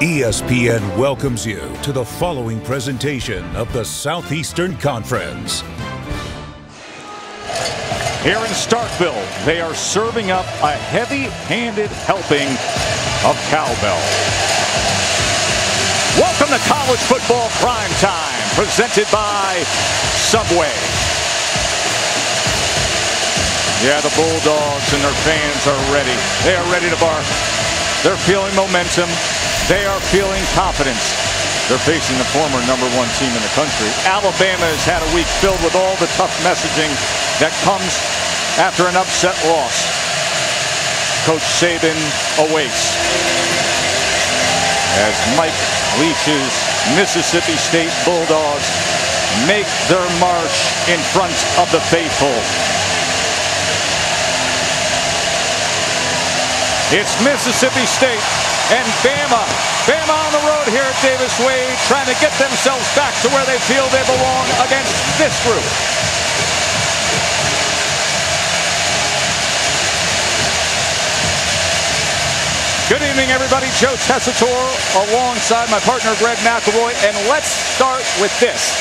ESPN welcomes you to the following presentation of the Southeastern Conference. Here in Starkville, they are serving up a heavy-handed helping of cowbell. Welcome to college football prime time, presented by Subway. Yeah, the Bulldogs and their fans are ready. They are ready to bark. They're feeling momentum. They are feeling confidence. They're facing the former number one team in the country. Alabama has had a week filled with all the tough messaging that comes after an upset loss. Coach Saban awaits as Mike Leach's Mississippi State Bulldogs make their march in front of the faithful. It's Mississippi State and Bama. Bama on the road here at Davis Wade, trying to get themselves back to where they feel they belong against this group. Good evening, everybody. Joe Tessitore alongside my partner, Greg McElroy. And let's start with this.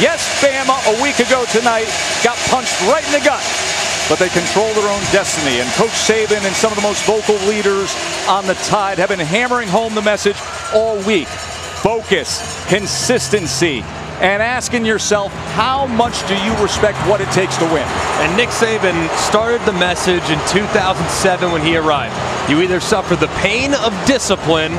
Yes, Bama a week ago tonight got punched right in the gut but they control their own destiny. And Coach Saban and some of the most vocal leaders on the Tide have been hammering home the message all week. Focus, consistency, and asking yourself, how much do you respect what it takes to win? And Nick Saban started the message in 2007 when he arrived. You either suffer the pain of discipline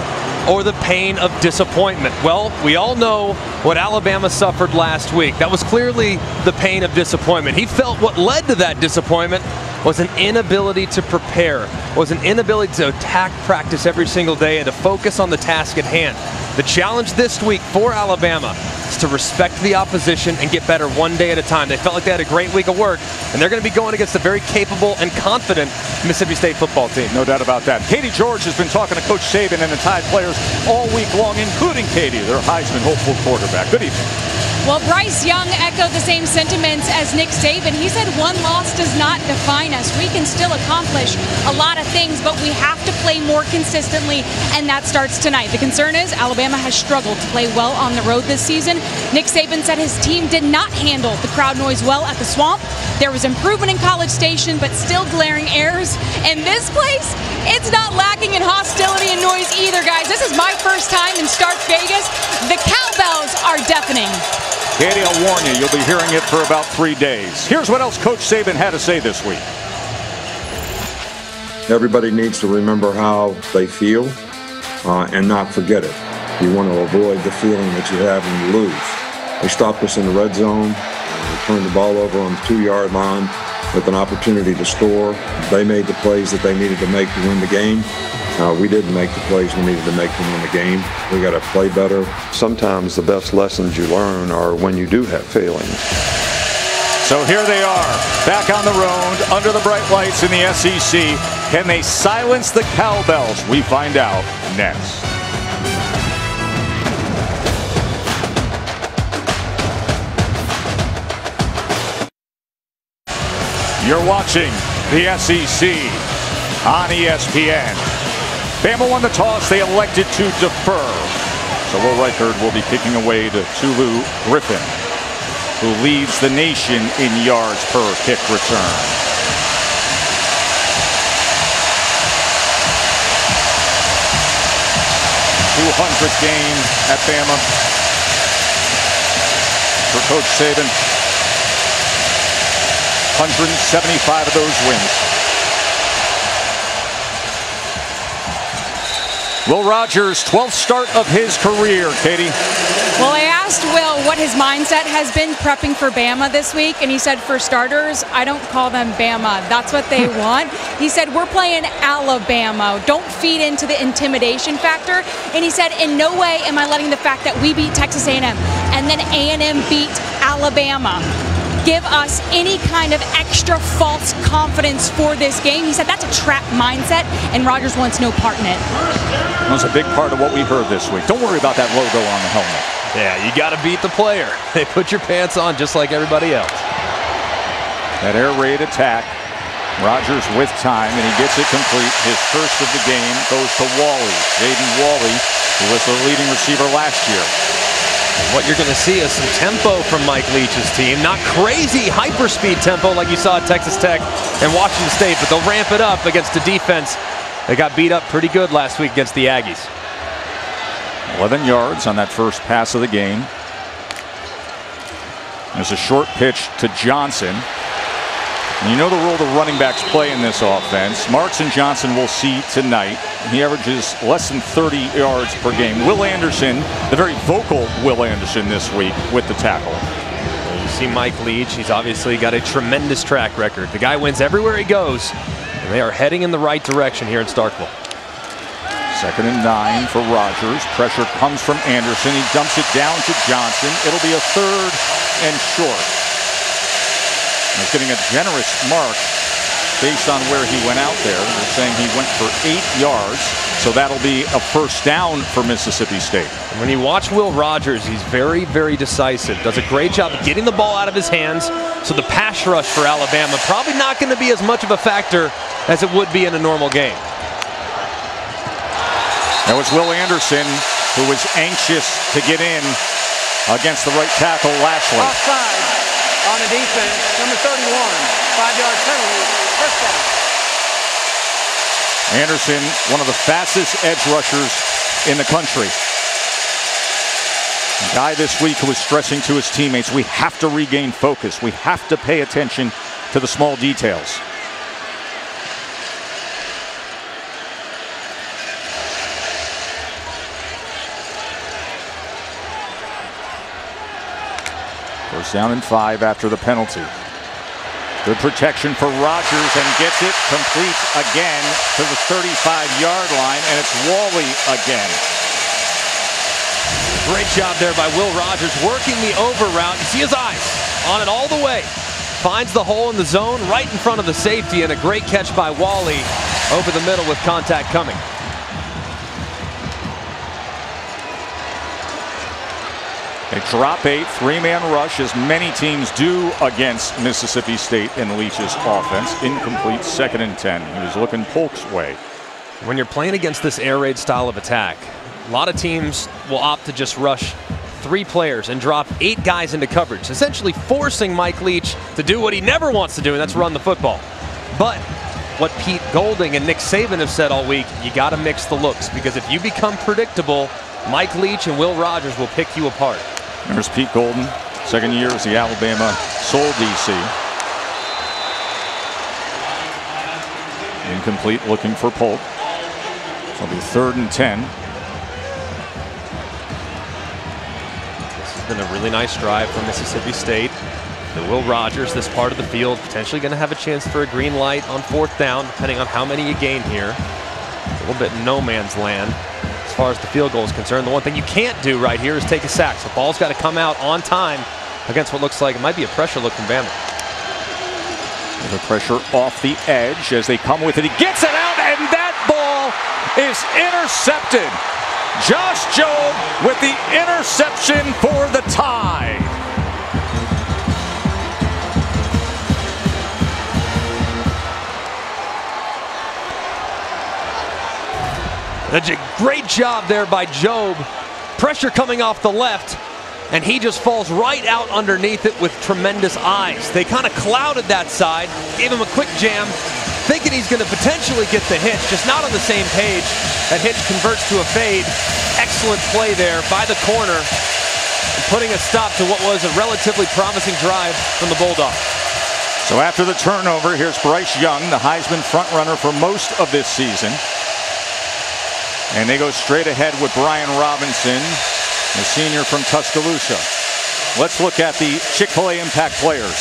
or the pain of disappointment? Well, we all know what Alabama suffered last week. That was clearly the pain of disappointment. He felt what led to that disappointment was an inability to prepare, was an inability to attack practice every single day and to focus on the task at hand. The challenge this week for Alabama is to respect the opposition and get better one day at a time. They felt like they had a great week of work, and they're going to be going against a very capable and confident Mississippi State football team. No doubt about that. Katie George has been talking to Coach Saban and the Tide players all week long, including Katie, their Heisman hopeful quarterback. Good evening. Well, Bryce Young echoed the same sentiments as Nick Saban. He said one loss does not define us. We can still accomplish a lot of things, but we have to play more consistently, and that starts tonight. The concern is Alabama has struggled to play well on the road this season. Nick Saban said his team did not handle the crowd noise well at the swamp. There was improvement in College Station, but still glaring errors. And this place, it's not lacking in hostility and noise either, guys. This is my first time in Stark Vegas. The cowbells are deafening. Katie, I'll warn you, you'll be hearing it for about three days. Here's what else Coach Saban had to say this week. Everybody needs to remember how they feel uh, and not forget it. You want to avoid the feeling that you have when you lose. They stopped us in the red zone. We turned the ball over on the two-yard line with an opportunity to score. They made the plays that they needed to make to win the game. Uh, we didn't make the plays we needed to make to win the game. We got to play better. Sometimes the best lessons you learn are when you do have failings. So here they are, back on the road, under the bright lights in the SEC. Can they silence the cowbells? We find out next. You're watching the SEC on ESPN. Bama won the toss. They elected to defer. So Will Reichard will be kicking away to Tulu Griffin, who leads the nation in yards per kick return. Two hundred game at Bama for Coach Saban. 175 of those wins. Will Rogers, 12th start of his career, Katie. Well, I asked Will what his mindset has been prepping for Bama this week, and he said, for starters, I don't call them Bama. That's what they want. He said, we're playing Alabama. Don't feed into the intimidation factor. And he said, in no way am I letting the fact that we beat Texas A&M and then A&M beat Alabama give us any kind of extra false confidence for this game. He said that's a trap mindset, and Rogers wants no part in it. That was a big part of what we heard this week. Don't worry about that logo on the helmet. Yeah, you got to beat the player. They put your pants on just like everybody else. That air raid attack. Rogers with time, and he gets it complete. His first of the game goes to Walley. Jaden Walley who was the leading receiver last year. And what you're going to see is some tempo from Mike Leach's team. Not crazy hyperspeed tempo like you saw at Texas Tech and Washington State, but they'll ramp it up against a defense that got beat up pretty good last week against the Aggies. 11 yards on that first pass of the game. There's a short pitch to Johnson. You know the role the running backs play in this offense. Marks and Johnson will see tonight. He averages less than 30 yards per game. Will Anderson, the very vocal Will Anderson this week with the tackle. You see Mike Leach, he's obviously got a tremendous track record. The guy wins everywhere he goes. And they are heading in the right direction here in Starkville. Second and nine for Rogers. Pressure comes from Anderson. He dumps it down to Johnson. It'll be a third and short. He's getting a generous mark based on where he went out there. They're saying he went for eight yards, so that'll be a first down for Mississippi State. When you watch Will Rogers, he's very, very decisive. Does a great job of getting the ball out of his hands. So the pass rush for Alabama probably not going to be as much of a factor as it would be in a normal game. That was Will Anderson, who was anxious to get in against the right tackle, Lashley. Offside on the defense, number 31, five-yard penalty, first down. Anderson, one of the fastest edge rushers in the country. Guy this week who was stressing to his teammates, we have to regain focus. We have to pay attention to the small details. Down and five after the penalty. Good protection for Rogers and gets it complete again to the 35-yard line, and it's Walley again. Great job there by Will Rogers working the over route. You see his eyes on it all the way. Finds the hole in the zone right in front of the safety, and a great catch by Walley over the middle with contact coming. A drop eight, three-man rush, as many teams do against Mississippi State and Leach's offense. Incomplete, second and 10. He was looking Polk's way. When you're playing against this air raid style of attack, a lot of teams will opt to just rush three players and drop eight guys into coverage, essentially forcing Mike Leach to do what he never wants to do, and that's run the football. But what Pete Golding and Nick Saban have said all week, you got to mix the looks because if you become predictable, Mike Leach and Will Rogers will pick you apart. There's Pete Golding, second year as the Alabama sole DC. Incomplete looking for Polk. It'll be third and 10. This has been a really nice drive for Mississippi State. The Will Rogers, this part of the field, potentially going to have a chance for a green light on fourth down, depending on how many you gain here. A little bit no man's land far as the field goal is concerned. The one thing you can't do right here is take a sack. So ball's got to come out on time against what looks like it might be a pressure look from Bama. The pressure off the edge as they come with it. He gets it out, and that ball is intercepted. Josh Jobe with the interception for the tie. That's a great job there by Jobe. Pressure coming off the left, and he just falls right out underneath it with tremendous eyes. They kind of clouded that side, gave him a quick jam, thinking he's going to potentially get the hitch, just not on the same page. That hitch converts to a fade. Excellent play there by the corner, putting a stop to what was a relatively promising drive from the Bulldogs. So after the turnover, here's Bryce Young, the Heisman frontrunner for most of this season. And they go straight ahead with Brian Robinson, the senior from Tuscaloosa. Let's look at the Chick-fil-A impact players.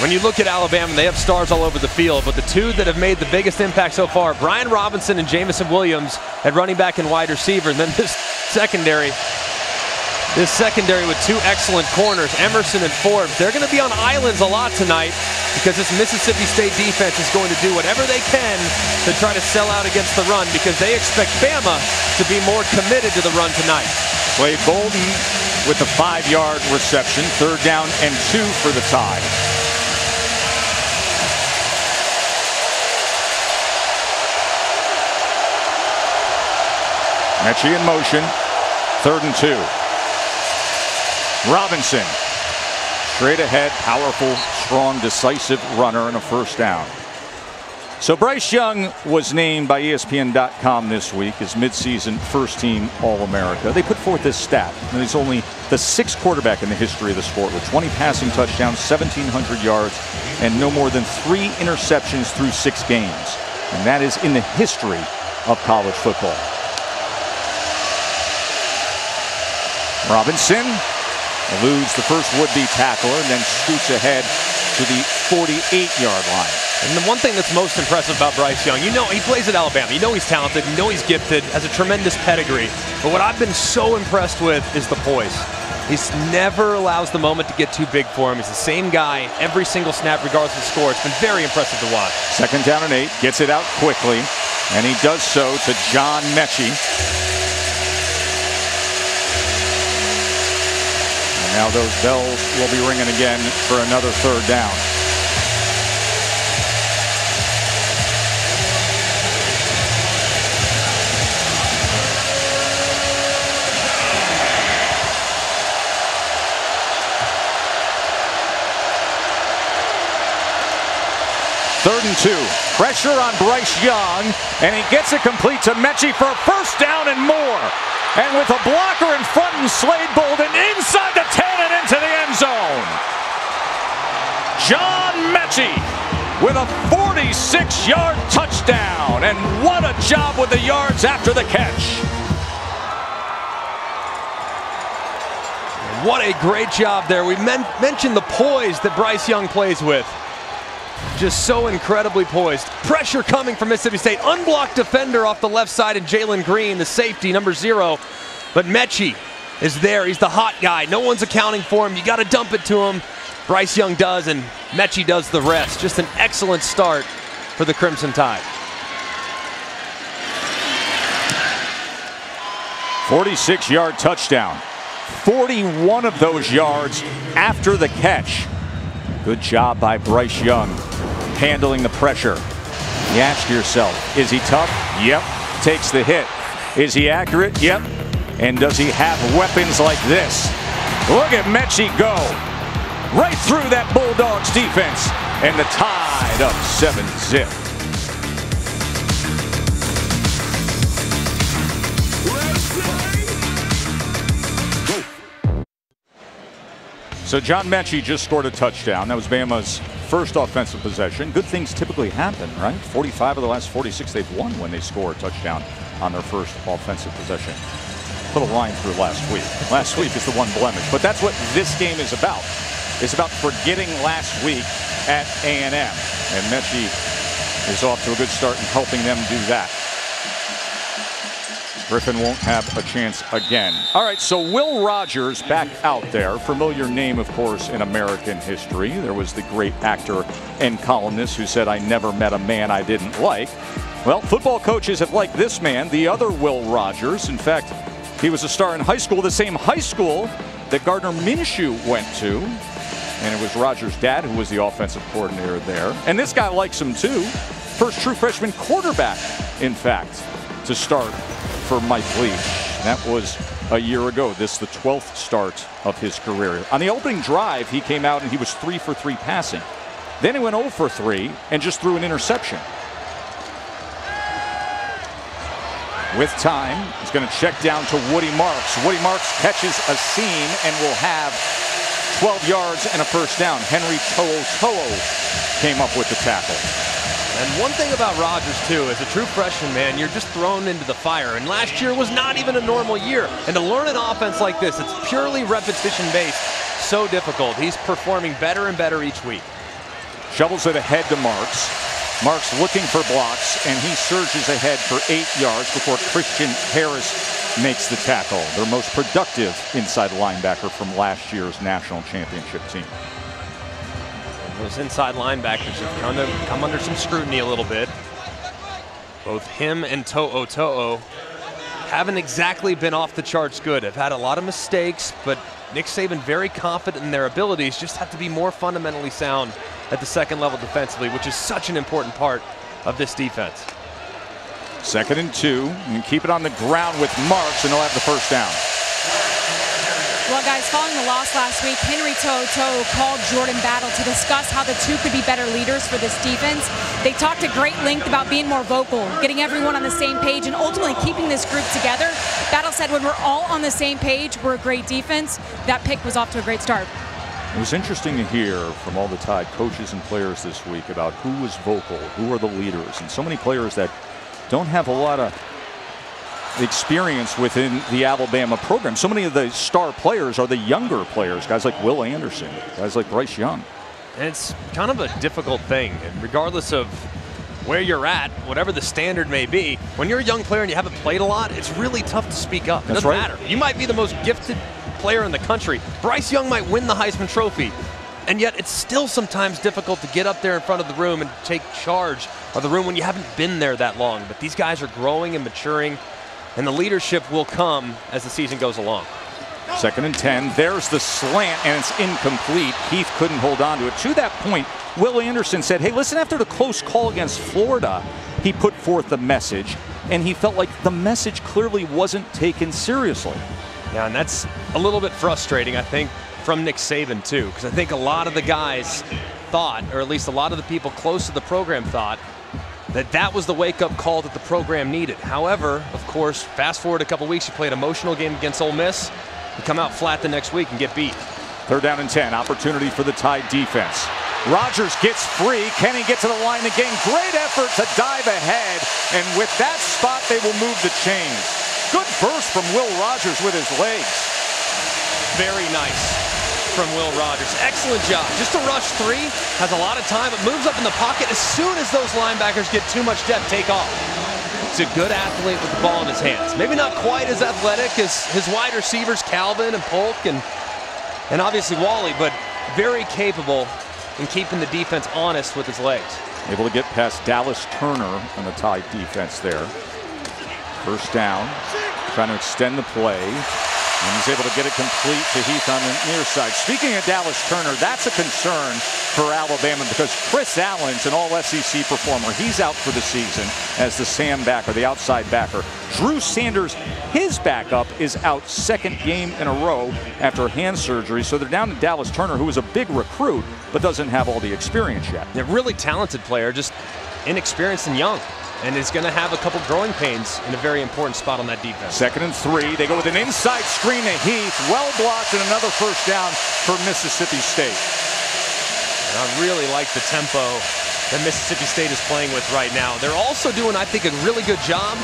When you look at Alabama, they have stars all over the field, but the two that have made the biggest impact so far, Brian Robinson and Jameson Williams at running back and wide receiver, and then this secondary, this secondary with two excellent corners, Emerson and Forbes. They're going to be on islands a lot tonight because this Mississippi State defense is going to do whatever they can to try to sell out against the run because they expect Bama to be more committed to the run tonight. Slade Bolden with the five-yard reception, third down and two for the tie. Metchie in motion. Third and two. Robinson. Straight ahead, powerful, strong, decisive runner and a first down. So Bryce Young was named by ESPN.com this week as midseason first team All-America. They put forth this stat, and he's only the sixth quarterback in the history of the sport with 20 passing touchdowns, 1,700 yards, and no more than three interceptions through six games. And that is in the history of college football. Robinson eludes the first would-be tackler and then scoots ahead to the 48-yard line. And the one thing that's most impressive about Bryce Young, you know, he plays at Alabama. You know he's talented. You know he's gifted, has a tremendous pedigree. But what I've been so impressed with is the poise. He never allows the moment to get too big for him. He's the same guy every single snap, regardless of score. It's been very impressive to watch. Second down and eight, gets it out quickly, and he does so to John Metchie. Now those bells will be ringing again for another third down. Third and two. Pressure on Bryce Young, and he gets it complete to Metchie for a first down and more. And with a blocker in front and Slade Bolden inside the 10 and into the end zone. John Metchie with a 46-yard touchdown. And what a job with the yards after the catch. What a great job there. We men mentioned the poise that Bryce Young plays with. Just so incredibly poised. Pressure coming from Mississippi State. Unblocked defender off the left side and Jalen Green, the safety, number zero. But Metchie is there. He's the hot guy. No one's accounting for him. You got to dump it to him. Bryce Young does, and Metchie does the rest. Just an excellent start for the Crimson Tide. 46 yard touchdown. 41 of those yards after the catch. Good job by Bryce Young handling the pressure. You ask yourself, is he tough? Yep. Takes the hit. Is he accurate? Yep. And does he have weapons like this? Look at Metchie go. Right through that Bulldogs defense. And the tide up 7 So John Metchie just scored a touchdown. That was Bama's first offensive possession. Good things typically happen, right? 45 of the last 46 they've won when they score a touchdown on their first offensive possession. Put a line through last week. Last week is the one blemish, but that's what this game is about. It's about forgetting last week at A&M, and Metchie is off to a good start in helping them do that. Griffin won't have a chance again. All right, so Will Rogers back out there. Familiar name, of course, in American history. There was the great actor and columnist who said, I never met a man I didn't like. Well, football coaches have liked this man, the other Will Rogers. In fact, he was a star in high school, the same high school that Gardner Minshew went to. And it was Rogers' dad who was the offensive coordinator there. And this guy likes him too. First true freshman quarterback, in fact, to start for Mike Leach. That was a year ago. This the 12th start of his career. On the opening drive, he came out and he was 3 for 3 passing. Then he went 0 for 3 and just threw an interception. With time, he's going to check down to Woody Marks. Woody Marks catches a seam and will have 12 yards and a first down. Henry To'o To'o came up with the tackle. And one thing about Rogers, too, as a true freshman, man, you're just thrown into the fire. And last year was not even a normal year. And to learn an offense like this, it's purely repetition-based, so difficult. He's performing better and better each week. Shovels it ahead to Marks. Marks looking for blocks, and he surges ahead for eight yards before Christian Harris makes the tackle. Their most productive inside linebacker from last year's national championship team. Those inside linebackers have come, to, come under some scrutiny a little bit. Both him and To'o To'o haven't exactly been off the charts good. Have had a lot of mistakes, but Nick Saban very confident in their abilities, just have to be more fundamentally sound at the second level defensively, which is such an important part of this defense. Second and two, and keep it on the ground with Marks, and they'll have the first down. Well, guys, following the loss last week, Henry To'oTo'o called Jordan Battle to discuss how the two could be better leaders for this defense. They talked at great length about being more vocal, getting everyone on the same page, and ultimately keeping this group together. Battle said when we're all on the same page, we're a great defense. That pick was off to a great start. It was interesting to hear from all the Tide coaches and players this week about who was vocal, who are the leaders, and so many players that don't have a lot of experience within the Alabama program. So many of the star players are the younger players, guys like Will Anderson, guys like Bryce Young. And it's kind of a difficult thing, and regardless of where you're at, whatever the standard may be, when you're a young player and you haven't played a lot, it's really tough to speak up. It That's doesn't right. matter. You might be the most gifted player in the country. Bryce Young might win the Heisman Trophy. And yet it's still sometimes difficult to get up there in front of the room and take charge of the room when you haven't been there that long. But these guys are growing and maturing, and the leadership will come as the season goes along. Second and 10. There's the slant, and it's incomplete. Heath couldn't hold on to it. To that point, Will Anderson said, Hey, listen, after the close call against Florida, he put forth the message, and he felt like the message clearly wasn't taken seriously. Yeah, and that's a little bit frustrating, I think, from Nick Saban, too, because I think a lot of the guys thought, or at least a lot of the people close to the program thought, that that was the wake-up call that the program needed. However, of course, fast forward a couple weeks, you play an emotional game against Ole Miss, you come out flat the next week and get beat. Third down and 10. Opportunity for the Tide defense. Rogers gets free. Can he get to the line again? Great effort to dive ahead. And with that spot, they will move the chains. Good burst from Will Rogers with his legs. Very nice from Will Rogers. Excellent job. Just a rush three, has a lot of time. It moves up in the pocket. As soon as those linebackers get too much depth, take off. He's a good athlete with the ball in his hands. Maybe not quite as athletic as his wide receivers, Calvin and Polk and, and obviously Walley, but very capable in keeping the defense honest with his legs. Able to get past Dallas Turner on the Tide defense there. First down. Trying to extend the play. And he's able to get it complete to Heath on the near side. Speaking of Dallas Turner, that's a concern for Alabama because Chris Allen's an all SEC performer. He's out for the season as the Sam backer, the outside backer. Drew Sanders, his backup, is out second game in a row after hand surgery. So they're down to Dallas Turner, who is a big recruit, but doesn't have all the experience yet. A really talented player, just inexperienced and young. And is going to have a couple growing pains in a very important spot on that defense. Second and three. They go with an inside screen to Heath. Well blocked and another first down for Mississippi State. And I really like the tempo that Mississippi State is playing with right now. They're also doing, I think, a really good job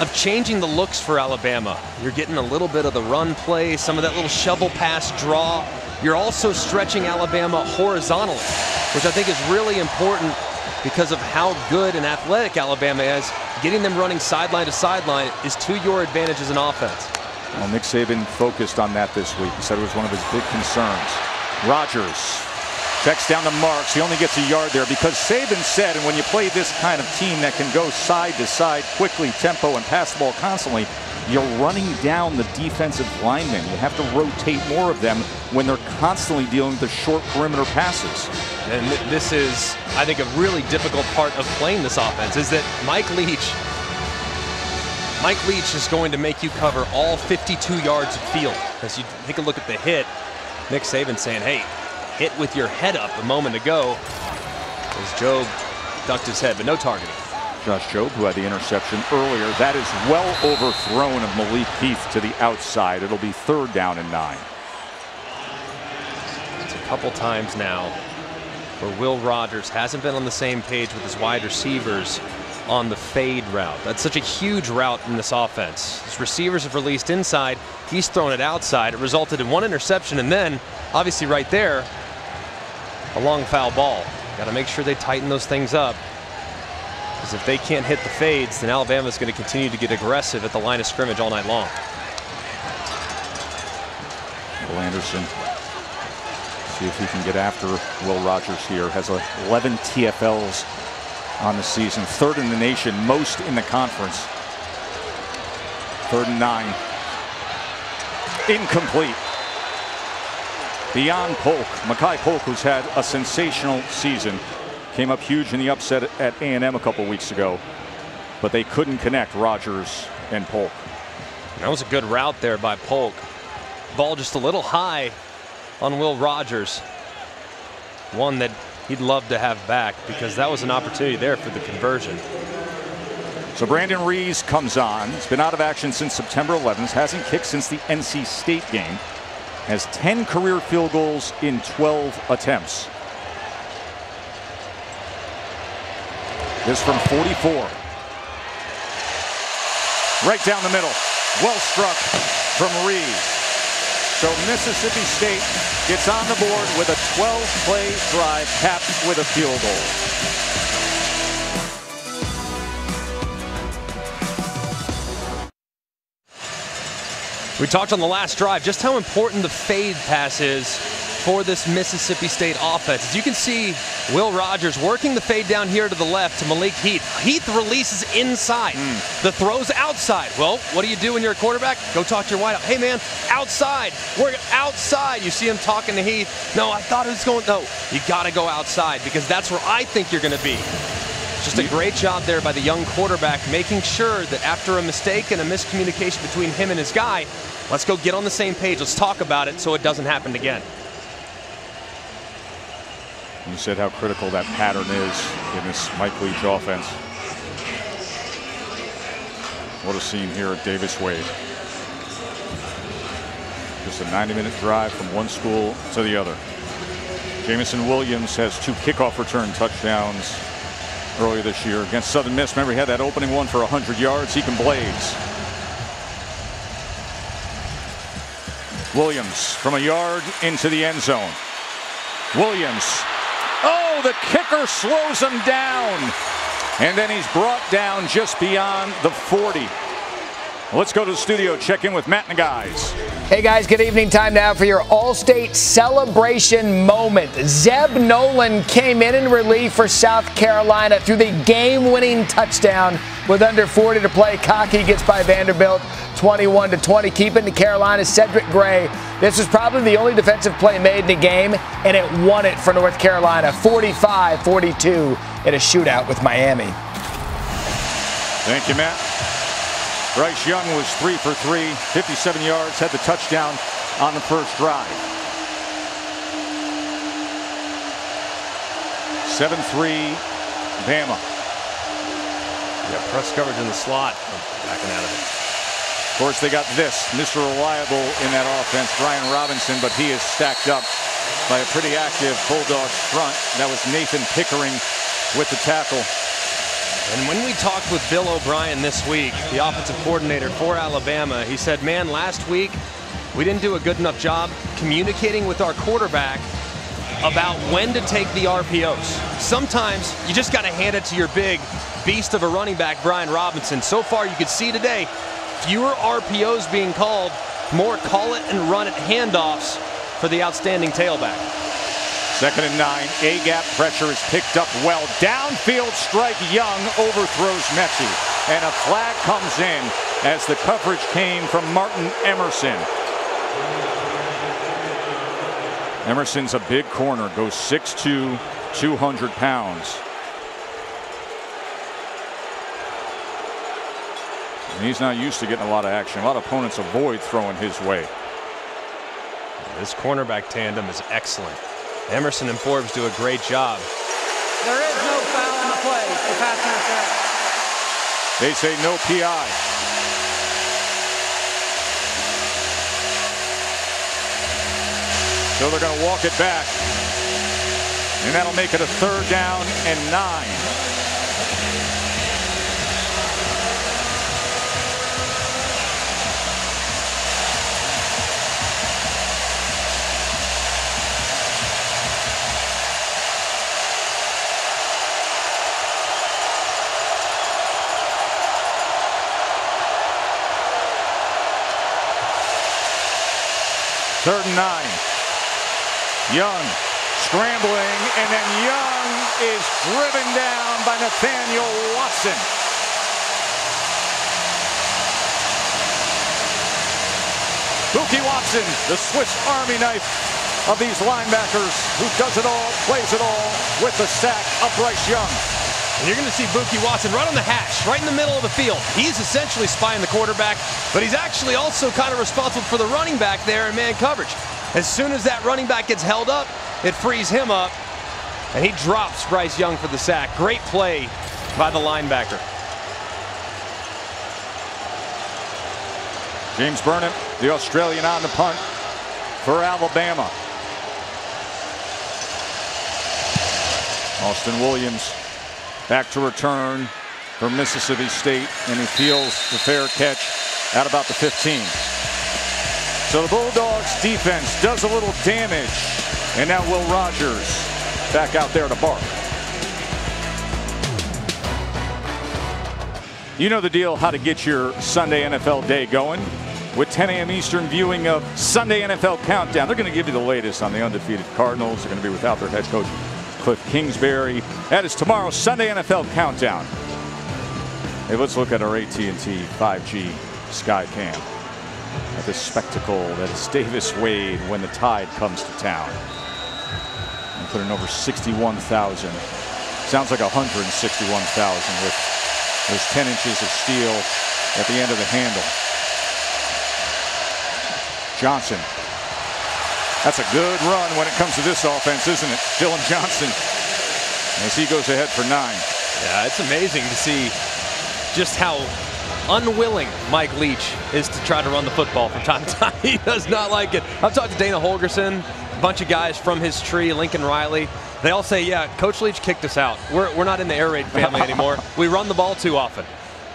of changing the looks for Alabama. You're getting a little bit of the run play, some of that little shovel pass draw. You're also stretching Alabama horizontally, which I think is really important because of how good and athletic Alabama is. Getting them running sideline to sideline is to your advantage as an offense. Well, Nick Saban focused on that this week. He said it was one of his big concerns. Rogers checks down to Marks. He only gets a yard there because Saban said, and when you play this kind of team that can go side to side quickly, tempo, and pass the ball constantly, you're running down the defensive linemen. You have to rotate more of them when they're constantly dealing with the short perimeter passes. And this is, I think, a really difficult part of playing this offense is that Mike Leach, Mike Leach is going to make you cover all 52 yards of field. As you take a look at the hit, Nick Saban saying, hey, hit with your head up a moment ago as Jobe ducked his head, but no targeting. Josh Jobe, who had the interception earlier, that is well overthrown of Malik Heath to the outside. It'll be third down and nine. It's a couple times now where Will Rogers hasn't been on the same page with his wide receivers on the fade route. That's such a huge route in this offense. His receivers have released inside. He's thrown it outside. It resulted in one interception, and then, obviously, right there, a long foul ball. Got to make sure they tighten those things up. Because if they can't hit the fades, then Alabama's going to continue to get aggressive at the line of scrimmage all night long. Will Anderson. See if he can get after Will Rogers here. Has 11 TFLs on the season. Third in the nation, most in the conference. Third and nine. Incomplete. Beyond Polk. Makai Polk, who's had a sensational season. Came up huge in the upset at A&M a couple weeks ago. but they couldn't connect Rogers and Polk. That was a good route there by Polk. Ball just a little high on Will Rogers. One that he'd love to have back because that was an opportunity there for the conversion. So Brandon Ruiz comes on. He's been out of action since September 11th. Hasn't kicked since the NC State game. Has 10 career field goals in 12 attempts. This from 44. Right down the middle. Well struck from Ruiz. So Mississippi State gets on the board with a 12-play drive capped with a field goal. We talked on the last drive just how important the fade pass is for this Mississippi State offense. As you can see, Will Rogers working the fade down here to the left to Malik Heath. Heath releases inside. Mm. The throw's outside. Well, what do you do when you're a quarterback? Go talk to your wideout. Hey, man, outside. We're outside. You see him talking to Heath. No, I thought it was going. No, you got to go outside because that's where I think you're going to be. Just a great job there by the young quarterback, making sure that after a mistake and a miscommunication between him and his guy, let's go get on the same page. Let's talk about it so it doesn't happen again. You said how critical that pattern is in this Mike Leach offense. What a scene here at Davis Wade. Just a 90-minute drive from one school to the other. Jameson Williams has two kickoff return touchdowns earlier this year against Southern Miss. Remember, he had that opening one for 100 yards. He can blaze. Williams from a yard into the end zone. Williams. Oh, the kicker slows him down. And then he's brought down just beyond the 40. Let's go to the studio, check in with Matt and the guys. Hey guys, good evening. Time now for your All-State celebration moment. Zeb Noland came in in relief for South Carolina threw the game-winning touchdown with under 40 to play. Cocky gets by Vanderbilt 21 to 20, keeping to Carolina's Cedric Gray. This was probably the only defensive play made in the game, and it won it for North Carolina 45-42 in a shootout with Miami. Thank you, Matt. Bryce Young was three for three, 57 yards, had the touchdown on the first drive. 7-3 Bama. Yeah, press coverage in the slot. Oh, backing out of it. Of course, they got this, Mr. Reliable in that offense, Brian Robinson, but he is stacked up by a pretty active Bulldogs front. That was Nathan Pickering with the tackle. And when we talked with Bill O'Brien this week, the offensive coordinator for Alabama, he said, man, last week we didn't do a good enough job communicating with our quarterback about when to take the RPOs. Sometimes you just got to hand it to your big beast of a running back, Brian Robinson. So far, you could see today, fewer RPOs being called, more call it and run it handoffs for the outstanding tailback. Second and nine. A-gap pressure is picked up well. Downfield strike Young overthrows Metchie. And a flag comes in as the coverage came from Martin Emerson. Emerson's a big corner. Goes 6'2", 200 pounds. And he's not used to getting a lot of action. A lot of opponents avoid throwing his way. This cornerback tandem is excellent. Emerson and Forbes do a great job. There is no foul on the play for pass interference. They say no PI. So they're going to walk it back. And that'll make it a third down and nine. Third and nine. Young scrambling, and then Young is driven down by Nathaniel Watson. Bookie Watson, the Swiss Army knife of these linebackers who does it all, plays it all with the sack of Bryce Young. And you're going to see Bookie Watson right on the hash, right in the middle of the field. He's essentially spying the quarterback, but he's actually also kind of responsible for the running back there in man coverage. As soon as that running back gets held up, it frees him up, and he drops Bryce Young for the sack. Great play by the linebacker. James Burnip, the Australian on the punt for Alabama. Austin Williams back to return for Mississippi State, and he feels the fair catch at about the 15. So the Bulldogs defense does a little damage, and now Will Rogers back out there to bark. You know the deal how to get your Sunday NFL day going with 10 a.m. Eastern viewing of Sunday NFL Countdown. They're going to give you the latest on the undefeated Cardinals. They're going to be without their head coach, Cliff Kingsbury. That is tomorrow's Sunday NFL Countdown. Hey, let's look at our AT&T 5G Sky Cam at the spectacle that is Davis Wade when the tide comes to town. And put in over 61,000. Sounds like 161,000 with those 10 inches of steel at the end of the handle. Johnson. That's a good run when it comes to this offense, isn't it? Dillon Johnson as he goes ahead for nine. Yeah, it's amazing to see just how unwilling Mike Leach is to try to run the football from time to time. he does not like it. I've talked to Dana Holgorsen, a bunch of guys from his tree, Lincoln Riley. They all say, yeah, Coach Leach kicked us out. We're, we're not in the air raid family anymore. we run the ball too often.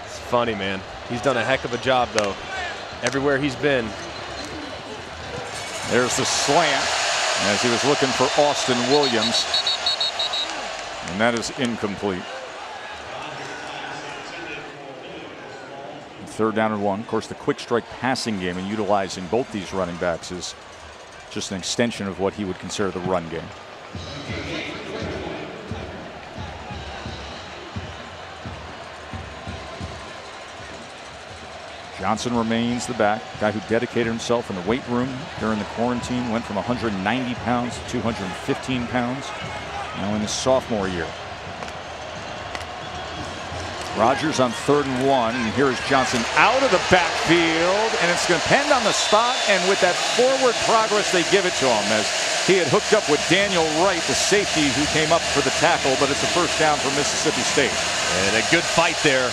It's funny, man. He's done a heck of a job, though, everywhere he's been. There's the slant as he was looking for Austin Williams. And that is incomplete. Third down and one. Of course, the quick strike passing game and utilizing both these running backs is just an extension of what he would consider the run game. Johnson remains the back, guy who dedicated himself in the weight room during the quarantine, went from 190 pounds to 215 pounds, now in his sophomore year. Rogers on third and one, and here is Johnson out of the backfield, and it's going to depend on the spot, and with that forward progress, they give it to him as he had hooked up with Daniel Wright, the safety who came up for the tackle, but it's a first down for Mississippi State. And a good fight there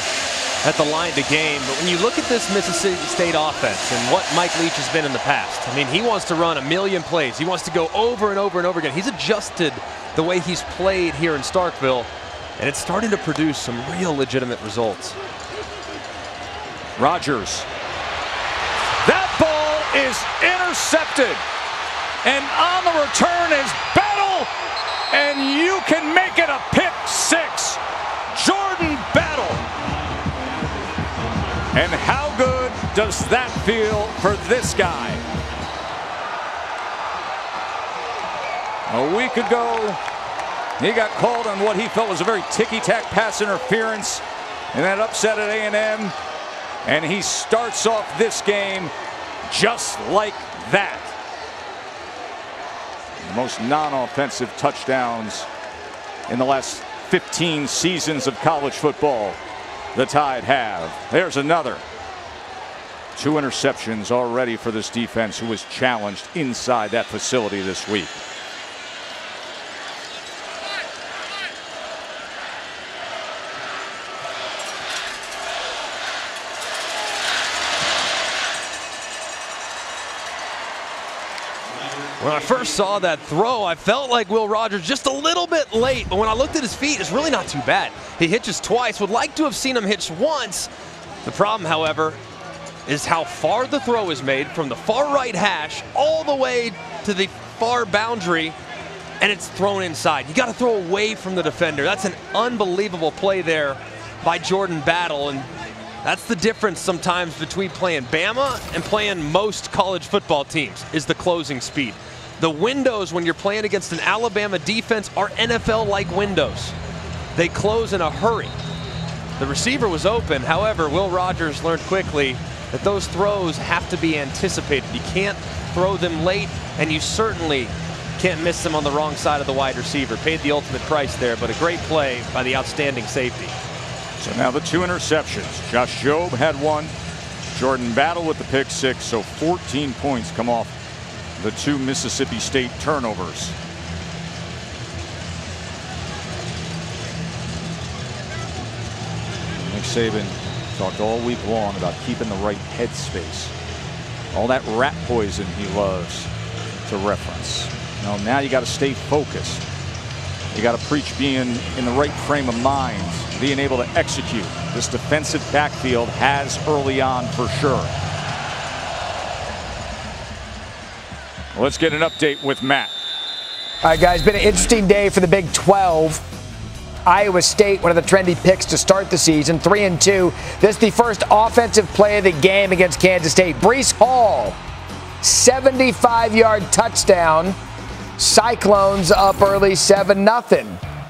at the line to game. But when you look at this Mississippi State offense and what Mike Leach has been in the past, I mean, he wants to run a million plays. He wants to go over and over and over again. He's adjusted the way he's played here in Starkville, and it's starting to produce some real legitimate results. Rogers. That ball is intercepted. And on the return is Battle, and you can make it a pick six. And how good does that feel for this guy? A week ago, he got called on what he felt was a very ticky-tack pass interference and that upset at A&M. And he starts off this game just like that. The most non-offensive touchdowns in the last 15 seasons of college football the Tide have. There's another. Two interceptions already for this defense who was challenged inside that facility this week. When I first saw that throw, I felt like Will Rogers just a little bit late, but when I looked at his feet, it's really not too bad. He hitches twice, would like to have seen him hitch once. The problem, however, is how far the throw is made from the far right hash all the way to the far boundary, and it's thrown inside. You got to throw away from the defender. That's an unbelievable play there by Jordan Battle, and that's the difference sometimes between playing Bama and playing most college football teams is the closing speed. The windows when you're playing against an Alabama defense are NFL-like windows. They close in a hurry. The receiver was open. However, Will Rogers learned quickly that those throws have to be anticipated. You can't throw them late, and you certainly Can't miss them on the wrong side of the wide receiver. Paid the ultimate price there, but a great play by the outstanding safety. So now the two interceptions. Josh Jobe had one. Jordan Battle with the pick six. So 14 points come off the two Mississippi State turnovers. Nick Saban talked all week long about keeping the right headspace. All that rat poison he loves to reference. Now, now you got to stay focused. You got to preach being in the right frame of mind, being able to execute. This defensive backfield has early on for sure. Let's get an update with Matt. All right, guys, been an interesting day for the Big 12. Iowa State, one of the trendy picks to start the season, three and two. This is the first offensive play of the game against Kansas State. Breece Hall, 75-yard touchdown. Cyclones up early, seven nothing.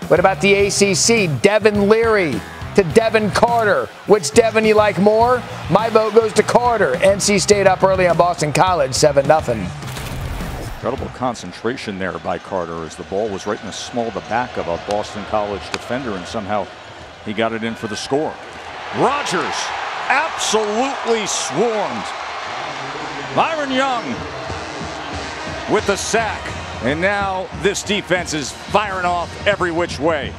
What about the ACC? Devin Leary to Devin Carter. Which Devin you like more? My vote goes to Carter. NC State up early on Boston College, seven nothing. Incredible concentration there by Carter as the ball was right in the small of the back of a Boston College defender, and somehow he got it in for the score. Rogers absolutely swarmed. Byron Young with the sack. And now this defense is firing off every which way.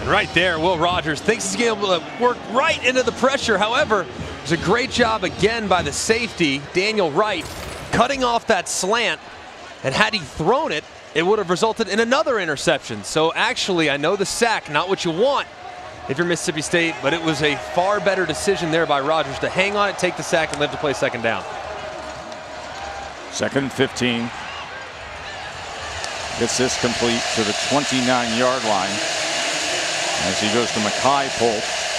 And right there, Will Rogers thinks he's able to work right into the pressure. However, it's a great job again by the safety, Daniel Wright, cutting off that slant. And had he thrown it, it would have resulted in another interception. So actually, I know the sack, not what you want if you're Mississippi State, but it was a far better decision there by Rogers to hang on it, take the sack, and live to play second down. Second and 15. Gets this complete to the 29-yard line as he goes to Makai Polk.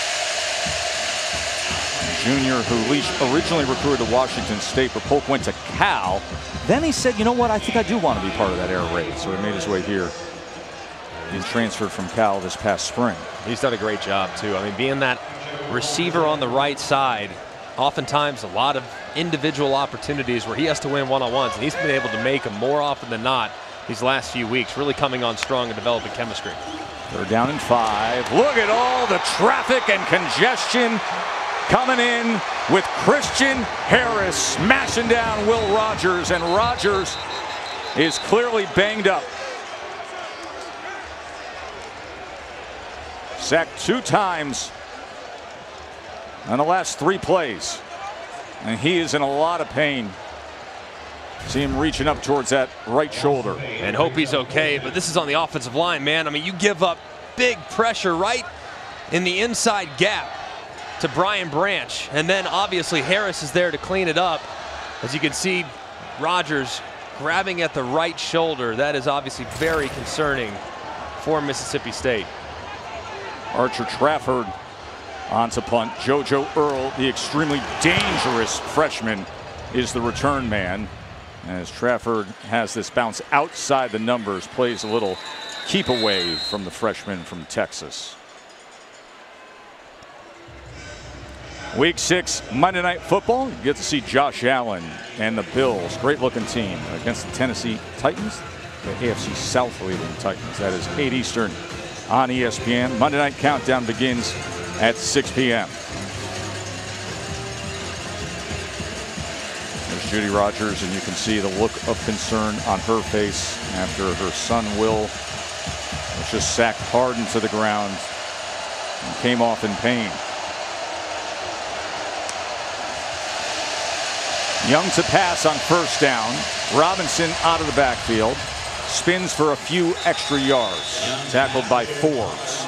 Junior who originally recruited to Washington State, but Polk went to Cal. Then he said, you know what, I think I do want to be part of that air raid. So he made his way here. He transferred from Cal this past spring. He's done a great job, too. I mean, being that receiver on the right side, oftentimes a lot of individual opportunities where he has to win one-on-ones, and he's been able to make them more often than not these last few weeks, really coming on strong and developing chemistry. They're down in five. Look at all the traffic and congestion coming in with Christian Harris smashing down Will Rogers, and Rogers is clearly banged up. Sacked two times on the last three plays. And he is in a lot of pain. See him reaching up towards that right shoulder. And hope he's okay, but this is on the offensive line, man. I mean, you give up big pressure right in the inside gap to Brian Branch. And then obviously Harris is there to clean it up. As you can see, Rogers grabbing at the right shoulder. That is obviously very concerning for Mississippi State. Archer Trafford on to punt. JoJo Earle, the extremely dangerous freshman, is the return man. As Trafford has this bounce outside the numbers, plays a little keep away from the freshman from Texas. Week six Monday Night Football. You get to see Josh Allen and the Bills. Great looking team against the Tennessee Titans, the AFC South leading Titans. That is 8 Eastern on ESPN. Monday Night Countdown begins at 6 p.m. There's Judy Rogers, and you can see the look of concern on her face after her son Will was just sacked hard into the ground and came off in pain. Young to pass on first down. Robinson out of the backfield. Spins for a few extra yards. Tackled by Forbes.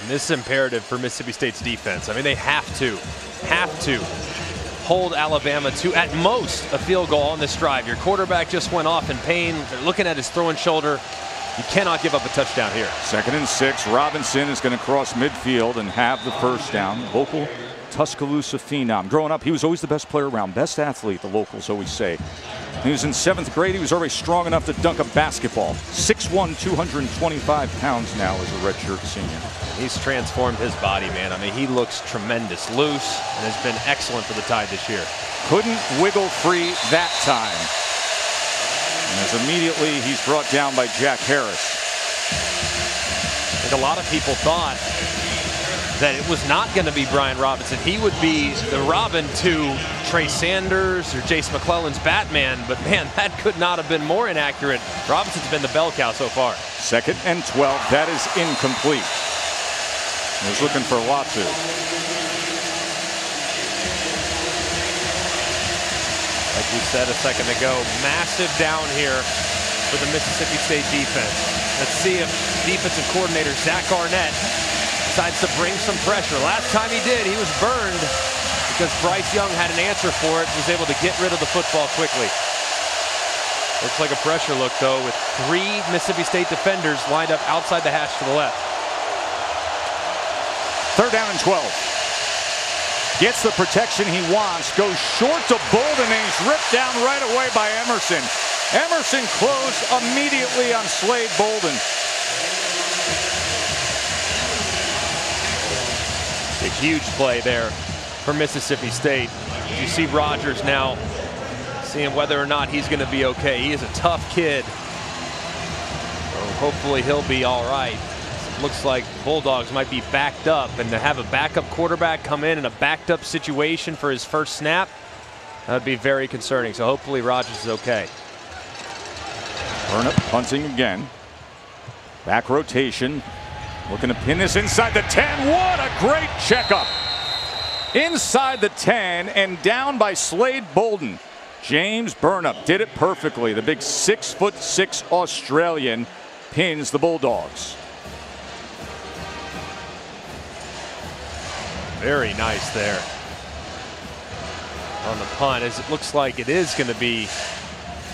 And this is imperative for Mississippi State's defense. I mean, they have to, have to hold Alabama to at most a field goal on this drive. Your quarterback just went off in pain. They're looking at his throwing shoulder. You cannot give up a touchdown here. Second and six. Robinson is going to cross midfield and have the first down. Local Tuscaloosa phenom. Growing up, he was always the best player around, best athlete, the locals always say. He was in seventh grade. He was already strong enough to dunk a basketball. 6'1", 225 pounds now as a redshirt senior. He's transformed his body, man. I mean, he looks tremendous, loose, and has been excellent for the Tide this year. Couldn't wiggle free that time. As immediately he's brought down by Jack Harris. I think a lot of people thought that it was not going to be Brian Robinson. He would be the Robin to Trey Sanders or Jase McClellan's Batman, but man, that could not have been more inaccurate. Robinson's been the bell cow so far. Second and 12, that is incomplete. He was looking for Latu. Like we said a second ago, massive down here for the Mississippi State defense. Let's see if defensive coordinator Zach Arnett decides to bring some pressure. Last time he did, he was burned because Bryce Young had an answer for it, and was able to get rid of the football quickly. Looks like a pressure look, though, with three Mississippi State defenders lined up outside the hash to the left. Third down and 12. Gets the protection he wants, goes short to Bolden, and he's ripped down right away by Emerson. Emerson closed immediately on Slade Bolden. A huge play there for Mississippi State. You see Rogers now seeing whether or not he's going to be okay. He is a tough kid. So hopefully he'll be all right. Looks like Bulldogs might be backed up, and to have a backup quarterback come in in a backed up situation for his first snap, that would be very concerning. So hopefully Rogers is okay. Burnip punting again. Back rotation. Looking to pin this inside the 10. What a great checkup. Inside the 10 and down by Slade Bolden. James Burnip did it perfectly. The big six foot six Australian pins the Bulldogs. Very nice there on the punt as it looks like it is going to be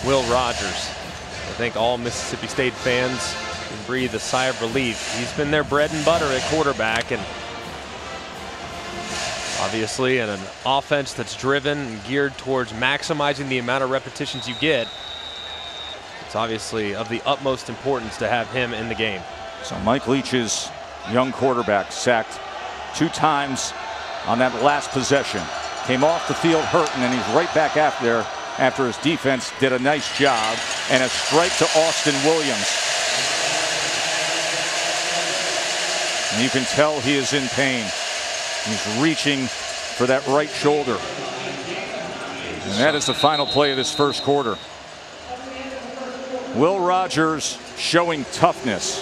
Will Rogers. I think all Mississippi State fans breathe a sigh of relief. He's been their bread and butter at quarterback and obviously in an offense that's driven and geared towards maximizing the amount of repetitions you get. It's obviously of the utmost importance to have him in the game. So Mike Leach's young quarterback sacked two times on that last possession. Came off the field hurting and he's right back after there after his defense did a nice job and a strike to Austin Williams. And you can tell he is in pain. He's reaching for that right shoulder. And that is the final play of this first quarter. Will Rogers showing toughness,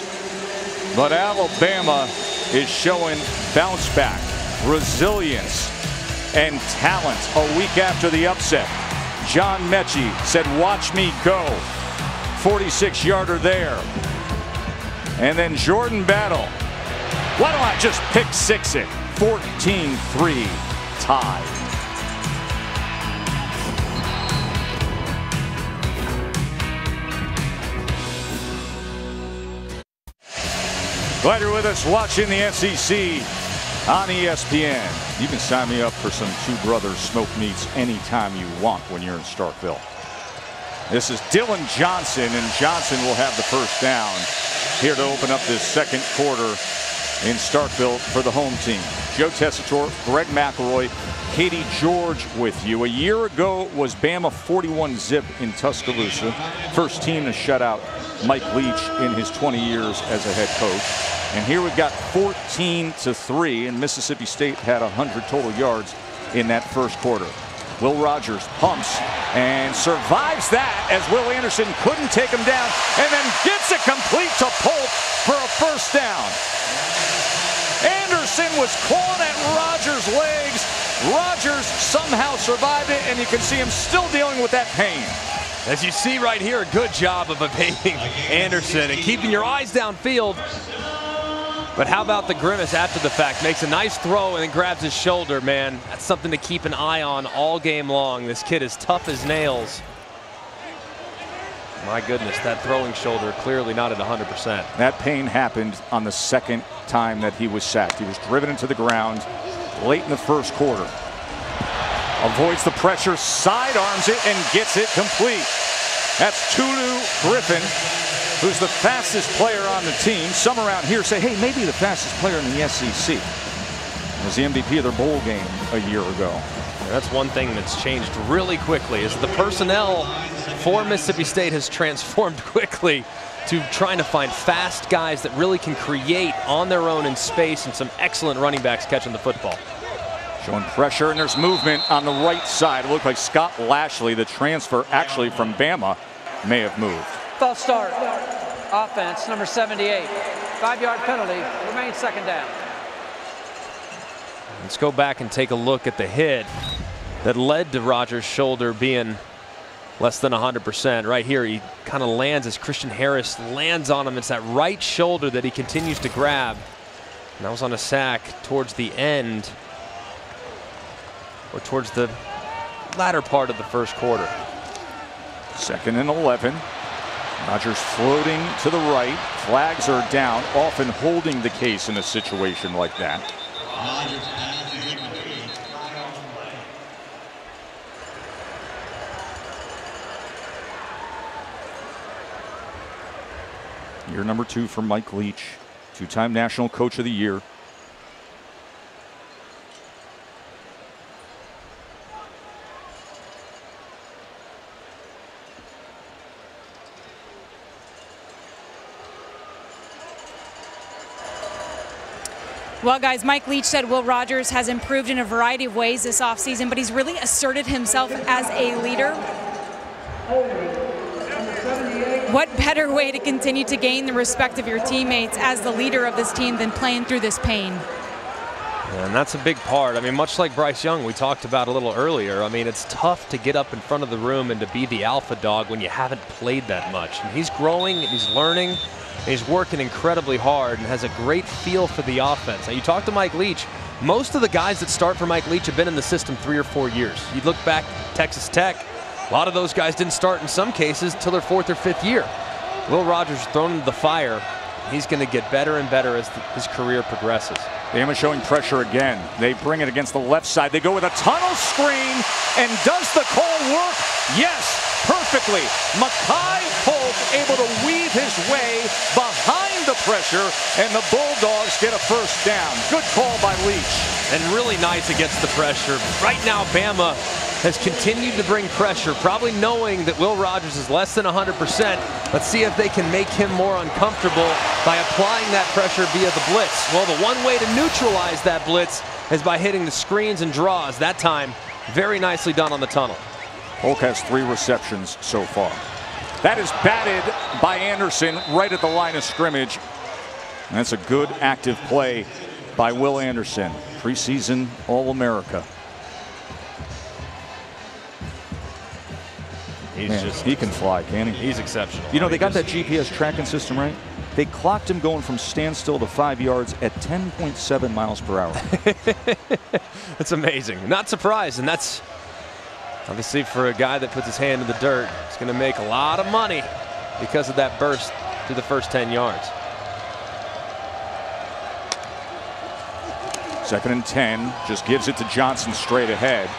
but Alabama is showing bounce back, resilience, and talent a week after the upset. John Metchie said, watch me go. 46 yarder there. And then Jordan Battle. Why don't I just pick six it? 14-3 tie. Glad you're with us watching the SEC on ESPN. You can sign me up for some Two Brothers smoke meats anytime you want when you're in Starkville. This is Dillon Johnson, and Johnson will have the first down here to open up this second quarter in Starkville for the home team. Joe Tessitore, Greg McElroy, Katie George with you. A year ago was Bama 41 zip in Tuscaloosa. First team to shut out Mike Leach in his 20 years as a head coach. And here we've got 14 to 3, and Mississippi State had 100 total yards in that first quarter. Will Rogers pumps and survives that as Will Anderson couldn't take him down and then gets it complete to Polk for a first down. Anderson was clawing at Rogers' legs. Rogers somehow survived it, and you can see him still dealing with that pain. As you see right here, a good job of evading Anderson and keeping your eyes downfield. But how about the grimace after the fact? Makes a nice throw and then grabs his shoulder, man. That's something to keep an eye on all game long. This kid is tough as nails. My goodness, that throwing shoulder clearly not at 100%. That pain happened on the second time that he was sacked. He was driven into the ground late in the first quarter. Avoids the pressure, sidearms it, and gets it complete. That's Tulu Griffin, who's the fastest player on the team. Some around here say, hey, maybe the fastest player in the SEC. was the MVP of their bowl game a year ago. that's one thing that's changed really quickly is the personnel for Mississippi State has transformed quickly to trying to find fast guys that really can create on their own in space and some excellent running backs catching the football. Showing pressure and there's movement on the right side. It looked like Scott Lashley, the transfer actually from Bama, may have moved. False start. Offense, number 78. Five-yard penalty. Remains second down. Let's go back and take a look at the hit that led to Rogers' shoulder being less than 100%. Right here, he kind of lands as Christian Harris lands on him. It's that right shoulder that he continues to grab. And that was on a sack towards the end or towards the latter part of the first quarter. Second and 11. Rogers floating to the right. Flags are down, often holding the case in a situation like that. Year number two for Mike Leach, two-time National Coach of the Year. Well, guys, Mike Leach said Will Rogers has improved in a variety of ways this offseason, but he's really asserted himself as a leader. What better way to continue to gain the respect of your teammates as the leader of this team than playing through this pain? And that's a big part. I mean, much like Bryce Young, we talked about a little earlier. I mean, it's tough to get up in front of the room and to be the alpha dog when you haven't played that much. And he's growing, and he's learning, and He's working incredibly hard and has a great feel for the offense. Now, you talk to Mike Leach, most of the guys that start for Mike Leach have been in the system three or four years. You look back, Texas Tech, a lot of those guys didn't start in some cases till their fourth or fifth year. Will Rogers thrown into the fire. He's going to get better and better as the, his career progresses. Bama showing pressure again. They bring it against the left side. They go with a tunnel screen. And does the call work? Yes, perfectly. Makai Polk able to weave his way behind the pressure, and the Bulldogs get a first down. Good call by Leach. And really nice against the pressure. Right now, Bama has continued to bring pressure, probably knowing that Will Rogers is less than 100%. Let's see if they can make him more uncomfortable by applying that pressure via the blitz. Well, the one way to neutralize that blitz is by hitting the screens and draws. That time, very nicely done on the tunnel. Polk has three receptions so far. That is batted by Anderson right at the line of scrimmage. And that's a good active play by Will Anderson, preseason All-America. He's Man, just he can fly, can he? He's exceptional. You know, they got that GPS tracking system right. They clocked him going from standstill to five yards at 10.7 miles per hour. That's amazing. Not surprised, and that's Obviously, for a guy that puts his hand in the dirt, he's going to make a lot of money because of that burst through the first 10 yards. Second and 10, just gives it to Johnson straight ahead.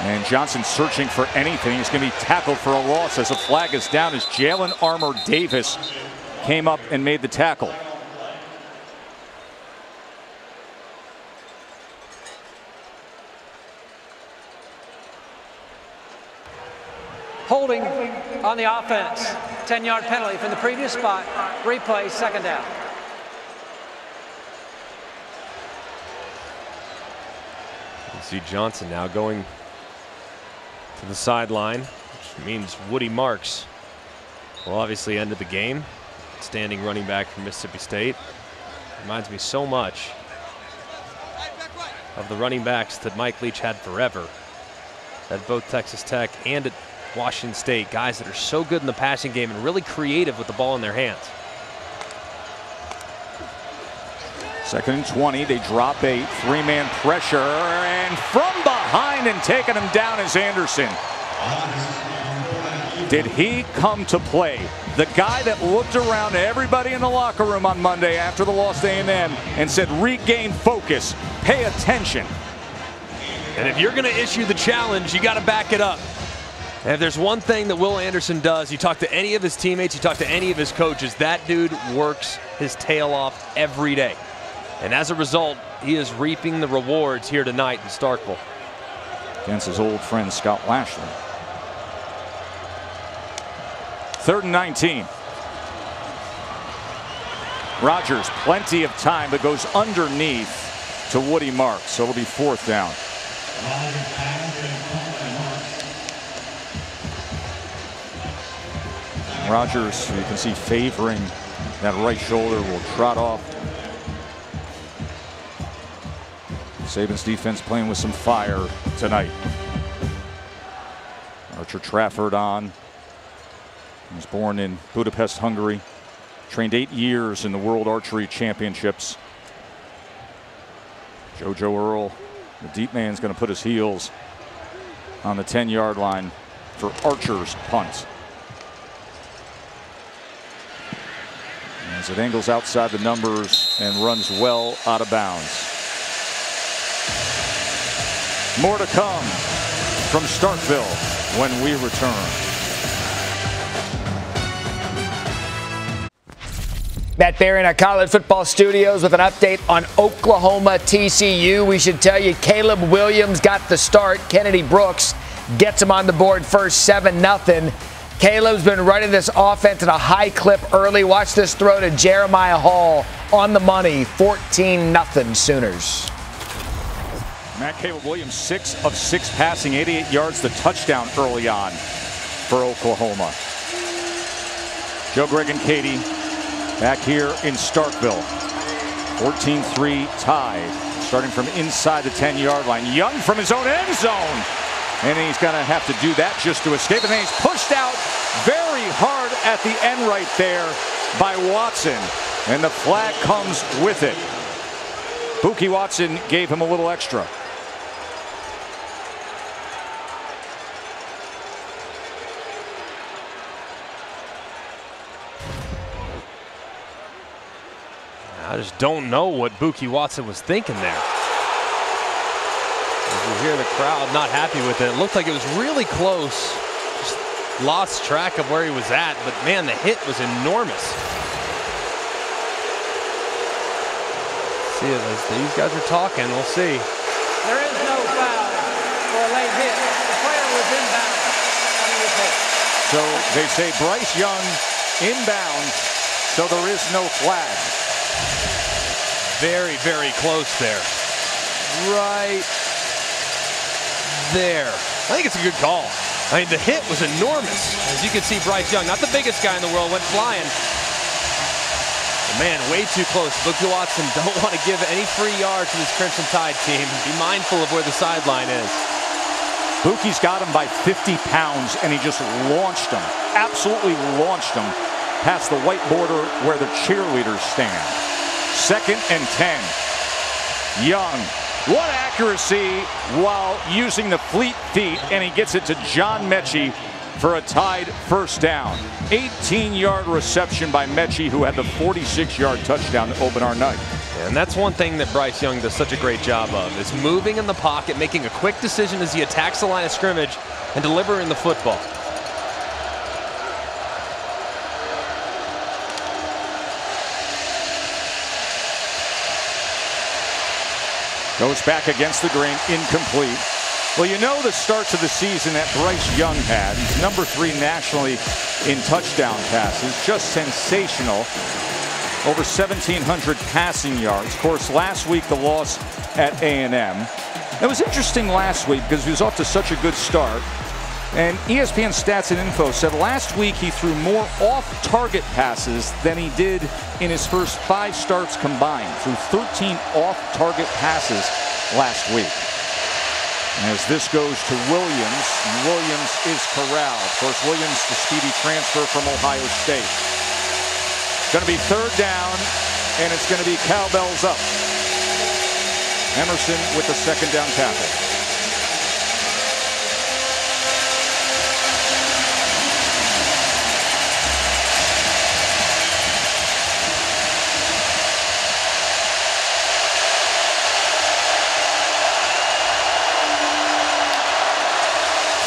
And Johnson searching for anything. He's going to be tackled for a loss as a flag is down as Jalyn Armour Davis came up and made the tackle. Holding on the offense. 10-yard penalty from the previous spot. Replay, second down. You see Johnson now going to the sideline, which means Woody Marks will obviously end of the game. Standing running back from Mississippi State. Reminds me so much of the running backs that Mike Leach had forever at both Texas Tech and at Washington State. Guys that are so good in the passing game and really creative with the ball in their hands. Second and 20, they drop eight, three-man pressure, and from behind and taking him down is Anderson. Did he come to play? The guy that looked around everybody in the locker room on Monday after the loss to A&M and said, regain focus, pay attention. And if you're going to issue the challenge, you got to back it up. And if there's one thing that Will Anderson does, you talk to any of his teammates, you talk to any of his coaches, that dude works his tail off every day. And as a result, he is reaping the rewards here tonight in Starkville. Against his old friend Scott Lashley. Third and 19. Rogers, plenty of time, but goes underneath to Woody Marks. So it'll be fourth down. Rogers, you can see favoring that right shoulder, will trot off. Saban's defense playing with some fire tonight. Archer Trafford on. He was born in Budapest, Hungary. Trained eight years in the World Archery Championships. JoJo Earle, the deep man's going to put his heels on the 10 yard line for Archer's punt. As it angles outside the numbers and runs well out of bounds. More to come from Starkville when we return. Matt Barrie in our college football studios with an update on Oklahoma TCU. We should tell you Caleb Williams got the start. Kennedy Brooks gets him on the board first 7 0. Caleb's been running this offense at a high clip early. Watch this throw to Jeremiah Hall on the money 14 0 Sooners. Matt Caleb Williams, six of six passing, 88 yards, the touchdown early on for Oklahoma. Joe Greg and Katie back here in Starkville. 14-3 tied, starting from inside the 10-yard line. Young from his own end zone. And he's going to have to do that just to escape. And then he's pushed out very hard at the end right there by Watson. And the flag comes with it. Bookie Watson gave him a little extra. I just don't know what Bookie Watson was thinking there. As you hear the crowd not happy with it, it looked like it was really close. Just lost track of where he was at, but man, the hit was enormous. See, as these guys are talking, we'll see. There is no foul for a late hit. The player was inbound when he was hit. So they say Bryce Young inbound, so there is no flag. Very, very close there. Right there. I think it's a good call. I mean, the hit was enormous. As you can see, Bryce Young, not the biggest guy in the world, went flying. Man, way too close. Bookie Watson don't want to give any free yards to this Crimson Tide team. Be mindful of where the sideline is. Bookie's got him by 50 pounds, and he just launched him, absolutely launched him past the white border where the cheerleaders stand. Second and 10. Young. What accuracy while using the fleet feet, and he gets it to John Metchie for a tied first down. 18-yard reception by Metchie, who had the 46-yard touchdown to open our night. And that's one thing that Bryce Young does such a great job of, is moving in the pocket, making a quick decision as he attacks the line of scrimmage, and delivering the football. Goes back against the grain, incomplete. Well, you know the starts of the season that Bryce Young had. He's number three nationally in touchdown passes. Just sensational. Over 1,700 passing yards. Of course, last week the loss at A&M. It was interesting last week because he was off to such a good start. And ESPN Stats and Info said last week he threw more off-target passes than he did in his first five starts combined. Threw 13 off-target passes last week. As this goes to Williams, Williams is corralled. Of course, Williams, the speedy transfer from Ohio State. Going to be third down, and it's going to be cowbells up. Emerson with the second down tackle.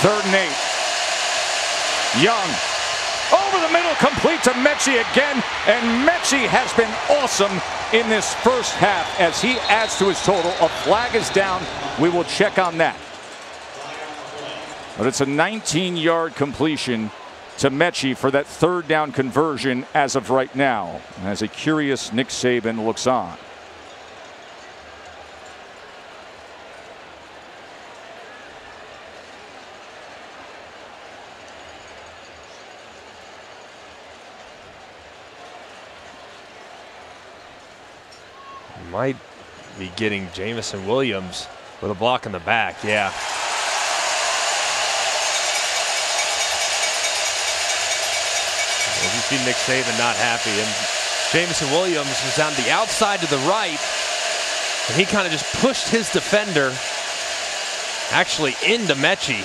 Third and eight. Young. Over the middle, complete to Metchie again. And Metchie has been awesome in this first half as he adds to his total. A flag is down. We will check on that. But it's a 19 yard completion to Metchie for that third down conversion as of right now. As a curious Nick Saban looks on. Might be getting Jameson Williams with a block in the back. Yeah. you see Nick Saban not happy. And Jameson Williams was on the outside to the right. And he kind of just pushed his defender actually into Metchie.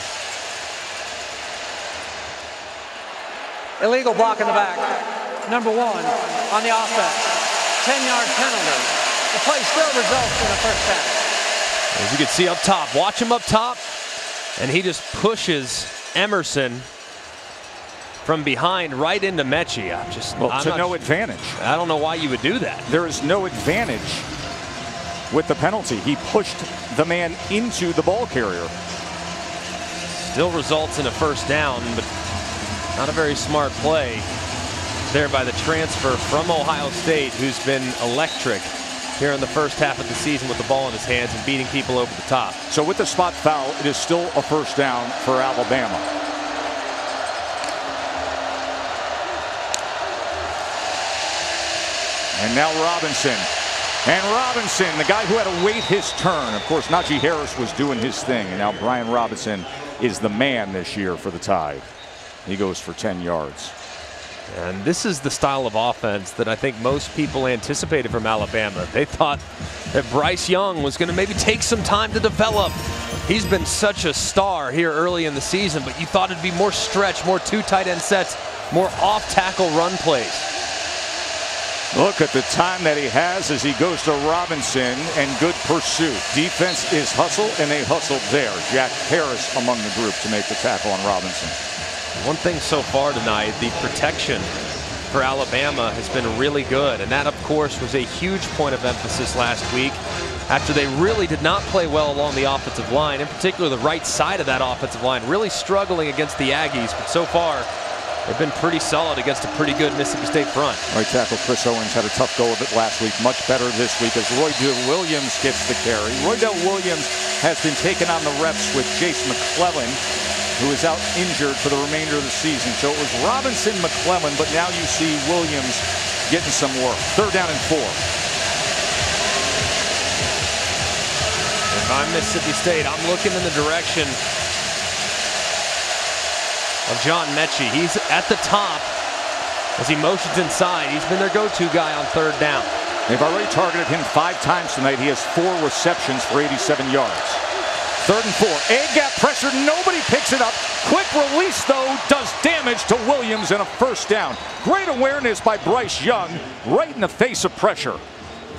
Illegal block in the back. Number one on the offense. 10-yard penalty. The play still results in a first down. As you can see up top, watch him up top. And he just pushes Emerson from behind right into Metchie. I'm just well, I'm to no advantage. I don't know why you would do that. There is no advantage with the penalty. He pushed the man into the ball carrier. Still results in a first down, but not a very smart play there by the transfer from Ohio State, who's been electric here in the first half of the season with the ball in his hands and beating people over the top. So with the spot foul, it is still a first down for Alabama. And now Robinson. And Robinson, the guy who had to wait his turn. Of course, Najee Harris was doing his thing. And now Brian Robinson is the man this year for the Tide. He goes for 10 yards. And this is the style of offense that I think most people anticipated from Alabama. They thought that Bryce Young was going to maybe take some time to develop. He's been such a star here early in the season, but you thought it'd be more stretch, more two tight end sets, more off tackle run plays. Look at the time that he has as he goes to Robinson and good pursuit. Defense is hustle and they hustled there. Jack Harris among the group to make the tackle on Robinson. One thing so far tonight, the protection for Alabama has been really good. And that, of course, was a huge point of emphasis last week after they really did not play well along the offensive line, in particular the right side of that offensive line, really struggling against the Aggies. But so far, They've been pretty solid against a pretty good Mississippi State front. Right tackle Chris Owens had a tough go of it last week. Much better this week as Roydell Williams gets the carry. Roy Roydell Williams has been taken on the reps with Jase McClellan, who is out injured for the remainder of the season. So it was Robinson McClellan, but now you see Williams getting some work. Third down and four. If I'm Mississippi State, I'm looking in the direction of John Metchie. He's at the top as he motions inside. He's been their go-to guy on third down. They've already targeted him five times tonight. He has four receptions for 87 yards. Third and four. A gap pressure. Nobody picks it up. Quick release, though, does damage to Williams and a first down. Great awareness by Bryce Young right in the face of pressure.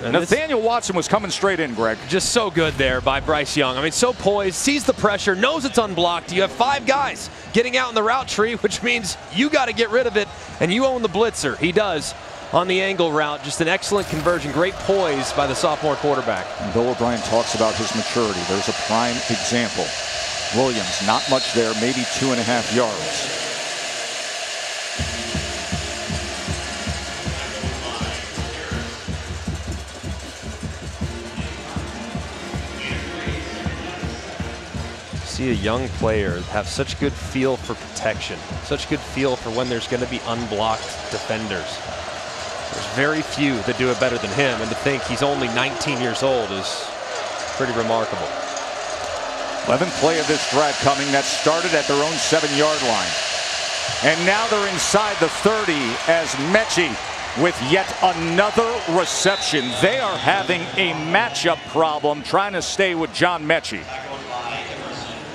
And Nathaniel Watson was coming straight in, Greg. Just so good there by Bryce Young. I mean, so poised, sees the pressure, knows it's unblocked. You have five guys getting out in the route tree, which means you got to get rid of it, and you own the blitzer. He does on the angle route. Just an excellent conversion. Great poise by the sophomore quarterback. And Bill O'Brien talks about his maturity. There's a prime example. Williams, not much there, maybe two and a half yards. see a young player have such good feel for protection, such good feel for when there's going to be unblocked defenders. There's very few that do it better than him, and to think he's only 19 years old is pretty remarkable. 11th play of this drive coming that started at their own seven-yard line. And now they're inside the 30 as Metchie with yet another reception. They are having a matchup problem trying to stay with John Metchie.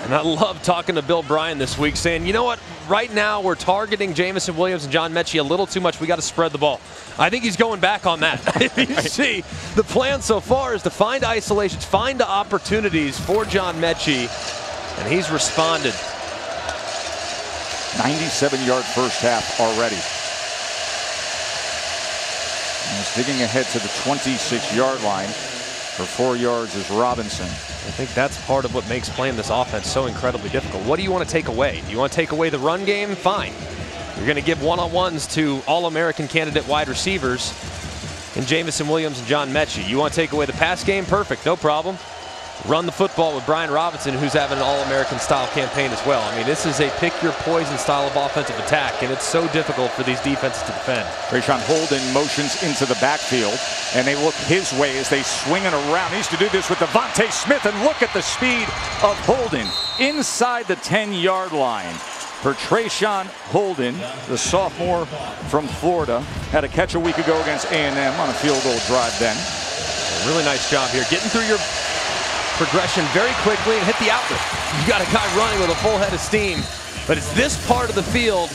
And I love talking to Bill O'Brien this week saying, you know what, right now we're targeting Jameson Williams and John Metchie a little too much. We got to spread the ball. I think he's going back on that. you see, the plan so far is to find isolations, find the opportunities for John Metchie, and he's responded. 97 yard first half already. He's digging ahead to the 26-yard line. For four yards is Robinson. I think that's part of what makes playing this offense so incredibly difficult. What do you want to take away? You want to take away the run game? Fine. You're going to give one-on-ones to All-American candidate wide receivers and Jameson Williams and John Metchie. You want to take away the pass game? Perfect. No problem run the football with Brian Robinson, who's having an All-American style campaign as well. I mean, this is a pick your poison style of offensive attack, and it's so difficult for these defenses to defend. Traeshon Holden motions into the backfield, and they look his way as they swing it around. He used to do this with DeVonta Smith, and look at the speed of Holden inside the 10-yard line. For Traeshon Holden, the sophomore from Florida, had a catch a week ago against A&M on a field goal drive then. Really nice job here, getting through your progression very quickly and hit the outlet. You got a guy running with a full head of steam, but it's this part of the field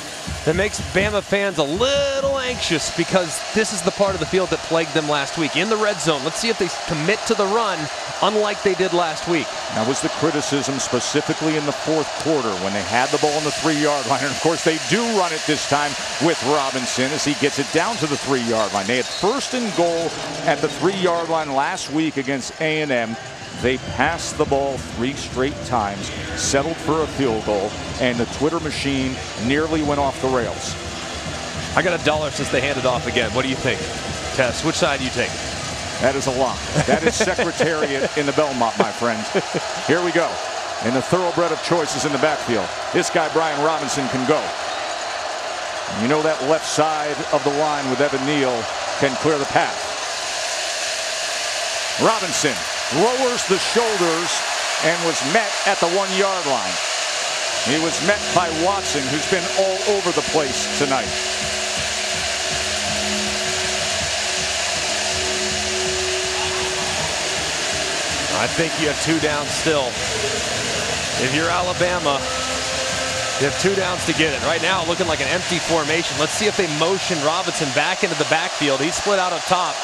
that makes Bama fans a little anxious because this is the part of the field that plagued them last week in the red zone. Let's see if they commit to the run unlike they did last week. That was the criticism specifically in the fourth quarter when they had the ball on the three-yard line. And of course, they do run it this time with Robinson as he gets it down to the three-yard line. They had first and goal at the three-yard line last week against A&M. They passed the ball three straight times, settled for a field goal, and the Twitter machine nearly went off the rails. I got a dollar since they handed off again. What do you think, Tess? Which side do you take? That is a lock. That is Secretariat in the Belmont, my friends. Here we go. And the thoroughbred of choices in the backfield. This guy, Brian Robinson, can go. You know that left side of the line with Evan Neal can clear the path. Robinson lowers the shoulders and was met at the one yard line. He was met by Watson, who's been all over the place tonight. I think you have two downs still. If you're Alabama, you have two downs to get it. Right now, looking like an empty formation. Let's see if they motion Robinson back into the backfield. He's split out up top.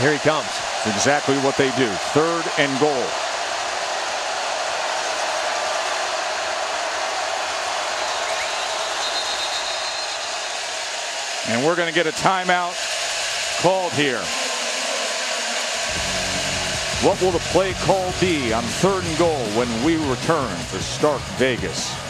Here he comes. Exactly what they do. Third and goal. And we're going to get a timeout called here. What will the play call be on third and goal when we return to Stark Vegas?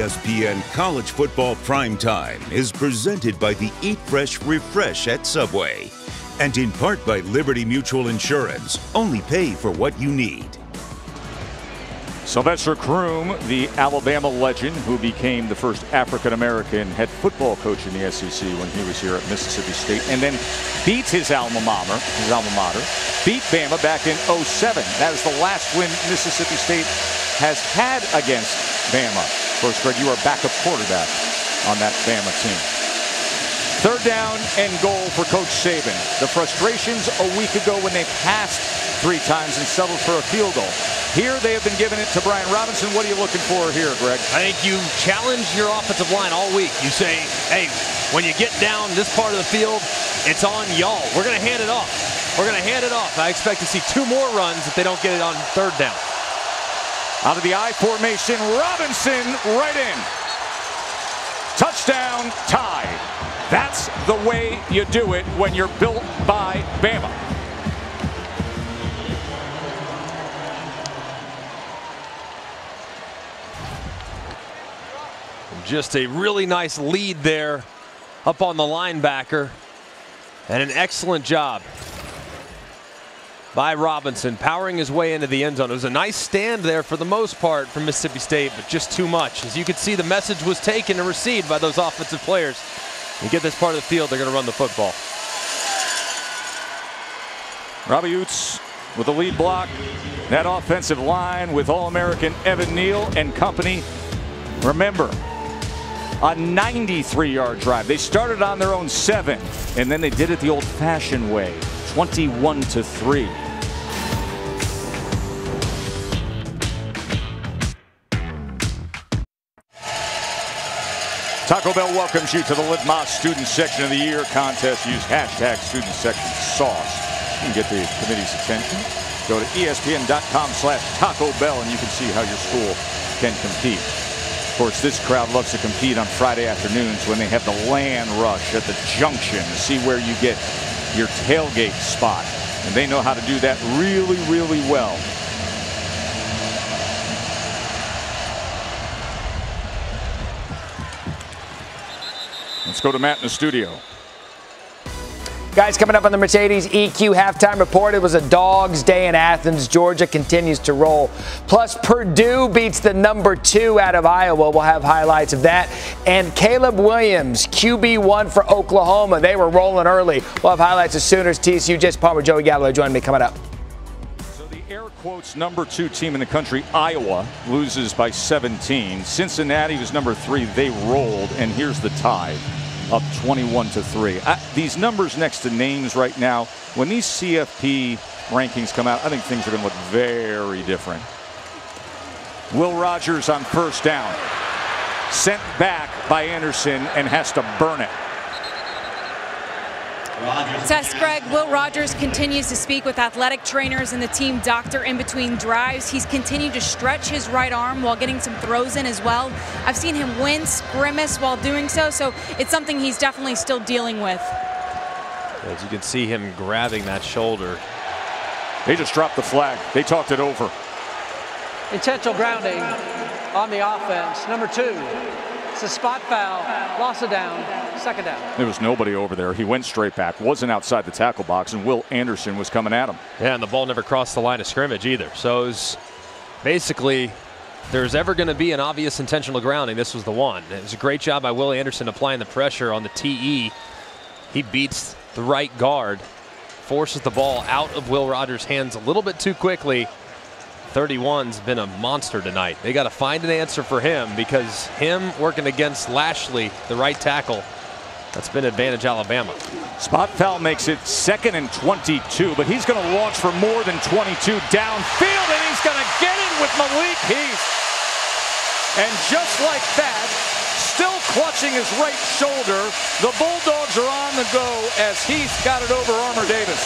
ESPN College Football Primetime is presented by the Eat Fresh Refresh at Subway and in part by Liberty Mutual Insurance. Only pay for what you need. Sylvester Croom, the Alabama legend who became the first African American head football coach in the SEC when he was here at Mississippi State, and then beat his alma mater, his alma mater, beat Bama back in 07. That is the last win Mississippi State has had against Bama. Of course, Greg, you are backup quarterback on that Bama team. Third down and goal for Coach Saban. The frustrations a week ago when they passed three times and settled for a field goal. Here they have been giving it to Brian Robinson. What are you looking for here, Greg? I think you challenge your offensive line all week. You say, hey, when you get down this part of the field, it's on y'all. We're going to hand it off. We're going to hand it off. I expect to see two more runs if they don't get it on third down. Out of the I formation, Robinson right in. Touchdown tie. That's the way you do it when you're built by Bama. Just a really nice lead there up on the linebacker. And an excellent job by Robinson, powering his way into the end zone. It was a nice stand there for the most part from Mississippi State, but just too much. As you can see, the message was taken and received by those offensive players. You get this part of the field, they're going to run the football. Robbie Ouzts with the lead block. That offensive line with All-American Evan Neal and company. Remember, a 93-yard drive. They started on their own seven, and then they did it the old-fashioned way. 21 to 3. Taco Bell welcomes you to the Live Más Student Section of the Year contest. Use hashtag student section sauce. You can get the committee's attention. Go to espn.com slash Taco Bell and you can see how your school can compete. Of course, this crowd loves to compete on Friday afternoons when they have the land rush at the junction to see where you get your tailgate spot. And they know how to do that really, really well. Let's go to Matt in the studio. Guys, coming up on the Mercedes EQ halftime report, it was a dog's day in Athens. Georgia continues to roll. Plus, Purdue beats the number two out of Iowa. We'll have highlights of that. And Caleb Williams, QB1 for Oklahoma. They were rolling early. We'll have highlights of Sooners, TCU, Jess Palmer, Joey Gallo joining me coming up. So the air quotes number two team in the country, Iowa, loses by 17. Cincinnati was number three. They rolled, and here's the Tide up 21 to 3. I, these numbers next to names right now, when these CFP rankings come out, I think things are going to look very different. Will Rogers on first down. Sent back by Anderson and has to burn it. Tess Greg, Will Rogers continues to speak with athletic trainers and the team doctor in between drives. He's continued to stretch his right arm while getting some throws in as well. I've seen him wince, grimace while doing so, so it's something he's definitely still dealing with. As you can see him grabbing that shoulder. They just dropped the flag. They talked it over. Intentional grounding on the offense. Number two. It's a spot foul. Loss of down. Second down. There was nobody over there. He went straight back. Wasn't outside the tackle box, and Will Anderson was coming at him. Yeah, and the ball never crossed the line of scrimmage either. So it was basically there's ever going to be an obvious intentional grounding, this was the one. It was a great job by Will Anderson applying the pressure on the TE. He beats the right guard, forces the ball out of Will Rogers' hands a little bit too quickly. 31's been a monster tonight. They got to find an answer for him because him working against Lashley, the right tackle, that's been advantage Alabama. Spot foul makes it second and 22, but he's going to launch for more than 22 downfield, and he's going to get it with Malik Heath. And just like that, clutching his right shoulder, the Bulldogs are on the go as Heath got it over Armour Davis.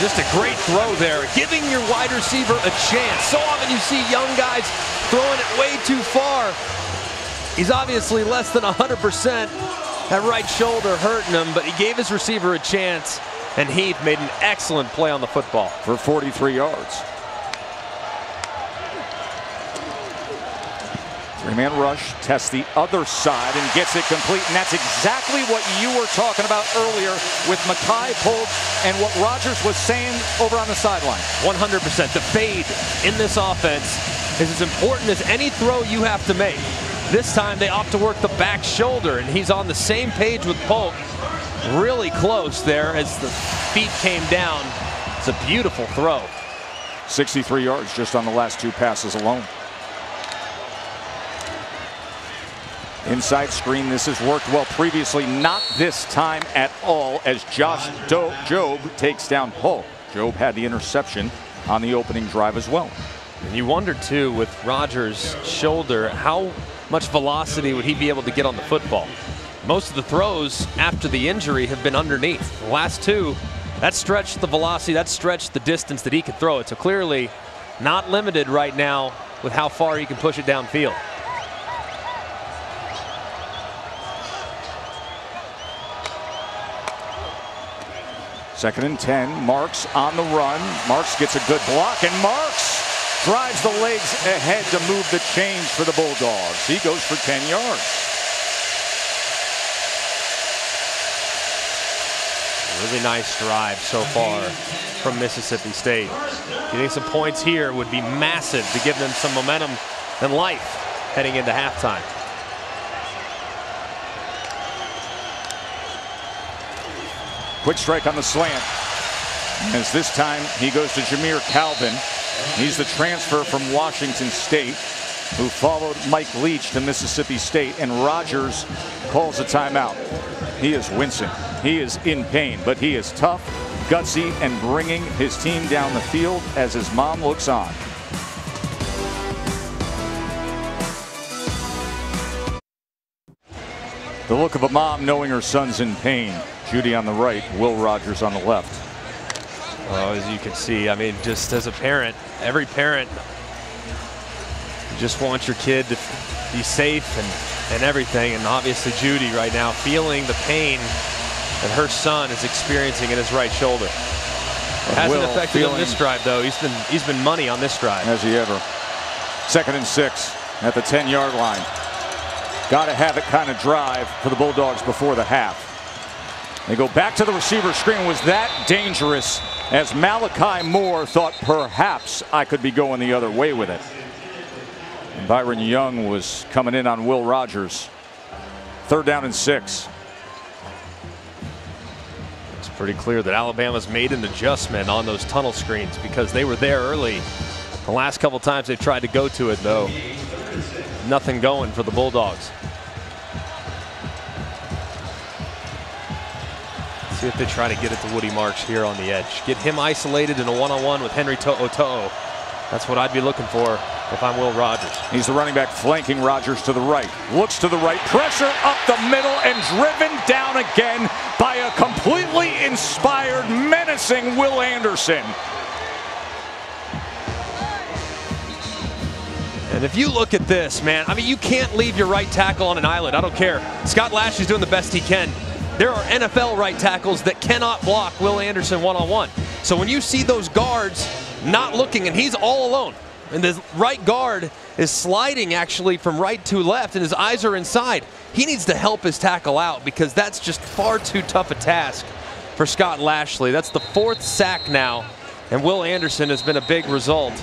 Just a great throw there, giving your wide receiver a chance. So often you see young guys throwing it way too far. He's obviously less than 100%. That right shoulder hurting him, but he gave his receiver a chance, and Heath made an excellent play on the football. For 43 yards. Three-man rush, tests the other side and gets it complete. And that's exactly what you were talking about earlier with Makai Polk and what Rogers was saying over on the sideline. 100%. The fade in this offense is as important as any throw you have to make. This time they opt to work the back shoulder, and he's on the same page with Polk. Really close there as the feet came down. It's a beautiful throw. 63 yards just on the last two passes alone. Inside screen, this has worked well previously, not this time at all as Josh Do Jobe takes down Polk. Jobe had the interception on the opening drive as well. And you wonder too with Rogers' shoulder, how much velocity would he be able to get on the football? Most of the throws after the injury have been underneath. The last two, that stretched the velocity, that stretched the distance that he could throw it. So clearly not limited right now with how far he can push it downfield. Second and 10. Marks on the run. Marks gets a good block, and Marks drives the legs ahead to move the change for the Bulldogs. He goes for 10 yards. Really nice drive so far from Mississippi State. Getting some points here would be massive to give them some momentum and life heading into halftime. Quick strike on the slant. As this time he goes to Jamire Calvin. He's the transfer from Washington State who followed Mike Leach to Mississippi State and Rogers calls a timeout. He is wincing. He is in pain, but he is tough, gutsy, and bringing his team down the field as his mom looks on. The look of a mom knowing her son's in pain. Judy on the right, Will Rogers on the left. Well, as you can see, I mean, just as a parent, every parent just wants your kid to be safe and, and everything. And obviously Judy right now feeling the pain that her son is experiencing in his right shoulder. It hasn't Will affected him this drive, though. He's been he's been money on this drive. Has he ever? Second and six at the 10 yard line. Got to have it kind of drive for the Bulldogs before the half. They go back to the receiver screen. Was that dangerous as Malachi Moore thought perhaps I could be going the other way with it? And Byron Young was coming in on Will Rogers. Third down and six. It's pretty clear that Alabama's made an adjustment on those tunnel screens because they were there early. The last couple times they've tried to go to it, though, nothing going for the Bulldogs. See if they try to get it to Woody Marks here on the edge. Get him isolated in a one-on-one with Henry To'o. That's what I'd be looking for if I'm Will Rogers. He's the running back flanking Rogers to the right. Looks to the right. Pressure up the middle and driven down again by a completely inspired, menacing Will Anderson. And if you look at this, man, I mean, you can't leave your right tackle on an island. I don't care. Scott Lashley's doing the best he can. There are NFL right tackles that cannot block Will Anderson one on one. So when you see those guards not looking and he's all alone, and the right guard is sliding actually from right to left and his eyes are inside, he needs to help his tackle out because that's just far too tough a task for Scott Lashley. That's the fourth sack now, and Will Anderson has been a big result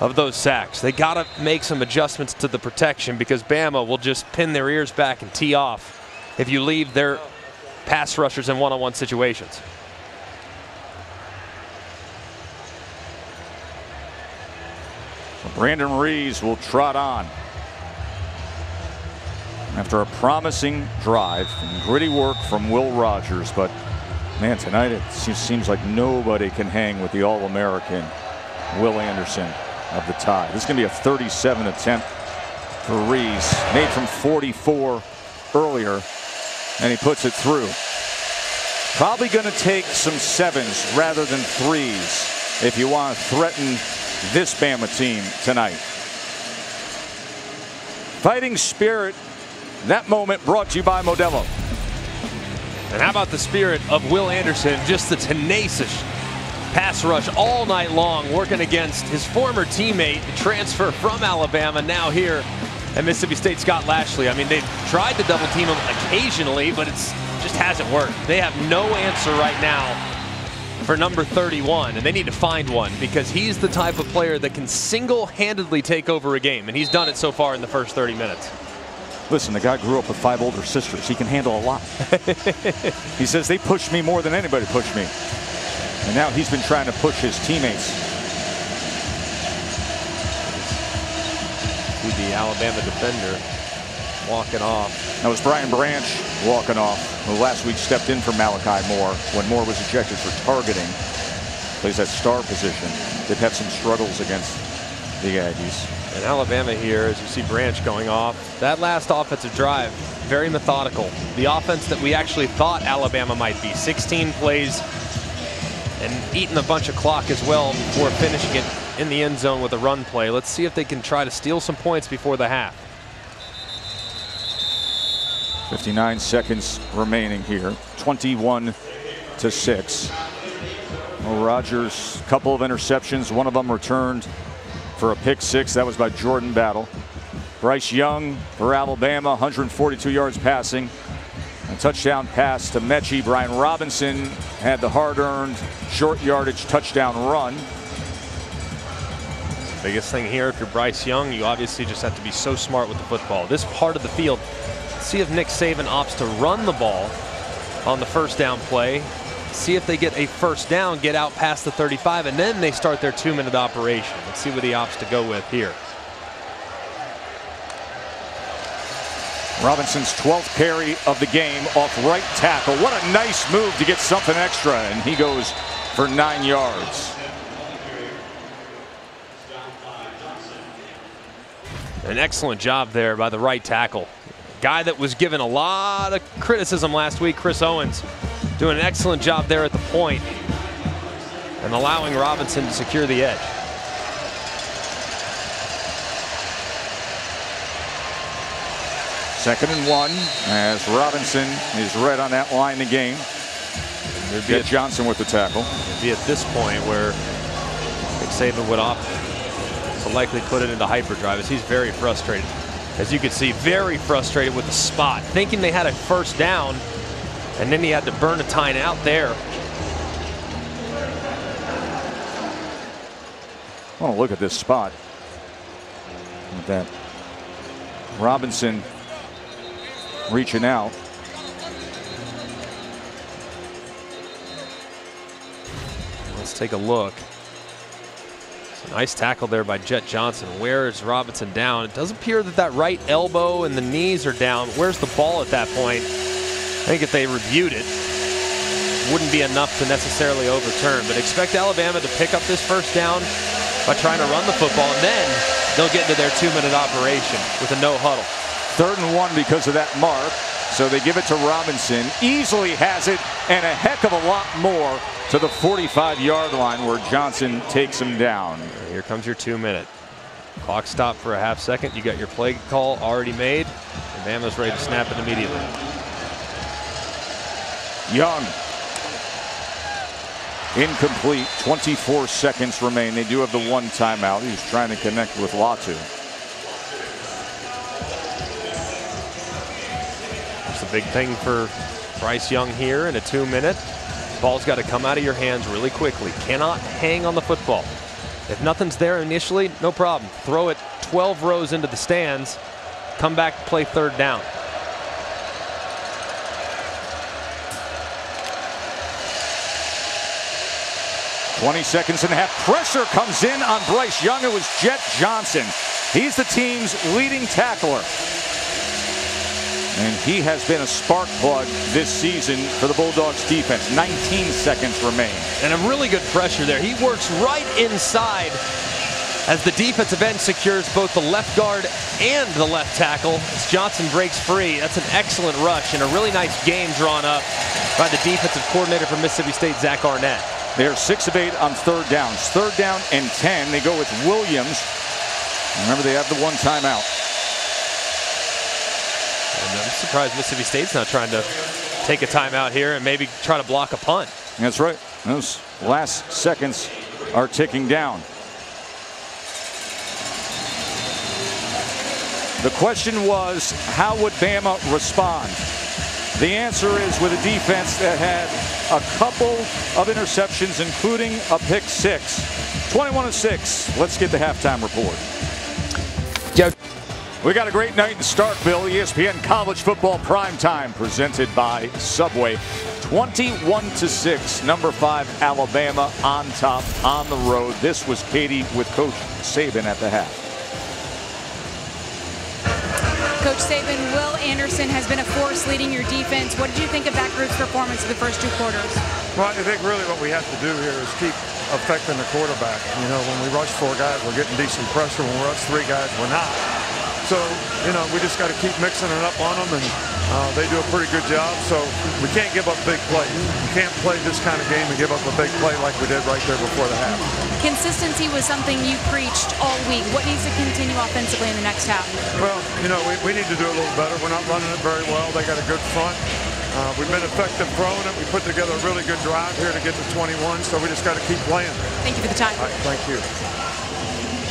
of those sacks. They got to make some adjustments to the protection because Bama will just pin their ears back and tee off if you leave their pass rushers in one-on-one situations. Brandon Ruiz will trot on. After a promising drive and gritty work from Will Rogers, but man, tonight it seems, seems like nobody can hang with the All-American Will Anderson of the Tide. This is going to be a 37 attempt for Ruiz, made from 44 earlier, and he puts it through. Probably going to take some sevens rather than threes if you want to threaten this Bama team tonight. Fighting spirit, that moment brought to you by Modelo. And how about the spirit of Will Anderson, just the tenacious pass rush all night long, working against his former teammate, the transfer from Alabama, now here at Mississippi State, Scott Lashley. I mean, they've tried to double team him occasionally, but it's just hasn't worked. They have no answer right now for number 31, and they need to find one because he's the type of player that can single-handedly take over a game, and he's done it so far in the first 30 minutes. Listen, the guy grew up with five older sisters. He can handle a lot. he says they pushed me more than anybody pushed me. And now he's been trying to push his teammates. See the Alabama defender walking off. That was Brian Branch walking off, who last week stepped in for Malachi Moore when Moore was ejected for targeting. Plays that star position. They've had some struggles against the Aggies. And Alabama here, as you see Branch going off, that last offensive drive, very methodical. The offense that we actually thought Alabama might be. 16 plays and eating a bunch of clock as well before finishing it in the end zone with a run play. Let's see if they can try to steal some points before the half. 59 seconds remaining here. 21 to 6. Well, Rogers, couple of interceptions, one of them returned for a pick six. That was by Jordan Battle. Bryce Young for Alabama, 142 yards passing. A touchdown pass to Metchie. Brian Robinson had the hard-earned short yardage touchdown run. Biggest thing here, if you're Bryce Young, you obviously just have to be so smart with the football. This part of the field, see if Nick Saban opts to run the ball on the first down play. See if they get a first down, get out past the 35, and then they start their two-minute operation. Let's see what he opts to go with here. Robinson's 12th carry of the game off right tackle. What a nice move to get something extra, and he goes for nine yards. An excellent job there by the right tackle. Guy that was given a lot of criticism last week, Chris Owens, doing an excellent job there at the and allowing Robinson to secure the edge. Second and one as Robinson is right on that line again. Jett Johnson with the tackle. Be at this point where Saban would opt to likely put it into hyperdrive as he's very frustrated. As you can see, very frustrated with the spot, thinking they had a first down, and then he had to burn a time out there. I want to look at this spot. With that Robinson reaching out. Let's take a look. Nice tackle there by Jett Johnson. Where is Robinson down? It does appear that that right elbow and the knees are down. Where's the ball at that point? I think if they reviewed it, wouldn't be enough to necessarily overturn. But expect Alabama to pick up this first down by trying to run the football, and then they'll get into their two-minute operation with a no huddle. Third and one because of that mark. So they give it to Robinson. Easily has it, and a heck of a lot more to the 45-yard line where Johnson takes him down. Here comes your two-minute. Clock stop for a half second. You got your play call already made. And Bama's ready to snap it immediately. Young. Incomplete. 24 seconds remain. They do have the one timeout. He's trying to connect with Latu. It's a big thing for Bryce Young here in a two minute. Ball's got to come out of your hands really quickly. Cannot hang on the football. If nothing's there initially, no problem. Throw it 12 rows into the stands. Come back, play third down. Twenty seconds and a half. Pressure comes in on Bryce Young. It was Jett Johnson. He's the team's leading tackler. And he has been a spark plug this season for the Bulldogs defense. 19 seconds remain. And a really good pressure there. He works right inside as the defensive end secures both the left guard and the left tackle. As Johnson breaks free. That's an excellent rush and a really nice game drawn up by the defensive coordinator for Mississippi State, Zach Arnett. They're six of eight on third downs. Third down and 10. They go with Williams. Remember, they have the one timeout. And I'm surprised Mississippi State's not trying to take a timeout here and maybe try to block a punt. That's right. Those last seconds are ticking down. The question was, how would Bama respond? The answer is with a defense that had a couple of interceptions, including a pick six. 21 to 6. Let's get the halftime report. Joe. We got a great night in Starkville. ESPN College Football Prime Time presented by Subway. 21 to 6. Number 5 Alabama on top on the road. This was Katie with Coach Saban at the half. Coach Saban, Will Anderson has been a force leading your defense. What did you think of that group's performance in the first two quarters? Well, I think really what we have to do here is keep affecting the quarterback. You know, when we rush four guys, we're getting decent pressure. When we rush three guys, we're not. So, you know, we just got to keep mixing it up on them, and uh, they do a pretty good job. So we can't give up big plays. You can't play this kind of game and give up a big play like we did right there before the half. Consistency was something you preached all week. What needs to continue offensively in the next half? Well, you know, we, we need to do a little better. We're not running it very well. They got a good front. Uh, we've been effective throwing it. We put together a really good drive here to get to 21, so we just got to keep playing. Thank you for the time. All right, thank you.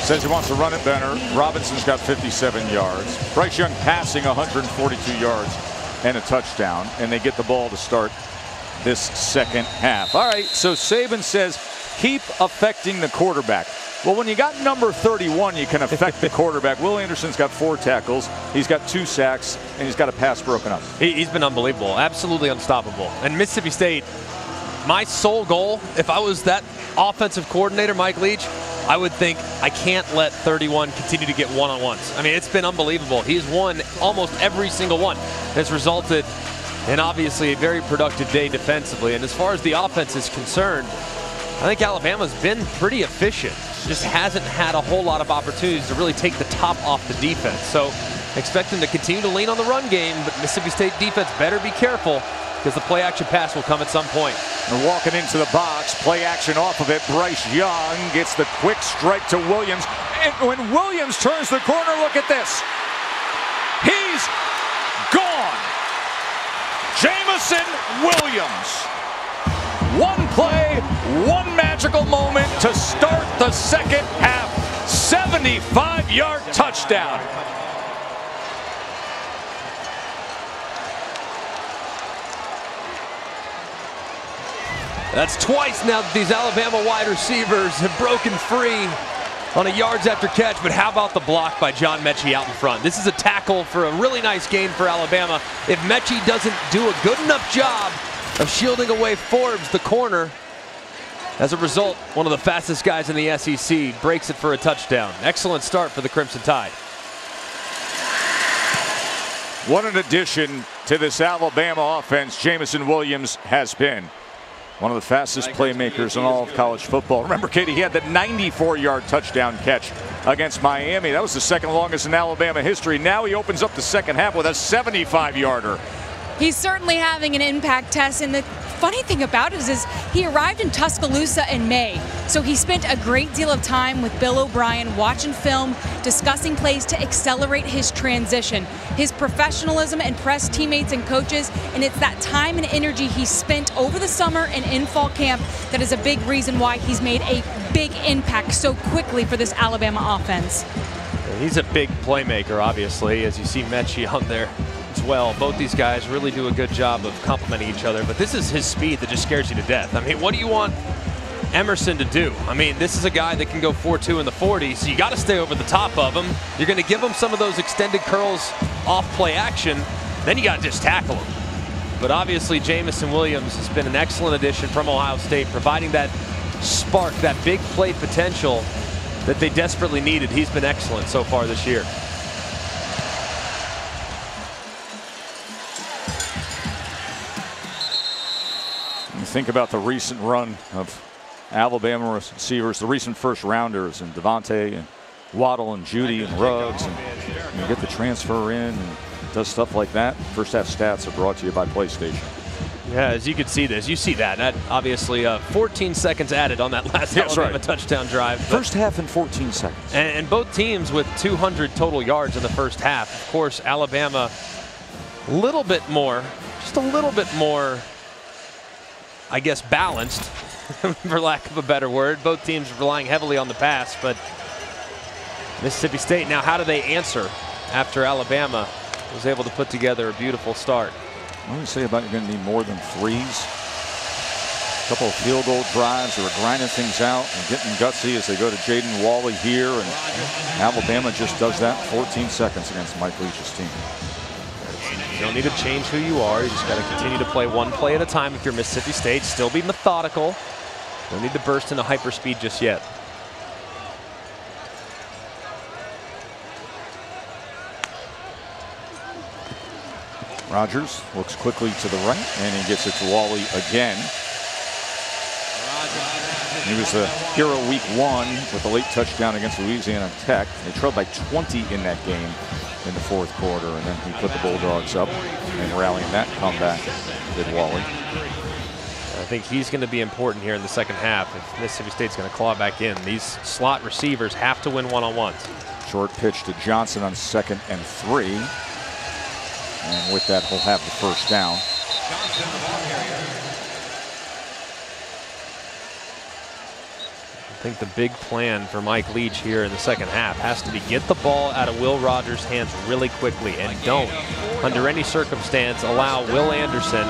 Says he wants to run it better. Robinson's got 57 yards. Bryce Young passing 142 yards and a touchdown. And they get the ball to start this second half. All right, so Saban says keep affecting the quarterback. Well, when you got number 31, you can affect the quarterback. Will Anderson's got four tackles. He's got two sacks, and he's got a pass broken up. He, has been unbelievable, absolutely unstoppable. And Mississippi State, my sole goal, if I was that offensive coordinator, Mike Leach, I would think I can't let 31 continue to get one-on-ones. I mean, it's been unbelievable. He's won almost every single one. It's resulted in obviously a very productive day defensively. And as far as the offense is concerned, I think Alabama's been pretty efficient. Just hasn't had a whole lot of opportunities to really take the top off the defense. So expect them to continue to lean on the run game, but Mississippi State defense better be careful because the play action pass will come at some point. They're walking into the box, play action off of it. Bryce Young gets the quick strike to Williams. And when Williams turns the corner, look at this. He's gone. Jameson Williams. One play, one magical moment to start the second half. 75 yard touchdown. That's twice now that these Alabama wide receivers have broken free on a yards after catch, but how about the block by John Metchie out in front? This is a tackle for a really nice gain for Alabama. If Metchie doesn't do a good enough job of shielding away Forbes, the corner, as a result, one of the fastest guys in the SEC breaks it for a touchdown. Excellent start for the Crimson Tide. What an addition to this Alabama offense Jameson Williams has been. One of the fastest playmakers in all of college football. Remember, Katie, he had that 94-yard touchdown catch against Miami. That was the second longest in Alabama history. Now he opens up the second half with a 75-yarder. He's certainly having an impact test, and the funny thing about it is, is he arrived in Tuscaloosa in May, so he spent a great deal of time with Bill O'Brien watching film, discussing plays to accelerate his transition. His professionalism impressed teammates and coaches, and it's that time and energy he spent over the summer and in fall camp that is a big reason why he's made a big impact so quickly for this Alabama offense. He's a big playmaker, obviously, as you see Metchie on there as well. Both these guys really do a good job of complementing each other, but this is his speed that just scares you to death. I mean, what do you want Emerson to do? I mean, this is a guy that can go 4-2 in the 40, so you got to stay over the top of him. You're going to give him some of those extended curls off play action, then you got to just tackle him. But obviously, Jameson Williams has been an excellent addition from Ohio State, providing that spark, that big play potential that they desperately needed. He's been excellent so far this year. Think about the recent run of Alabama receivers, the recent first rounders, and DeVonta and Waddle and Jeudy and Ruggs, and you get the transfer in and does stuff like that. First half stats are brought to you by PlayStation. Yeah, as you can see this, you see that. That obviously uh, 14 seconds added on that last That's Alabama right. touchdown drive. First half in 14 seconds. and, and both teams with 200 total yards in the first half. Of course, Alabama a little bit more, just a little bit more, I guess, balanced, for lack of a better word. Both teams relying heavily on the pass, but Mississippi State, now how do they answer after Alabama was able to put together a beautiful start? What do say about you're going to need more than threes? A couple of field goal drives. They were grinding things out and getting gutsy as they go to Jaden Walley here. And Alabama just does that 14 seconds against Mike Leach's team. You don't need to change who you are. You just got to continue to play one play at a time if you're Mississippi State. Still be methodical. Don't need to burst into hyperspeed just yet. Rogers looks quickly to the right and he gets it to Walley again. He was the hero week one with a late touchdown against Louisiana Tech. They trailed by 20 in that game in the fourth quarter, and then he put the Bulldogs up and rallying that comeback did Walley. I think he's going to be important here in the second half if Mississippi State's going to claw back in. These slot receivers have to win one-on-ones. Short pitch to Johnson on second and three. And with that, he'll have the first down. I think the big plan for Mike Leach here in the second half has to be get the ball out of Will Rogers' hands really quickly and don't, under any circumstance, allow Will Anderson,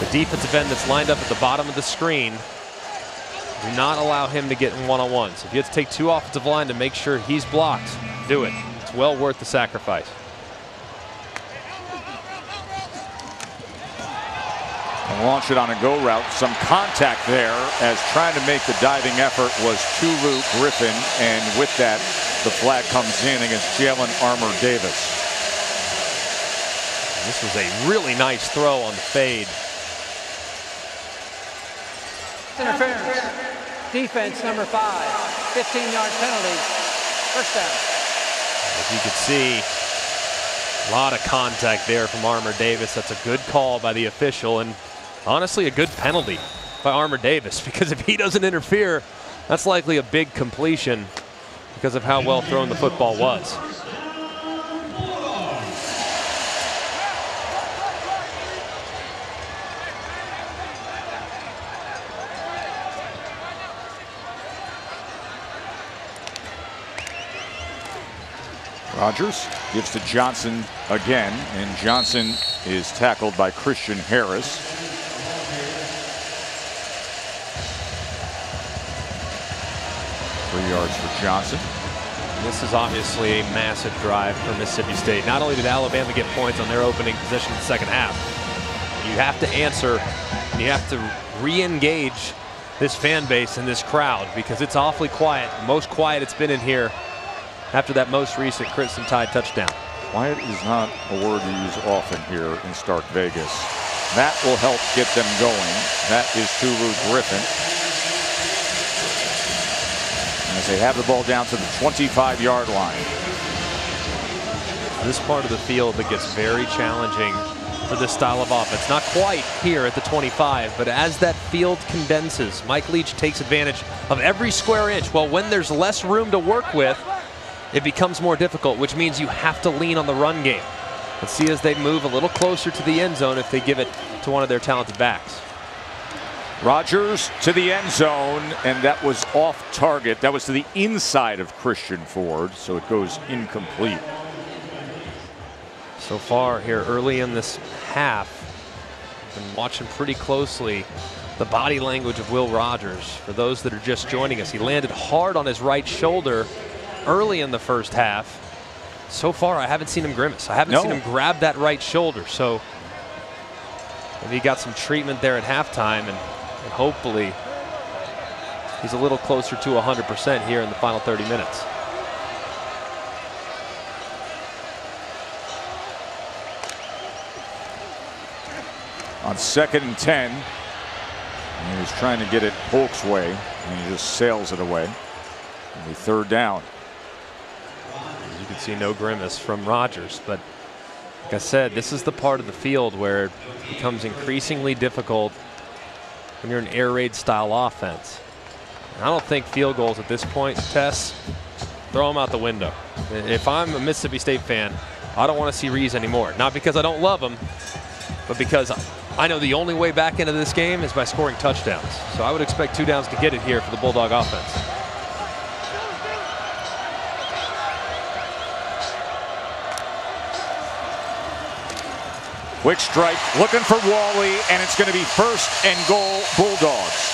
the defensive end that's lined up at the bottom of the screen, do not allow him to get in one-on-ones. If you have to take two offensive line to make sure he's blocked, do it. It's well worth the sacrifice. Launch it on a go route. Some contact there as trying to make the diving effort was Tulu Griffin. And with that, the flag comes in against Jalyn Armour Davis. This was a really nice throw on the fade. Interference. Defense number five. 15-yard penalty. First down. As you can see, A lot of contact there from Armour Davis. That's a good call by the official and honestly a good penalty by Armour Davis because if he doesn't interfere, that's likely a big completion because of how well thrown the football was. Rogers gives to Johnson again, and Johnson is tackled by Christian Harris. Three yards for Johnson. This is obviously a massive drive for Mississippi State. Not only did Alabama get points on their opening possession in the second half, you have to answer, you have to re-engage this fan base and this crowd because it's awfully quiet. Most quiet it's been in here after that most recent Crimson Tide touchdown. Quiet is not a word you use often here in Stark Vegas. That will help get them going. That is Tulu Griffin. As they have the ball down to the 25-yard line. This part of the field that gets very challenging for this style of offense. Not quite here at the 25, but as that field condenses, Mike Leach takes advantage of every square inch. Well, when there's less room to work with, it becomes more difficult, which means you have to lean on the run game. Let's see as they move a little closer to the end zone if they give it to one of their talented backs. Rogers to the end zone, and that was off target. That was to the inside of Christian Ford, so it goes incomplete. So far here early in this half, been watching pretty closely the body language of Will Rogers. For those that are just joining us, he landed hard on his right shoulder early in the first half. So far, I haven't seen him grimace. I haven't no. seen him grab that right shoulder. So maybe he got some treatment there at halftime, and, and hopefully he's a little closer to 100% here in the final 30 minutes. On second and 10, he was trying to get it Polk's way, and he just sails it away. And the third down. You can see no grimace from Rogers, but like I said, this is the part of the field where it becomes increasingly difficult when you're an air raid style offense. I don't think field goals at this point, Tess, throw them out the window. If I'm a Mississippi State fan, I don't want to see Ruiz anymore. Not because I don't love him, but because I know the only way back into this game is by scoring touchdowns. So I would expect two downs to get it here for the Bulldog offense. Quick strike, looking for Walley, and it's going to be first and goal Bulldogs.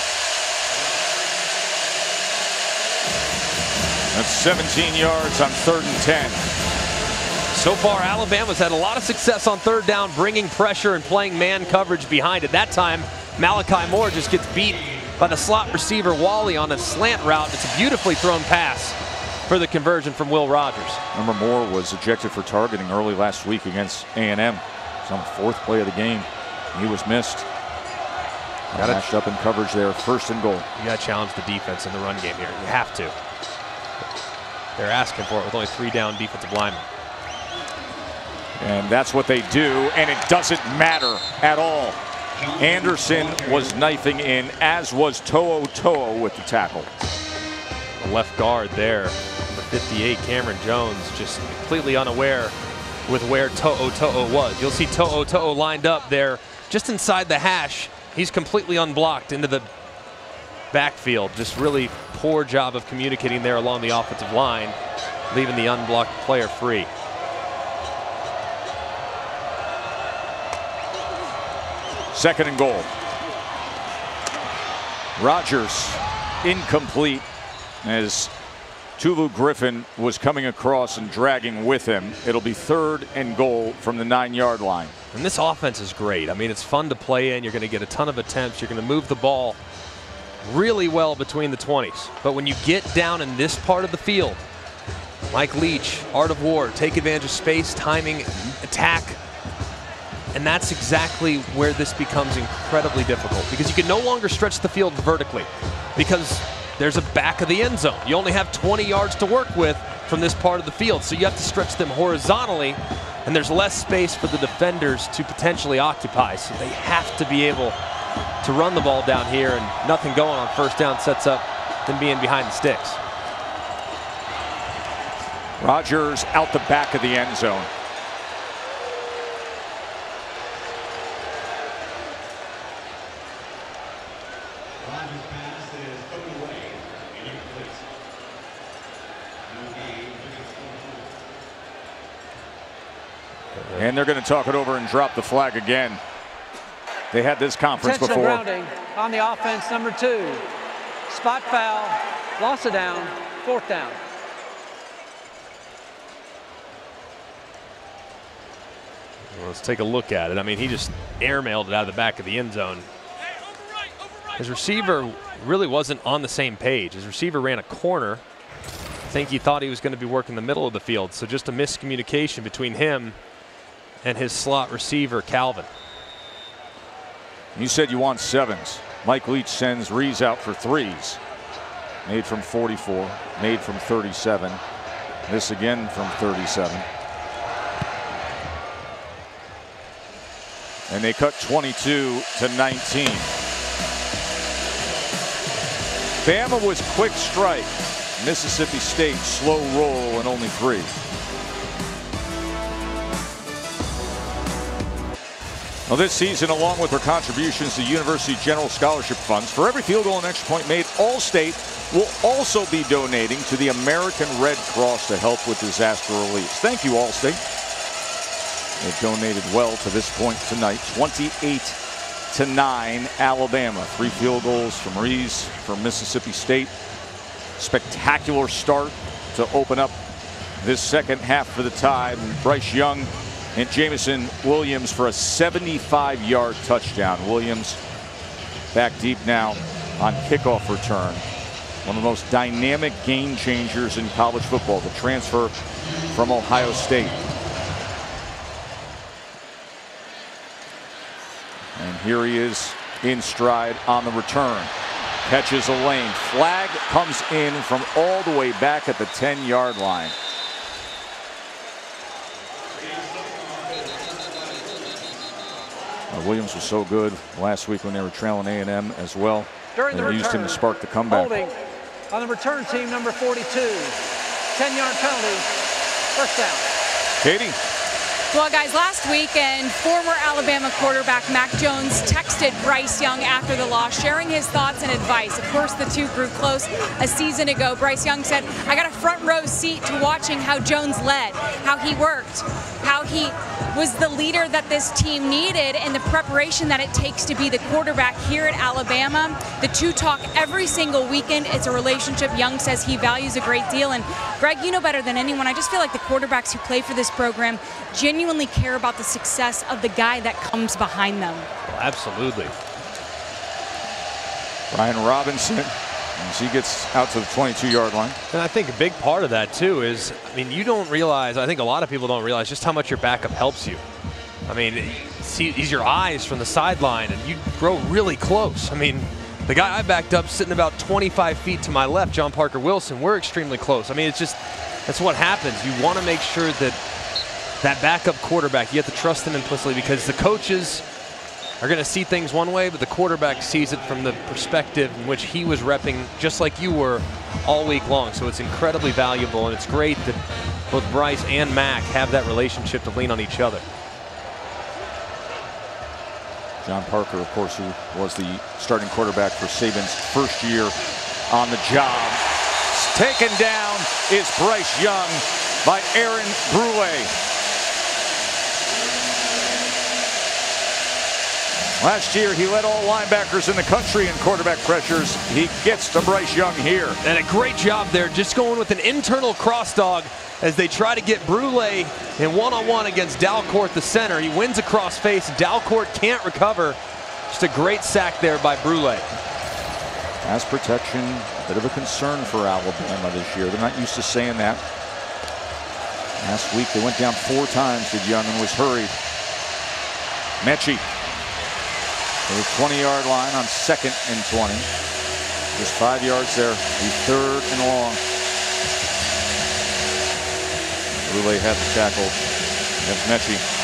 That's 17 yards on third and 10. So far, Alabama's had a lot of success on third down, bringing pressure and playing man coverage behind it. That time, Malachi Moore just gets beat by the slot receiver Walley on a slant route. It's a beautifully thrown pass for the conversion from Will Rogers. Remember, Moore was ejected for targeting early last week against A&M on the fourth play of the game. He was missed. Got matched up in coverage there, first and goal. You got to challenge the defense in the run game here. You have to. They're asking for it with only three down defensive linemen. And that's what they do, and it doesn't matter at all. Anderson was knifing in, as was To'o To'o with the tackle. The left guard there, number 58, Cameron Jones, just completely unaware with where To'o To'o was. You'll see To'o To'o lined up there just inside the hash. He's completely unblocked into the backfield. Just really poor job of communicating there along the offensive line, leaving the unblocked player free. Second and goal. Rogers incomplete as Tulu Griffin was coming across and dragging with him. It'll be third and goal from the nine yard line. And this offense is great. I mean, it's fun to play in. You're going to get a ton of attempts. You're going to move the ball really well between the 20s. But when you get down in this part of the field, Mike Leach, Art of War, take advantage of space, timing, attack. And that's exactly where this becomes incredibly difficult because you can no longer stretch the field vertically because there's a back of the end zone. You only have 20 yards to work with from this part of the field. So you have to stretch them horizontally, and there's less space for the defenders to potentially occupy. So they have to be able to run the ball down here, and nothing going on first down sets up them being behind the sticks. Rogers out the back of the end zone. And they're going to talk it over and drop the flag again. They had this conference Intentional before. grounding on the offense, number two. Spot foul, loss of down, fourth down. Well, let's take a look at it. I mean, he just airmailed it out of the back of the end zone. His receiver really wasn't on the same page. His receiver ran a corner. I think he thought he was going to be working the middle of the field. So just a miscommunication between him and his slot receiver, Calvin. You said you want sevens. Mike Leach sends Ruiz out for threes. Made from 44, made from 37. This again from 37. And they cut 22 to 19. Bama was quick strike. Mississippi State slow roll and only three. Well, this season, along with her contributions to University General Scholarship Funds, for every field goal and extra point made, Allstate will also be donating to the American Red Cross to help with disaster relief. Thank you, Allstate. They've donated well to this point tonight. 28 to 9, Alabama. Three field goals from Ruiz from Mississippi State. Spectacular start to open up this second half for the Tide. Bryce Young and Jameson Williams for a 75 yard touchdown. Williams back deep now on kickoff return. One of the most dynamic game changers in college football, the transfer from Ohio State. And here he is in stride on the return. Catches a lane. Flag comes in from all the way back at the 10 yard line. Uh, Williams was so good last week when they were trailing A&M as well. During the they used him to spark the comeback. Holding on the return team, number 42. 10-yard penalty, first down. Katie. Well, guys, last weekend, former Alabama quarterback Mac Jones texted Bryce Young after the loss, sharing his thoughts and advice. Of course, the two grew close a season ago. Bryce Young said, I got a front row seat to watching how Jones led, how he worked, how he was the leader that this team needed, and the preparation that it takes to be the quarterback here at Alabama. The two talk every single weekend. It's a relationship Young says he values a great deal. And Greg, you know better than anyone. I just feel like the quarterbacks who play for this program genuinely care about the success of the guy that comes behind them. Well, absolutely. Brian Robinson as he gets out to the 22 yard line. And I think a big part of that too is, I mean, you don't realize, I think a lot of people don't realize just how much your backup helps you. I mean, see, he's your eyes from the sideline and you grow really close. I mean, the guy I backed up sitting about 25 feet to my left, John Parker Wilson, we're extremely close. I mean, it's just, that's what happens. You want to make sure that that backup quarterback, you have to trust them implicitly because the coaches are going to see things one way, but the quarterback sees it from the perspective in which he was repping, just like you were all week long. So it's incredibly valuable, and it's great that both Bryce and Mac have that relationship to lean on each other. John Parker, of course, who was the starting quarterback for Saban's first year on the job. Taken down is Bryce Young by Aaron Brule. Last year, he led all linebackers in the country in quarterback pressures. He gets to Bryce Young here. And a great job there, just going with an internal cross dog as they try to get Brule in one-on-one against Dalcourt, the center. He wins across face. Dalcourt can't recover. Just a great sack there by Brule. Pass protection, a bit of a concern for Alabama this year. They're not used to saying that. Last week, they went down four times, to Young, and was hurried. Metchie the 20-yard line on second and 20. Just five yards there. The third and long. Lule had the tackle against Metchie.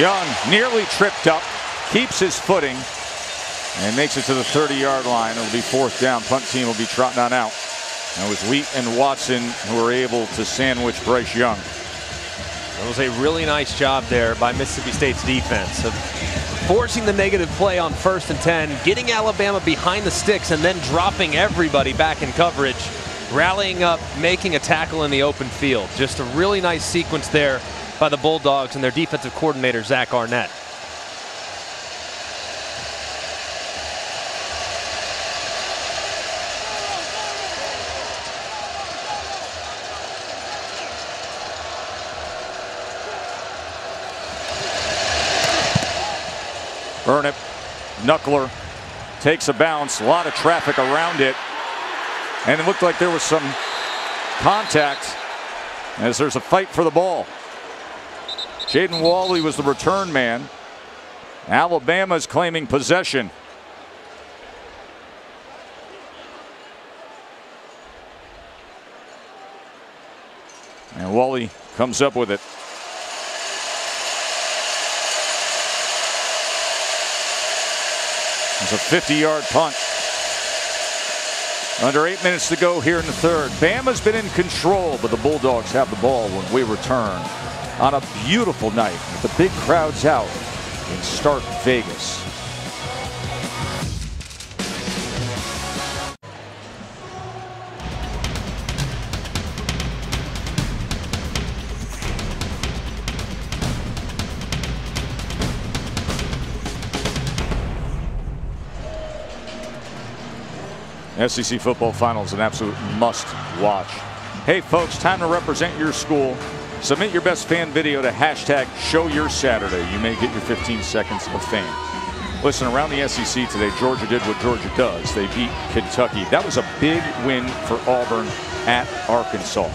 Young nearly tripped up, keeps his footing, and makes it to the 30-yard line. It'll be fourth down. Punt team will be trotting on out. And it was Wheat and Watson who were able to sandwich Bryce Young. It was a really nice job there by Mississippi State's defense of forcing the negative play on first and 10, getting Alabama behind the sticks, and then dropping everybody back in coverage, rallying up, making a tackle in the open field. Just a really nice sequence there by the Bulldogs and their defensive coordinator, Zach Arnett. Burnip, Knuckler, takes a bounce. A lot of traffic around it. And it looked like there was some contact as there's a fight for the ball. Jaden Walley was the return man. Alabama is claiming possession. And Walley comes up with it. It's a 50 yard punt. Under eight minutes to go here in the third. Bama's been in control, but the Bulldogs have the ball when we return on a beautiful night with the big crowds out in Stark Vegas. SEC football finals an absolute must watch. Hey folks, time to represent your school Submit your best fan video to hashtag show your Saturday. You may get your 15 seconds of fame. Listen, around the SEC today, Georgia did what Georgia does. They beat Kentucky. That was a big win for Auburn at Arkansas.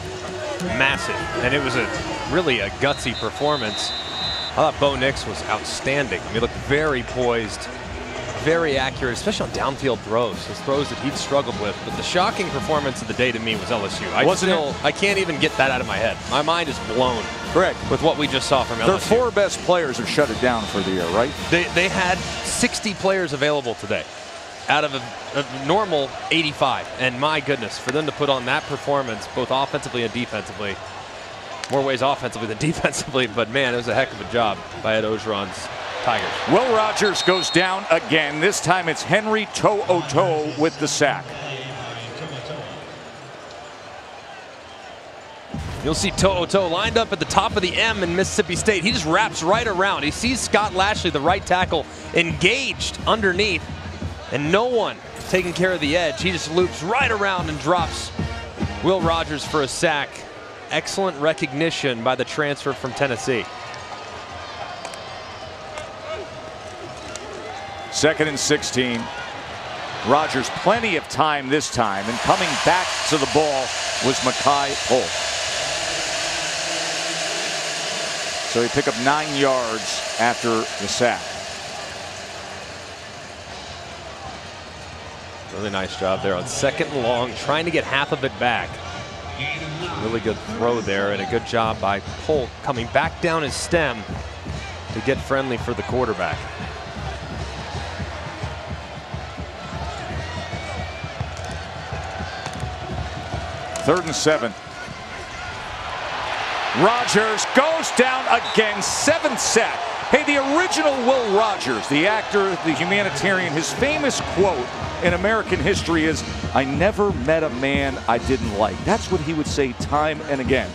Massive. And it was a really a gutsy performance. I thought Bo Nix was outstanding. He looked very poised, very accurate, especially on downfield throws. Those throws that he'd struggled with. But the shocking performance of the day to me was LSU. I Wasn't still, it? I can't even get that out of my head. My mind is blown. Correct. With what we just saw from LSU. Their four best players have shut it down for the year, right? They, they had 60 players available today out of a, a normal 85. And my goodness, for them to put on that performance, both offensively and defensively, more ways offensively than defensively, but man, it was a heck of a job by Ed Orgeron's Tigers. Will Rogers goes down again. This time it's Henry To'oto'o with the sack. You'll see To'oto'o lined up at the top of the M in Mississippi State. He just wraps right around. He sees Scott Lashley, the right tackle, engaged underneath, and no one taking care of the edge. He just loops right around and drops Will Rogers for a sack. Excellent recognition by the transfer from Tennessee. Second and 16. Rogers plenty of time this time, and coming back to the ball was Makai Polk. So he picked up nine yards after the sack. Really nice job there on second and long, trying to get half of it back. Really good throw there, and a good job by Polk coming back down his stem to get friendly for the quarterback. Third and seven. Rogers goes down again, seventh sack. Hey, the original Will Rogers, the actor, the humanitarian, his famous quote in American history is, I never met a man I didn't like. That's what he would say time and again.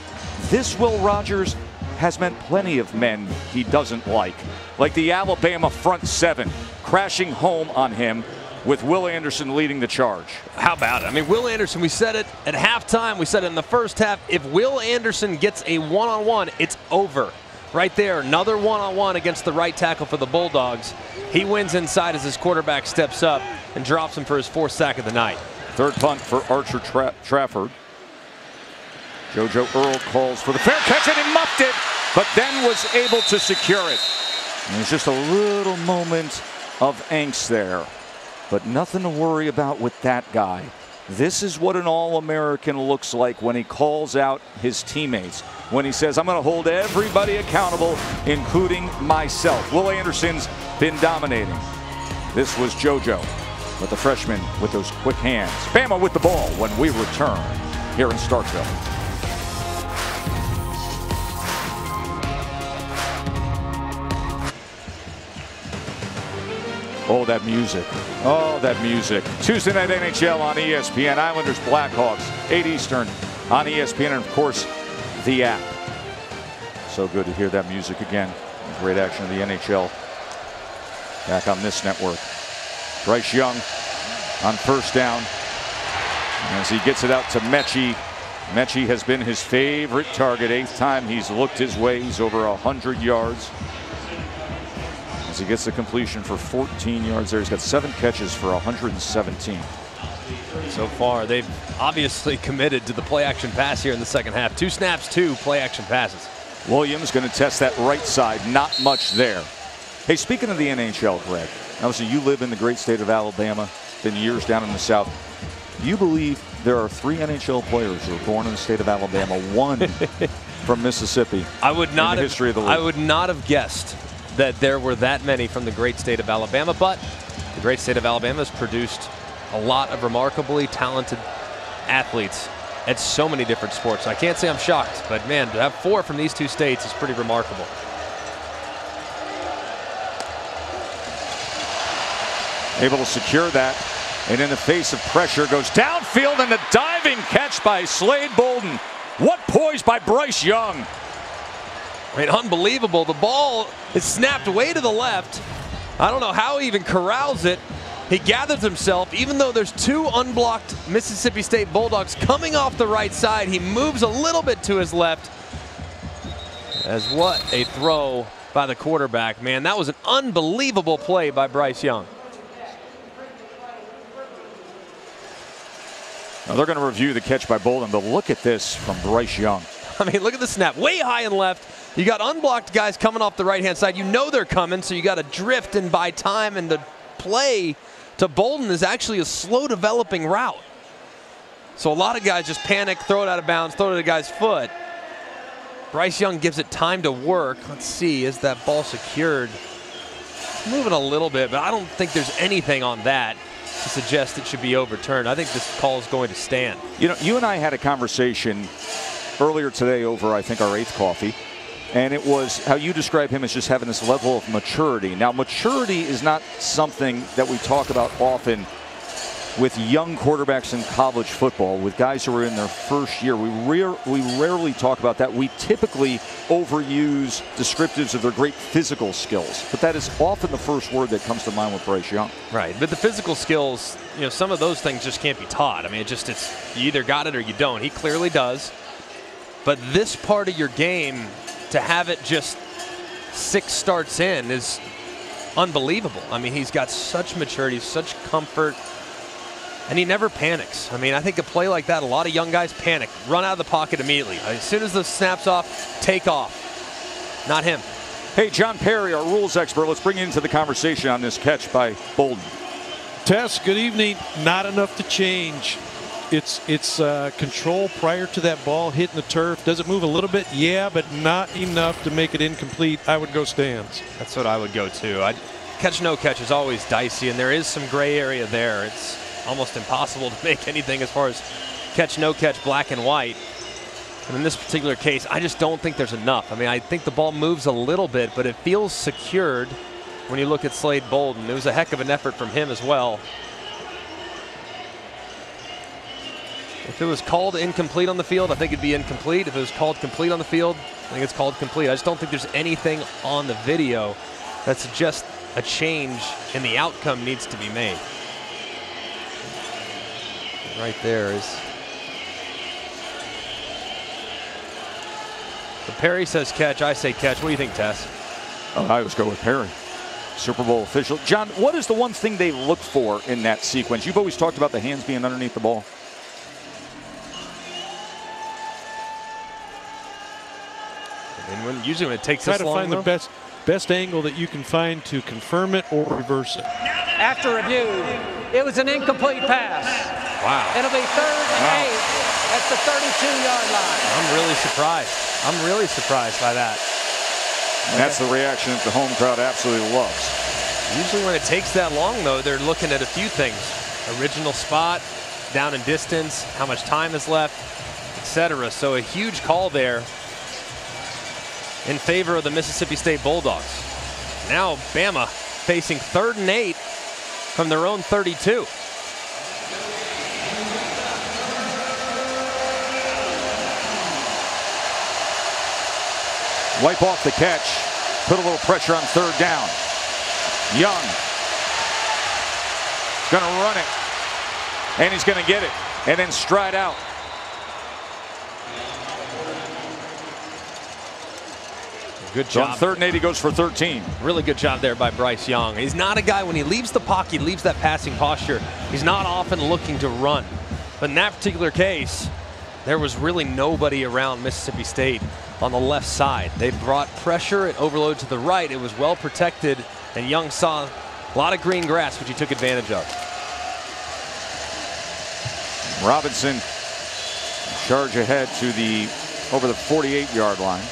This Will Rogers has met plenty of men he doesn't like, like the Alabama front seven crashing home on him with Will Anderson leading the charge. How about it? I mean, Will Anderson, we said it at halftime, we said it in the first half. If Will Anderson gets a one on one, it's over. Right there, another one on one against the right tackle for the Bulldogs. He wins inside as his quarterback steps up and drops him for his fourth sack of the night. Third punt for Archer Tra Trafford. JoJo Earle calls for the fair catch and he muffed it, but then was able to secure it. And it was just a little moment of angst there, but nothing to worry about with that guy. This is what an All American looks like when he calls out his teammates. When he says, I'm going to hold everybody accountable, including myself. Will Anderson's been dominating. This was JoJo, but the freshman with those quick hands. Bama with the ball when we return here in Starkville. Oh, that music. Oh, that music. Tuesday night NHL on ESPN. Islanders Blackhawks, 8 Eastern on ESPN, and of course, the app. So good to hear that music again. Great action of the NHL back on this network. Bryce Young on first down. As he gets it out to Metchie. Metchie has been his favorite target. Eighth time he's looked his way. He's over 100 yards as he gets the completion for 14 yards there. He's got seven catches for 117. So far, they've obviously committed to the play action pass here in the second half. Two snaps, two play action passes. Williams going to test that right side. Not much there. Hey, speaking of the NHL, Greg, obviously you live in the great state of Alabama, been years down in the South. You believe there are three NHL players who are born in the state of Alabama, one from Mississippi. I would not have, history of the league. I would not have guessed that there were that many from the great state of Alabama, but the great state of Alabama has produced a lot of remarkably talented athletes at so many different sports. I can't say I'm shocked, but man, to have four from these two states is pretty remarkable. Able to secure that. And in the face of pressure, goes downfield and a diving catch by Slade Bolden. What poise by Bryce Young. I mean, unbelievable. The ball is snapped way to the left. I don't know how he even corrals it. He gathers himself, even though there's two unblocked Mississippi State Bulldogs coming off the right side. He moves a little bit to his left. As what a throw by the quarterback. Man, that was an unbelievable play by Bryce Young. Now they're going to review the catch by Bolden, but look at this from Bryce Young. I mean, look at the snap. Way high and left. You got unblocked guys coming off the right-hand side. You know they're coming, so you got to drift and buy time. And the play to Bolden is actually a slow developing route. So a lot of guys just panic, throw it out of bounds, throw it at a guy's foot. Bryce Young gives it time to work. Let's see, is that ball secured? It's moving a little bit, but I don't think there's anything on that to suggest it should be overturned. I think this call is going to stand. You know, you and I had a conversation earlier today over, I think, our eighth coffee and it was how you describe him as just having this level of maturity. Now, maturity is not something that we talk about often with young quarterbacks in college football, with guys who are in their first year. We, rare, we rarely talk about that. We typically overuse descriptives of their great physical skills, but that is often the first word that comes to mind with Bryce Young. Right, but the physical skills, you know, some of those things just can't be taught. I mean, it just it's you either got it or you don't. He clearly does. But this part of your game to have it just six starts in is unbelievable. I mean, he's got such maturity, such comfort, and he never panics. I mean, I think a play like that, a lot of young guys panic, run out of the pocket immediately. As soon as the snap's off, take off. Not him. Hey, John Perry, our rules expert, let's bring you into the conversation on this catch by Bolden. Tess, good evening. Not enough to change. It's it's uh, control prior to that ball hitting the turf. Does it move a little bit? Yeah, but not enough to make it incomplete. I would go stands. That's what I would go to. I'd, catch no catch is always dicey, and there is some gray area there. It's almost impossible to make anything as far as catch no catch black and white. And in this particular case, I just don't think there's enough. I mean, I think the ball moves a little bit, but it feels secured when you look at Slade Bolden. It was a heck of an effort from him as well. If it was called incomplete on the field, I think it'd be incomplete. If it was called complete on the field, I think it's called complete. I just don't think there's anything on the video that suggests a change in the outcome needs to be made. Right there is. So Perry says catch, I say catch. What do you think, Tess? Oh, I always go with Perry. Super Bowl official. John, what is the one thing they look for in that sequence? You've always talked about the hands being underneath the ball. And when usually when it takes try this to long, find though, the best best angle that you can find to confirm it or reverse it. After review, it was an incomplete pass. Wow. It'll be third and Wow. eight at the 32-yard line. I'm really surprised. I'm really surprised by that. And that's the reaction that the home crowd absolutely loves. Usually when it takes that long, though, they're looking at a few things. Original spot, down in distance, how much time is left, etc. So a huge call there in favor of the Mississippi State Bulldogs. Now Bama facing third and eight from their own 32. Wipe off the catch. Put a little pressure on third down. Young. Going to run it. And he's going to get it. And then stride out. Good So on job. third and eight, he goes for 13. Really good job there by Bryce Young. He's not a guy, when he leaves the pocket, he leaves that passing posture. He's not often looking to run. But in that particular case, there was really nobody around Mississippi State on the left side. They brought pressure, and overload to the right. It was well protected, and Young saw a lot of green grass, which he took advantage of. Robinson charge ahead to the over the 48 yard line.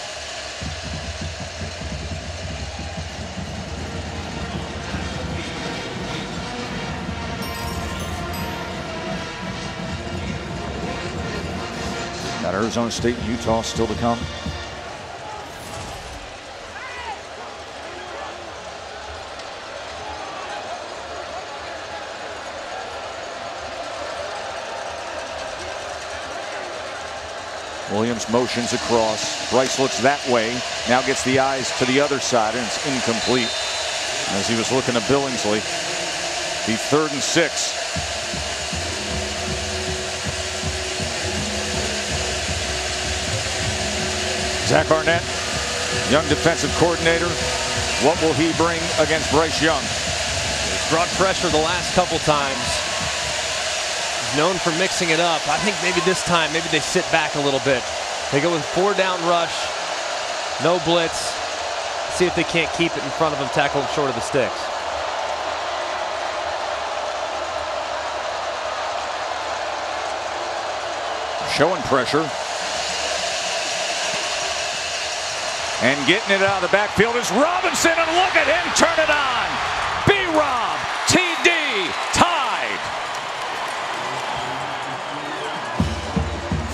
Arizona State and Utah still to come. Williams motions across. Bryce looks that way. Now gets the eyes to the other side, and it's incomplete. As he was looking at Billingsley. Be third and six. Zach Arnett, young defensive coordinator. What will he bring against Bryce Young? He's brought pressure the last couple times. He's known for mixing it up. I think maybe this time, maybe they sit back a little bit. They go with four down rush, no blitz. See if they can't keep it in front of him, tackle him short of the sticks. Showing pressure. And getting it out of the backfield is Robinson, and look at him turn it on. B-Rob, TD, tied.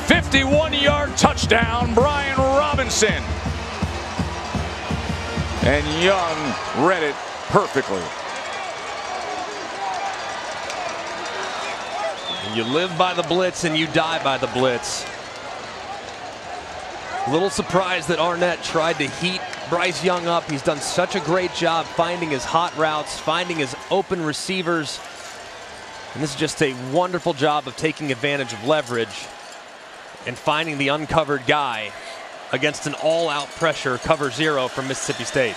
51-yard touchdown, Brian Robinson. And Young read it perfectly. You live by the blitz and you die by the blitz. Little surprised that Arnett tried to heat Bryce Young up. He's done such a great job finding his hot routes, finding his open receivers. And this is just a wonderful job of taking advantage of leverage and finding the uncovered guy against an all-out pressure cover zero from Mississippi State.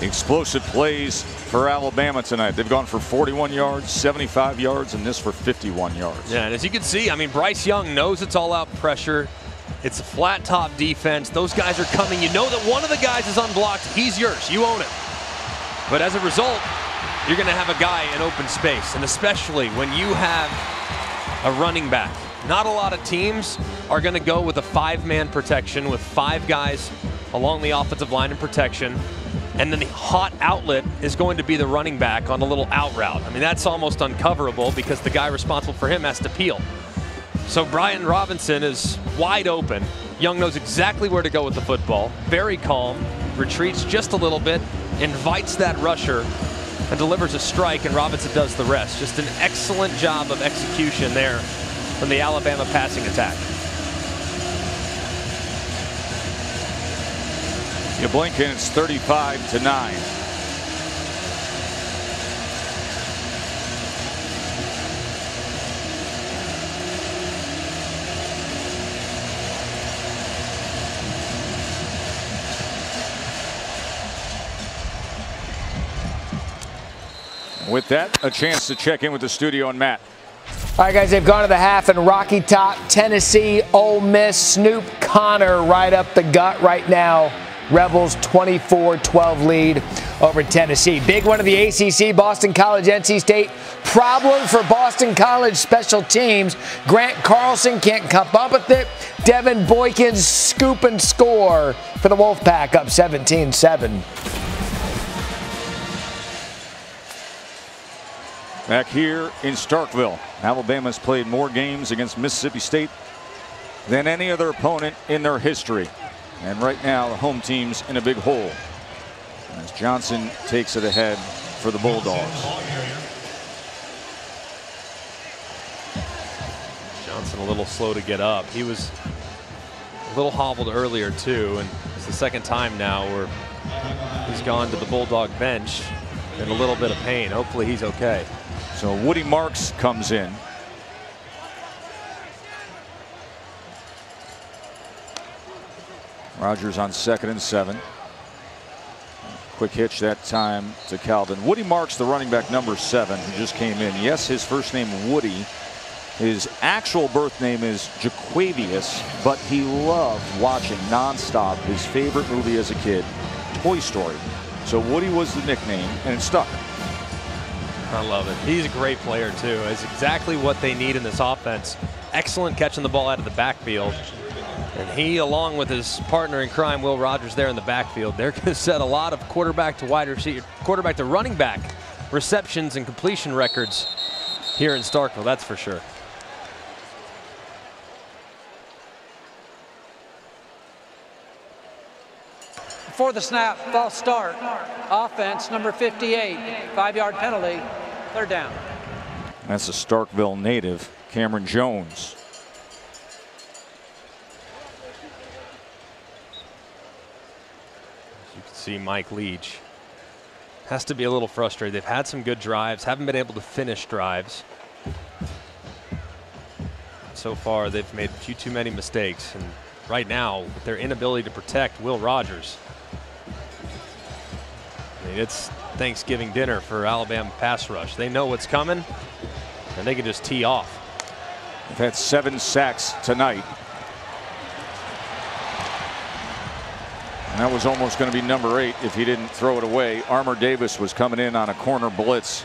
Explosive plays for Alabama tonight. They've gone for 41 yards, 75 yards, and this for 51 yards. Yeah, and as you can see, I mean, Bryce Young knows it's all out pressure. It's a flat top defense. Those guys are coming. You know that one of the guys is unblocked. He's yours. You own it. But as a result, you're going to have a guy in open space. And especially when you have a running back. Not a lot of teams are going to go with a five man protection with five guys along the offensive line in protection. And then the hot outlet is going to be the running back on a little out route. I mean, that's almost uncoverable because the guy responsible for him has to peel. So Brian Robinson is wide open. Young knows exactly where to go with the football. Very calm, retreats just a little bit, invites that rusher, and delivers a strike, and Robinson does the rest. Just an excellent job of execution there from the Alabama passing attack. You blink and it's 35 to 9. With that, a chance to check in with the studio and Matt. All right, guys, they've gone to the half in Rocky Top, Tennessee, Ole Miss, Snoop Conner right up the gut right now. Rebels 24-12 lead over Tennessee. Big one of the ACC, Boston College, NC State. Problem for Boston College special teams. Grant Carlson can't come up with it. Devin Boykins scoop and score for the Wolfpack up 17-7. Back here in Starkville, Alabama's played more games against Mississippi State than any other opponent in their history. And right now, the home team's in a big hole. As Johnson takes it ahead for the Bulldogs. Johnson a little slow to get up. He was a little hobbled earlier too, and it's the second time now where he's gone to the Bulldog bench in a little bit of pain. Hopefully he's okay. So Woody Marks comes in. Rogers on second and seven. Quick hitch that time to Calvin. Woody Marks, the running back number seven, who just came in. Yes, his first name Woody. His actual birth name is Jaquavius, but he loved watching nonstop his favorite movie as a kid, Toy Story. So Woody was the nickname, and it stuck. I love it. He's a great player, too. It's exactly what they need in this offense. Excellent catching the ball out of the backfield. And he, along with his partner in crime, Will Rogers, there in the backfield, they're going to set a lot of quarterback to wide receiver, quarterback to running back receptions and completion records here in Starkville, that's for sure. Before the snap, false start. Offense, number 58. Five-yard penalty. Third down. That's a Starkville native, Cameron Jones. You can Mike Leach has to be a little frustrated. They've had some good drives, haven't been able to finish drives. So far, they've made a few too many mistakes. And right now, with their inability to protect Will Rogers, I mean, it's Thanksgiving dinner for Alabama pass rush. They know what's coming, and they can just tee off. They've had seven sacks tonight. That was almost going to be number eight if he didn't throw it away. Armour Davis was coming in on a corner blitz.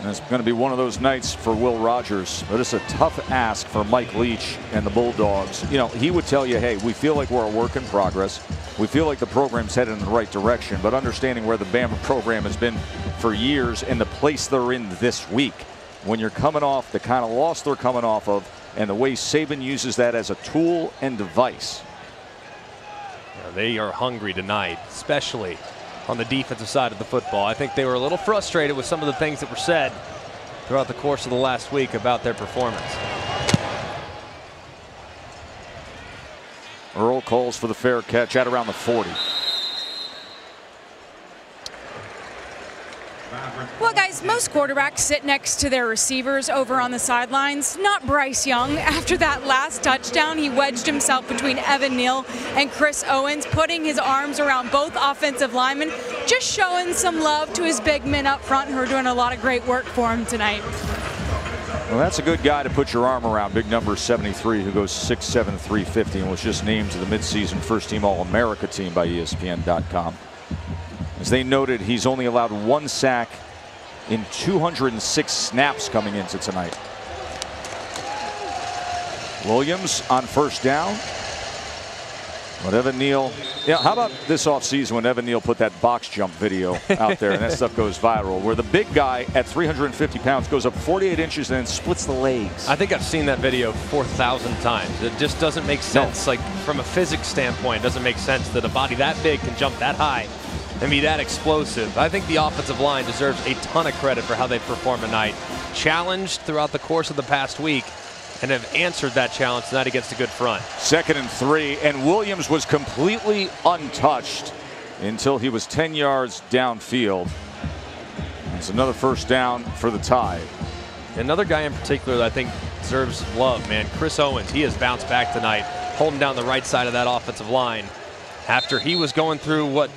And it's going to be one of those nights for Will Rogers. But it's a tough ask for Mike Leach and the Bulldogs. You know, he would tell you, hey, we feel like we're a work in progress. We feel like the program's headed in the right direction. But understanding where the Bama program has been for years and the place they're in this week, when you're coming off the kind of loss they're coming off of, and the way Saban uses that as a tool and device. They are hungry tonight, especially on the defensive side of the football. I think they were a little frustrated with some of the things that were said throughout the course of the last week about their performance. Earle calls for the fair catch at around the 40. Well, guys, most quarterbacks sit next to their receivers over on the sidelines. Not Bryce Young. After that last touchdown, he wedged himself between Evan Neal and Chris Owens, putting his arms around both offensive linemen, just showing some love to his big men up front who are doing a lot of great work for him tonight. Well, that's a good guy to put your arm around. Big number 73, who goes 6'7", 350, and was just named to the midseason first team All-America team by ESPN.com. As they noted, he's only allowed one sack in 206 snaps coming into tonight. Williams on first down. But Evan Neal, yeah, how about this offseason when Evan Neal put that box jump video out there and that stuff goes viral, where the big guy at 350 pounds goes up 48 inches and then splits the legs. I think I've seen that video 4,000 times. It just doesn't make sense. No. Like from a physics standpoint, it doesn't make sense that a body that big can jump that high and be that explosive. I think the offensive line deserves a ton of credit for how they performed tonight. Challenged throughout the course of the past week and have answered that challenge tonight against a good front. Second and three, and Williams was completely untouched until he was 10 yards downfield. It's another first down for the tie. Another guy in particular that I think deserves love, man. Chris Owens, he has bounced back tonight, holding down the right side of that offensive line after he was going through what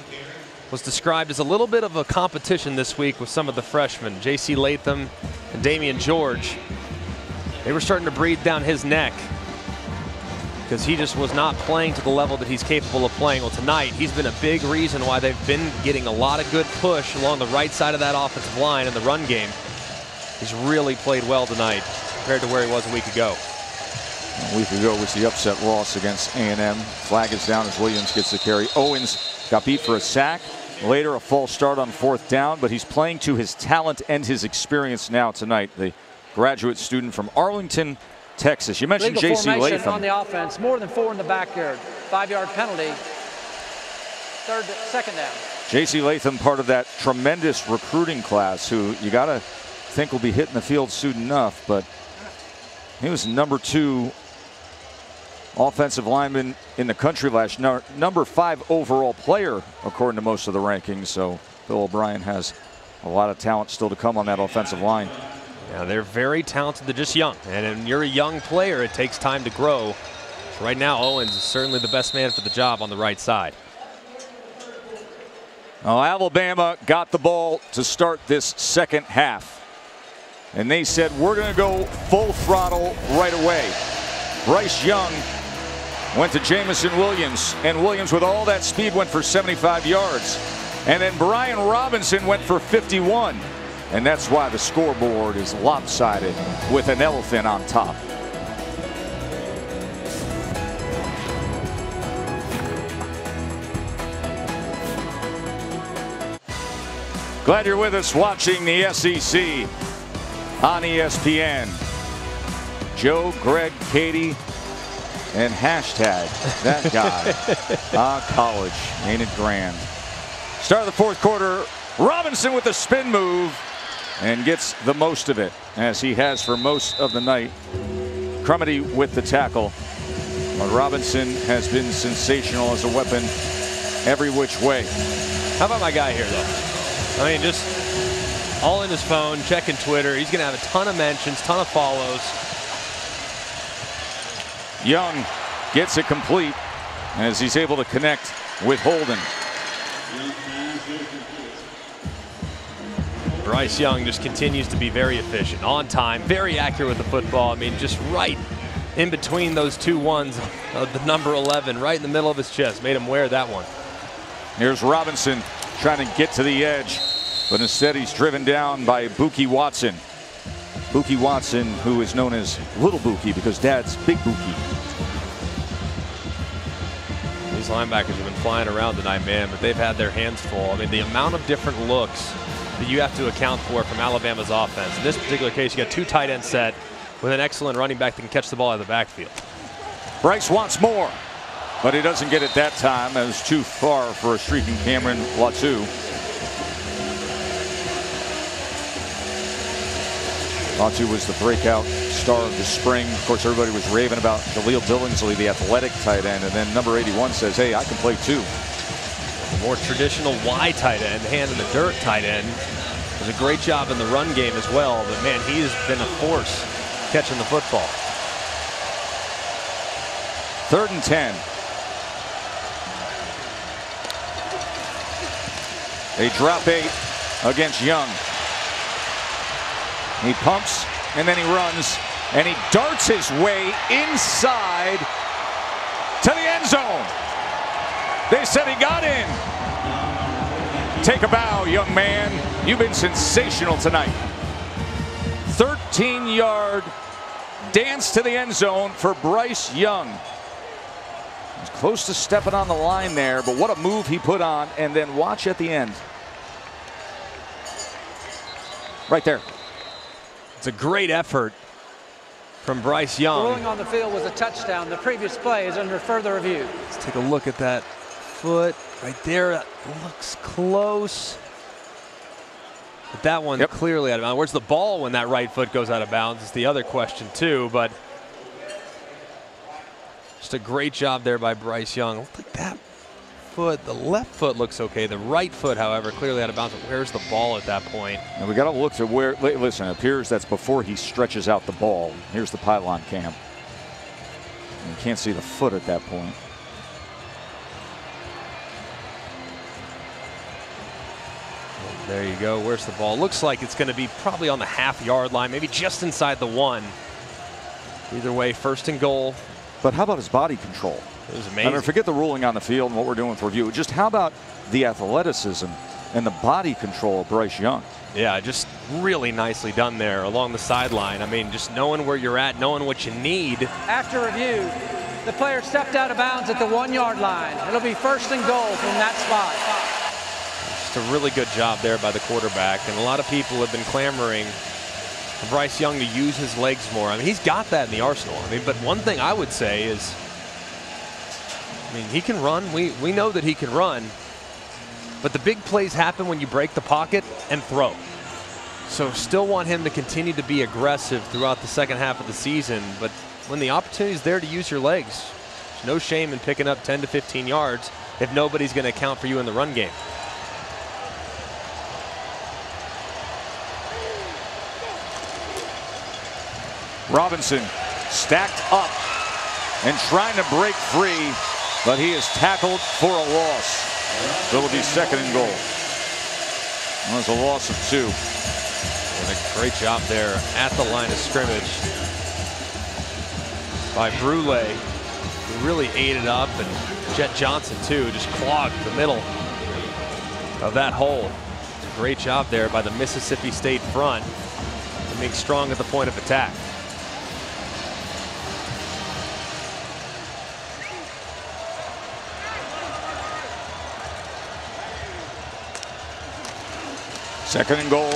was described as a little bit of a competition this week with some of the freshmen. J.C. Latham and Damieon George, they were starting to breathe down his neck because he just was not playing to the level that he's capable of playing. Well, tonight, he's been a big reason why they've been getting a lot of good push along the right side of that offensive line in the run game. He's really played well tonight compared to where he was a week ago. A week ago was the upset loss against A&M. Flag is down as Williams gets the carry. Owens got beat for a sack. Later, a false start on fourth down, but he's playing to his talent and his experience now tonight. The graduate student from Arlington, Texas. You mentioned J.C. Latham. on the offense, more than four in the backyard. Five-yard penalty. Third, second down. J.C. Latham, part of that tremendous recruiting class, who you got to think will be hitting the field soon enough, but he was number two offensive lineman in the country last year, number five overall player, according to most of the rankings. So Bill O'Brien has a lot of talent still to come on that offensive line. Yeah, they're very talented. They're just young. And when you're a young player, it takes time to grow. So right now, Owens is certainly the best man for the job on the right side. Well, Alabama got the ball to start this second half. And they said, we're going to go full throttle right away. Bryce Young went to Jameson Williams, and Williams, with all that speed, went for 75 yards. And then Brian Robinson went for 51. And that's why the scoreboard is lopsided with an elephant on top. Glad you're with us watching the SEC on ESPN. Joe, Greg, Katie, and hashtag that guy ah, college. Ain't it grand? Start of the fourth quarter. Robinson with the spin move and gets the most of it as he has for most of the night. Crumedy with the tackle. But Robinson has been sensational as a weapon every which way. How about my guy here, though? I mean, just all in his phone, checking Twitter. He's going to have a ton of mentions, ton of follows. Young gets it complete as he's able to connect with Bolden. Bryce Young just continues to be very efficient, on time, very accurate with the football. I mean, just right in between those two ones of the number 11, right in the middle of his chest. Made him wear that one. Here's Robinson trying to get to the edge, but instead he's driven down by Bookie Watson. Bookie Watson, who is known as Little Bookie because dad's Big Bookie. These linebackers have been flying around tonight, man, but they've had their hands full. I mean, the amount of different looks that you have to account for from Alabama's offense. In this particular case, you got two tight ends set with an excellent running back that can catch the ball out of the backfield. Bryce wants more, but he doesn't get it that time as too far for a streaking Cameron Latu. Latu was the breakout star of the spring. Of course, everybody was raving about Jahleel Billingsley, the athletic tight end, and then number 81 says, hey, I can play too. The more traditional Y tight end, hand in the dirt tight end, does a great job in the run game as well. But man, he has been a force catching the football. Third and 10. They drop eight against Young. He pumps and then he runs and he darts his way inside to the end zone. They said he got in. Take a bow, young man. You've been sensational tonight. 13 yard dance to the end zone for Bryce Young. He's close to stepping on the line there, but what a move he put on. And then watch at the end. Right there. It's a great effort from Bryce Young. Rolling on the field was a touchdown. The previous play is under further review. Let's take a look at that foot right there. That looks close. But that one yep. clearly out of bounds. Where's the ball when that right foot goes out of bounds is the other question too. But just a great job there by Bryce Young. Look at that foot. The left foot looks okay. The right foot, however, clearly out of bounds. Where's the ball at that point? And we got to look to where. Listen, it appears that's before he stretches out the ball. Here's the pylon cam. You can't see the foot at that point. There you go. Where's the ball? Looks like it's going to be probably on the half yard line, maybe just inside the one. Either way, first and goal. But how about his body control? It was amazing. I mean, forget the ruling on the field and what we're doing with review. Just how about the athleticism and the body control of Bryce Young? Yeah, just really nicely done there along the sideline. I mean, just knowing where you're at, knowing what you need. After review, the player stepped out of bounds at the one yard line. It'll be first and goal from that spot. Just a really good job there by the quarterback. And a lot of people have been clamoring for Bryce Young to use his legs more. I mean, he's got that in the arsenal. I mean, but one thing I would say is, I mean, he can run. We, we know that he can run. But the big plays happen when you break the pocket and throw. So still want him to continue to be aggressive throughout the second half of the season. But when the opportunity is there to use your legs, there's no shame in picking up 10 to 15 yards if nobody's going to account for you in the run game. Robinson stacked up and trying to break free, but he is tackled for a loss. It'll be second and goal. Well, there's a loss of two. And a great job there at the line of scrimmage by Brule. Who really ate it up, and Jett Johnson too, just clogged the middle of that hole. Great job there by the Mississippi State front, being strong at the point of attack. Second and goal.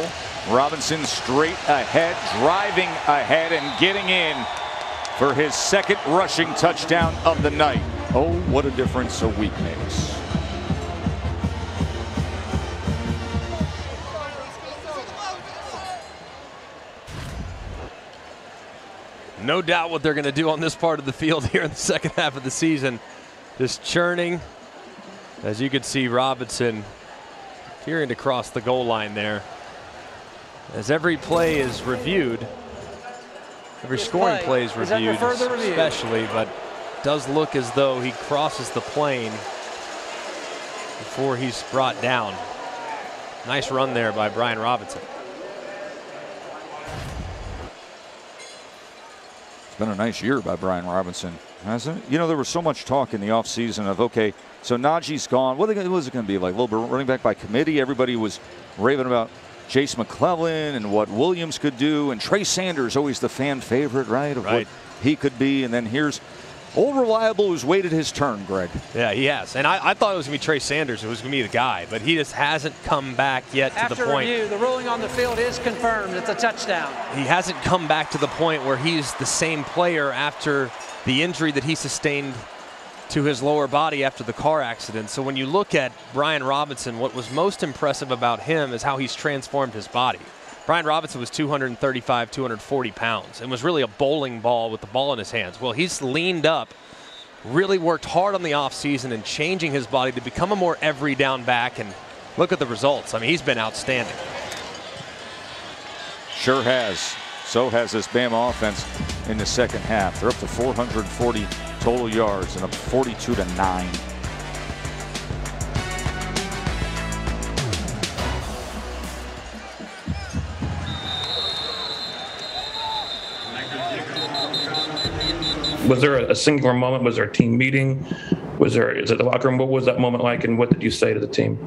Robinson straight ahead, driving ahead and getting in for his second rushing touchdown of the night. Oh, what a difference a week makes. No doubt what they're going to do on this part of the field here in the second half of the season. Just churning. As you can see, Robinson peering to cross the goal line there. As every play is reviewed, every scoring play, play is reviewed, especially, but does look as though he crosses the plane before he's brought down. Nice run there by Brian Robinson. It's been a nice year by Brian Robinson, hasn't it? You know, there was so much talk in the offseason of, okay, so Najee's gone. What was it going to be like? A little bit running back by committee. Everybody was raving about Jase McClellan and what Williams could do, and Trey Sanders, always the fan favorite, right, of right. what he could be. And then here's old reliable who's waited his turn, Greg. Yeah, he has. And I, I thought it was going to be Trey Sanders who was going to be the guy, but he just hasn't come back yet After to the point. Review, the ruling on the field is confirmed. It's a touchdown. He hasn't come back to the point where he's the same player after the injury that he sustained to his lower body after the car accident. So when you look at Brian Robinson, what was most impressive about him is how he's transformed his body. Brian Robinson was 235, 240 pounds and was really a bowling ball with the ball in his hands. Well, he's leaned up, really worked hard on the offseason and changing his body to become a more every down back. And look at the results. I mean, he's been outstanding. Sure has. So has this Bama offense in the second half. They're up to 440 total yards and up 42 to 9. Was there a singular moment? Was there a team meeting? Was there, is it the locker room? What was that moment like and what did you say to the team?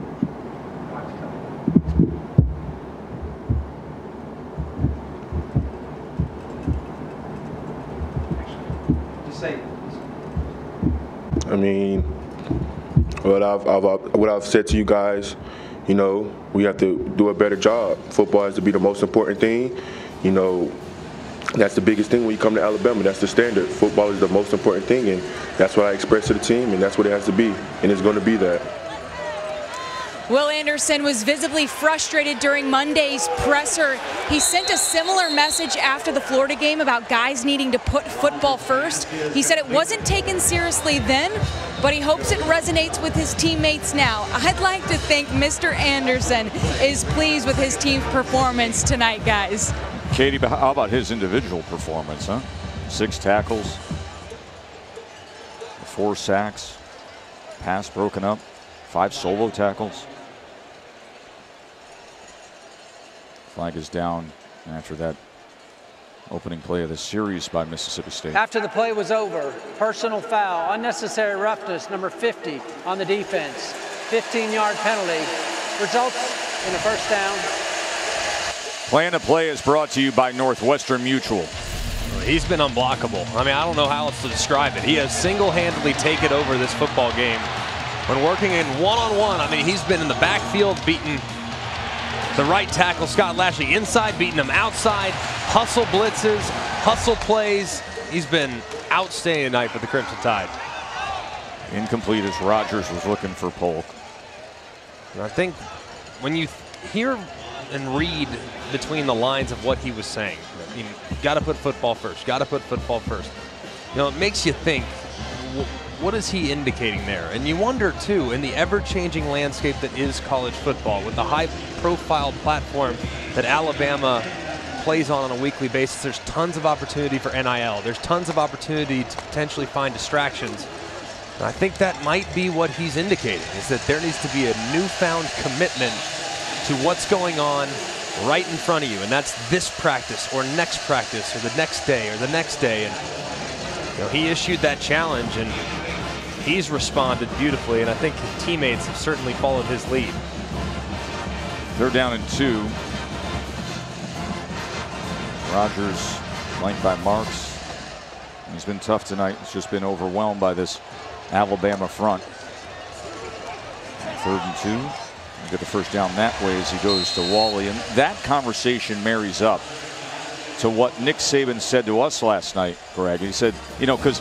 I mean, what I've, I've, what I've said to you guys, you know, we have to do a better job. Football has to be the most important thing. You know, that's the biggest thing when you come to Alabama. That's the standard. Football is the most important thing, and that's what I express to the team, and that's what it has to be, and it's going to be that. Will Anderson was visibly frustrated during Monday's presser. He sent a similar message after the Florida game about guys needing to put football first. He said it wasn't taken seriously then, but he hopes it resonates with his teammates now. I'd like to think Mr. Anderson is pleased with his team's performance tonight, guys. Katie, how about his individual performance, huh? Six tackles, four sacks, pass broken up, five solo tackles. Flag is down after that opening play of the series by Mississippi State. After the play was over, personal foul, unnecessary roughness, number 50 on the defense. 15-yard penalty results in a first down. Plan to play is brought to you by Northwestern Mutual. He's been unblockable. I mean, I don't know how else to describe it. He has single-handedly taken over this football game. When working in one-on-one, -on -one, I mean, he's been in the backfield beating the right tackle, Scott Lashley, inside, beating him outside, hustle blitzes, hustle plays. He's been outstanding tonight for the Crimson Tide. Incomplete as Rogers was looking for Polk. And I think when you hear and read between the lines of what he was saying, you got to put football first, got to put football first. You know, it makes you think, what is he indicating there? And you wonder, too, in the ever-changing landscape that is college football, with the high-profile platform that Alabama plays on on a weekly basis, there's tons of opportunity for NIL. There's tons of opportunity to potentially find distractions. And I think that might be what he's indicating, is that there needs to be a newfound commitment to what's going on right in front of you. And that's this practice or next practice or the next day or the next day. And you know, he issued that challenge and he's responded beautifully. And I think his teammates have certainly followed his lead. They're down in two. Rogers flanked by Marks. He's been tough tonight. He's just been overwhelmed by this Alabama front. Third and two. Get the first down that way as he goes to Walley. And that conversation marries up to what Nick Saban said to us last night, Greg. He said, you know, because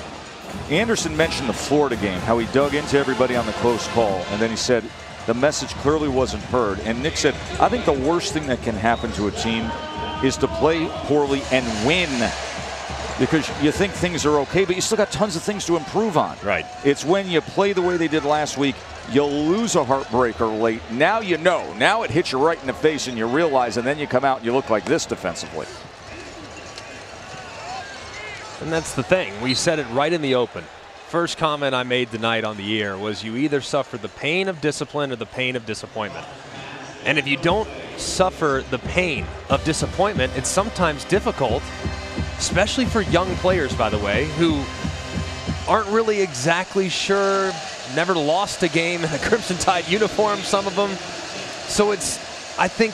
Anderson mentioned the Florida game, how he dug into everybody on the close call. And then he said the message clearly wasn't heard. And Nick said, I think the worst thing that can happen to a team is to play poorly and win because you think things are okay, but you still got tons of things to improve on. Right. It's when you play the way they did last week, you'll lose a heartbreaker late. Now you know. Now it hits you right in the face and you realize, and then you come out and you look like this defensively. And that's the thing. We said it right in the open. First comment I made tonight on the air was you either suffer the pain of discipline or the pain of disappointment. And if you don't suffer the pain of disappointment, it's sometimes difficult, especially for young players, by the way, who aren't really exactly sure, never lost a game in a Crimson Tide uniform, some of them. So it's, I think,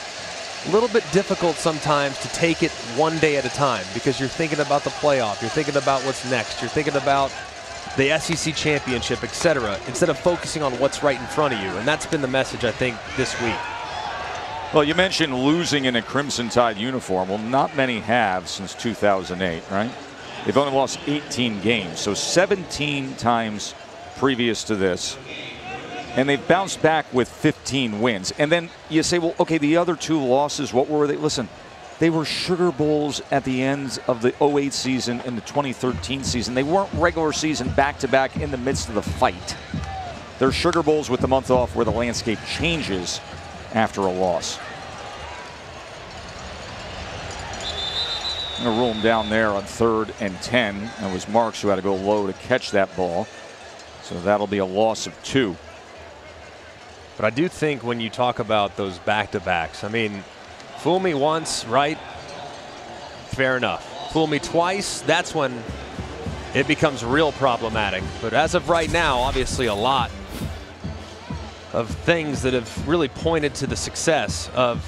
a little bit difficult sometimes to take it one day at a time because you're thinking about the playoff, you're thinking about what's next, you're thinking about the SEC championship, etc., instead of focusing on what's right in front of you. And that's been the message, I think, this week. Well, you mentioned losing in a Crimson Tide uniform. Well, not many have since 2008, right? They've only lost 18 games, so 17 times previous to this. And they've bounced back with 15 wins. And then you say, well, okay, the other two losses, what were they? Listen, they were Sugar Bowls at the ends of the 08 season and the 2013 season. They weren't regular season back to back in the midst of the fight. They're Sugar Bowls with the month off where the landscape changes after a loss. Going to roll him down there on third and 10. It was Marks who had to go low to catch that ball. So that'll be a loss of two. But I do think when you talk about those back-to-backs, I mean, fool me once, right? Fair enough. Fool me twice, that's when it becomes real problematic. But as of right now, obviously a lot of things that have really pointed to the success of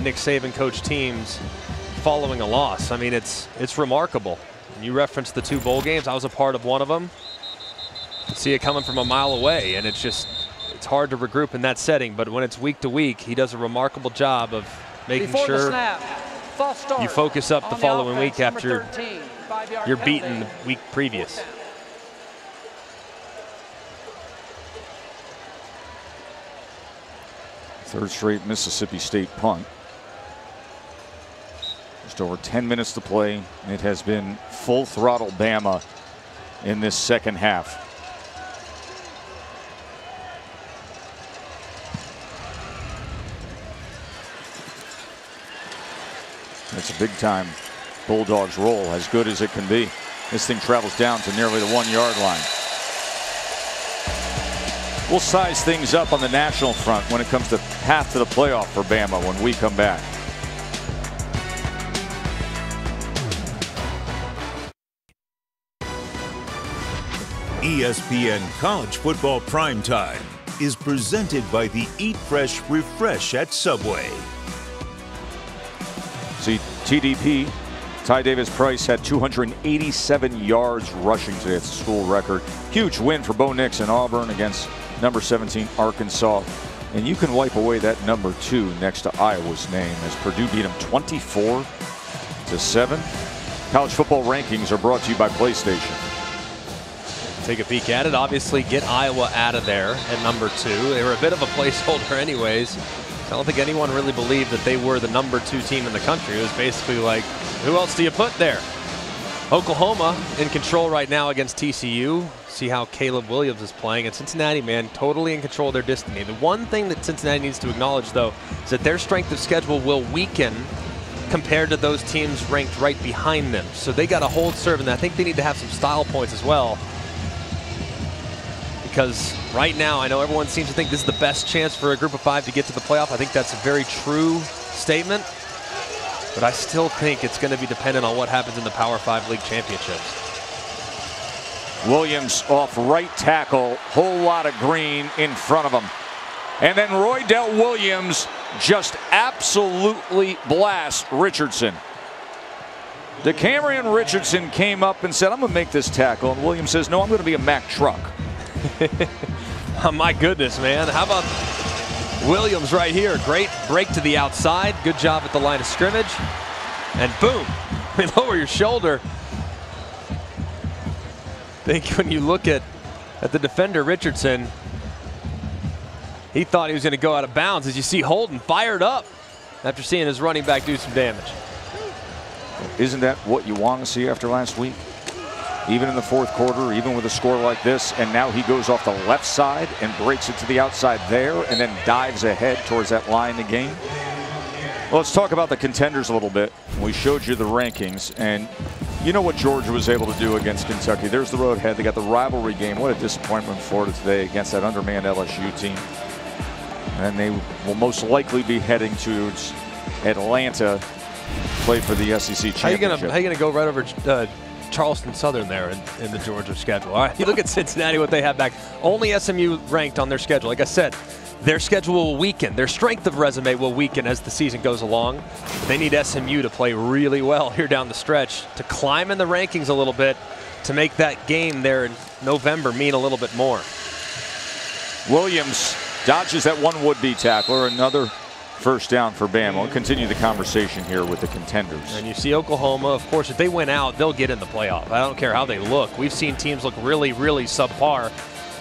Nick Saban coach teams following a loss. I mean, it's it's remarkable. You referenced the two bowl games. I was a part of one of them. See it coming from a mile away, and it's just it's hard to regroup in that setting. But when it's week to week, he does a remarkable job of making Before sure snap, you focus up the on following offense, week after 13, you're beaten the week previous. Third straight Mississippi State punt. Just over 10 minutes to play. It has been full throttle Bama in this second half. That's a big time Bulldogs roll, as good as it can be. This thing travels down to nearly the one yard line. We'll size things up on the national front when it comes to path to the playoff for Bama when we come back. ESPN College Football Primetime is presented by the Eat Fresh Refresh at Subway. See, TDP, Ty Davis Price had 287 yards rushing today. It's a school record. Huge win for Bo Nix in Auburn against number 17 Arkansas. And you can wipe away that number two next to Iowa's name as Purdue beat them 24 to 7. College football rankings are brought to you by PlayStation. Take a peek at it. Obviously, get Iowa out of there at number two. They were a bit of a placeholder, anyways. I don't think anyone really believed that they were the number two team in the country. It was basically like, who else do you put there? Oklahoma in control right now against TCU. See how Caleb Williams is playing. And Cincinnati, man, totally in control of their destiny. The one thing that Cincinnati needs to acknowledge, though, is that their strength of schedule will weaken compared to those teams ranked right behind them. So they got to hold serve, and I think they need to have some style points as well. Because right now, I know everyone seems to think this is the best chance for a group of five to get to the playoff. I think that's a very true statement. But I still think it's going to be dependent on what happens in the Power Five League Championships. Williams off right tackle, whole lot of green in front of him. And then Roydell Williams just absolutely blasts Richardson. DeCamerion Richardson came up and said, I'm going to make this tackle. And Williams says, no, I'm going to be a Mack truck. my goodness, man. How about Williams right here? Great break to the outside. Good job at the line of scrimmage. And boom, lower your shoulder. I think when you look at, at the defender, Richardson, he thought he was going to go out of bounds. As you see Holden fired up after seeing his running back do some damage. Isn't that what you want to see after last week? Even in the fourth quarter, even with a score like this, and now he goes off the left side and breaks it to the outside there and then dives ahead towards that line again. Well, let's talk about the contenders a little bit. We showed you the rankings, and you know what Georgia was able to do against Kentucky. There's the road ahead. They got the rivalry game. What a disappointment for Florida today against that undermanned LSU team. And they will most likely be heading to Atlanta play for the SEC championship. How are you gonna, how you gonna go right over uh, Charleston Southern there in, in, the Georgia schedule? All right, you look at Cincinnati, what they have back. Only SMU ranked on their schedule. Like I said, their schedule will weaken. Their strength of resume will weaken as the season goes along. They need SMU to play really well here down the stretch to climb in the rankings a little bit to make that game there in November mean a little bit more. Williams dodges that one would-be tackler. Another first down for Bama. We'll continue the conversation here with the contenders. And you see Oklahoma, of course, if they win out, they'll get in the playoff. I don't care how they look. We've seen teams look really, really subpar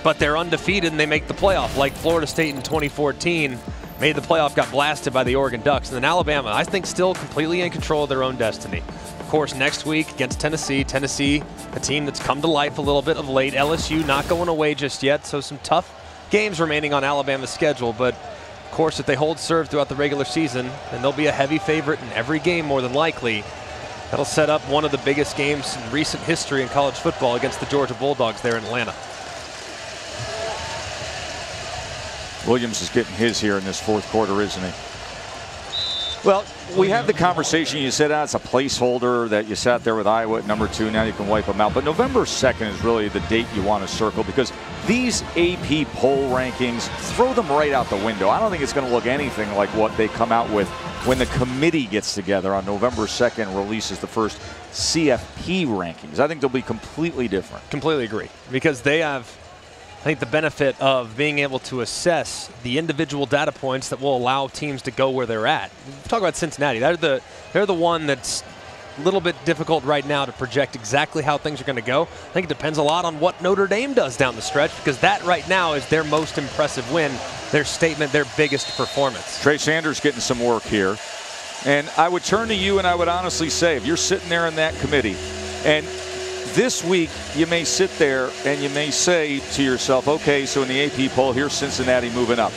but they're undefeated and they make the playoff, like Florida State in 2014 made the playoff, got blasted by the Oregon Ducks. And then Alabama, I think, still completely in control of their own destiny. Of course, next week against Tennessee, Tennessee, a team that's come to life a little bit of late. LSU not going away just yet, so some tough games remaining on Alabama's schedule. But course, if they hold serve throughout the regular season, then they'll be a heavy favorite in every game more than likely. That'll set up one of the biggest games in recent history in college football against the Georgia Bulldogs there in Atlanta. Williams is getting his here in this fourth quarter, isn't he? Well, we have the conversation. You said ah, it's a placeholder that you sat there with Iowa at number two. Now you can wipe them out. But November 2nd is really the date you want to circle because these AP poll rankings throw them right out the window. I don't think it's going to look anything like what they come out with when the committee gets together on November 2nd releases the first CFP rankings. I think they'll be completely different. Completely agree because they have I think the benefit of being able to assess the individual data points that will allow teams to go where they're at. Talk about Cincinnati. They're the they're the one that's a little bit difficult right now to project exactly how things are going to go. I think it depends a lot on what Notre Dame does down the stretch because that right now is their most impressive win, their statement, their biggest performance. Trey Sanders getting some work here. And I would turn to you and I would honestly say, if you're sitting there in that committee and this week, you may sit there and you may say to yourself, okay, so in the AP poll, here's Cincinnati moving up.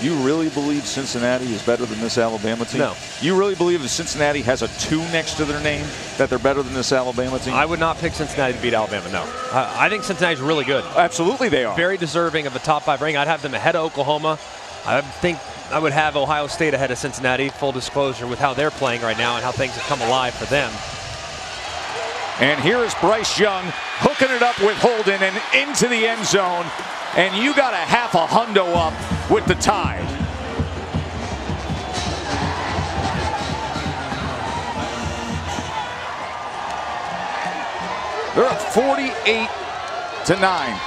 You really believe Cincinnati is better than this Alabama team? No. You really believe that Cincinnati has a two next to their name, that they're better than this Alabama team? I would not pick Cincinnati to beat Alabama, no. I think Cincinnati's really good. Absolutely they are. Very deserving of a top five ranking. I'd have them ahead of Oklahoma. I think I would have Ohio State ahead of Cincinnati, full disclosure, with how they're playing right now and how things have come alive for them. And here is Bryce Young. Hooking it up with Holden and into the end zone. And you got a half a hundo up with the tide. They're up 48 to 9.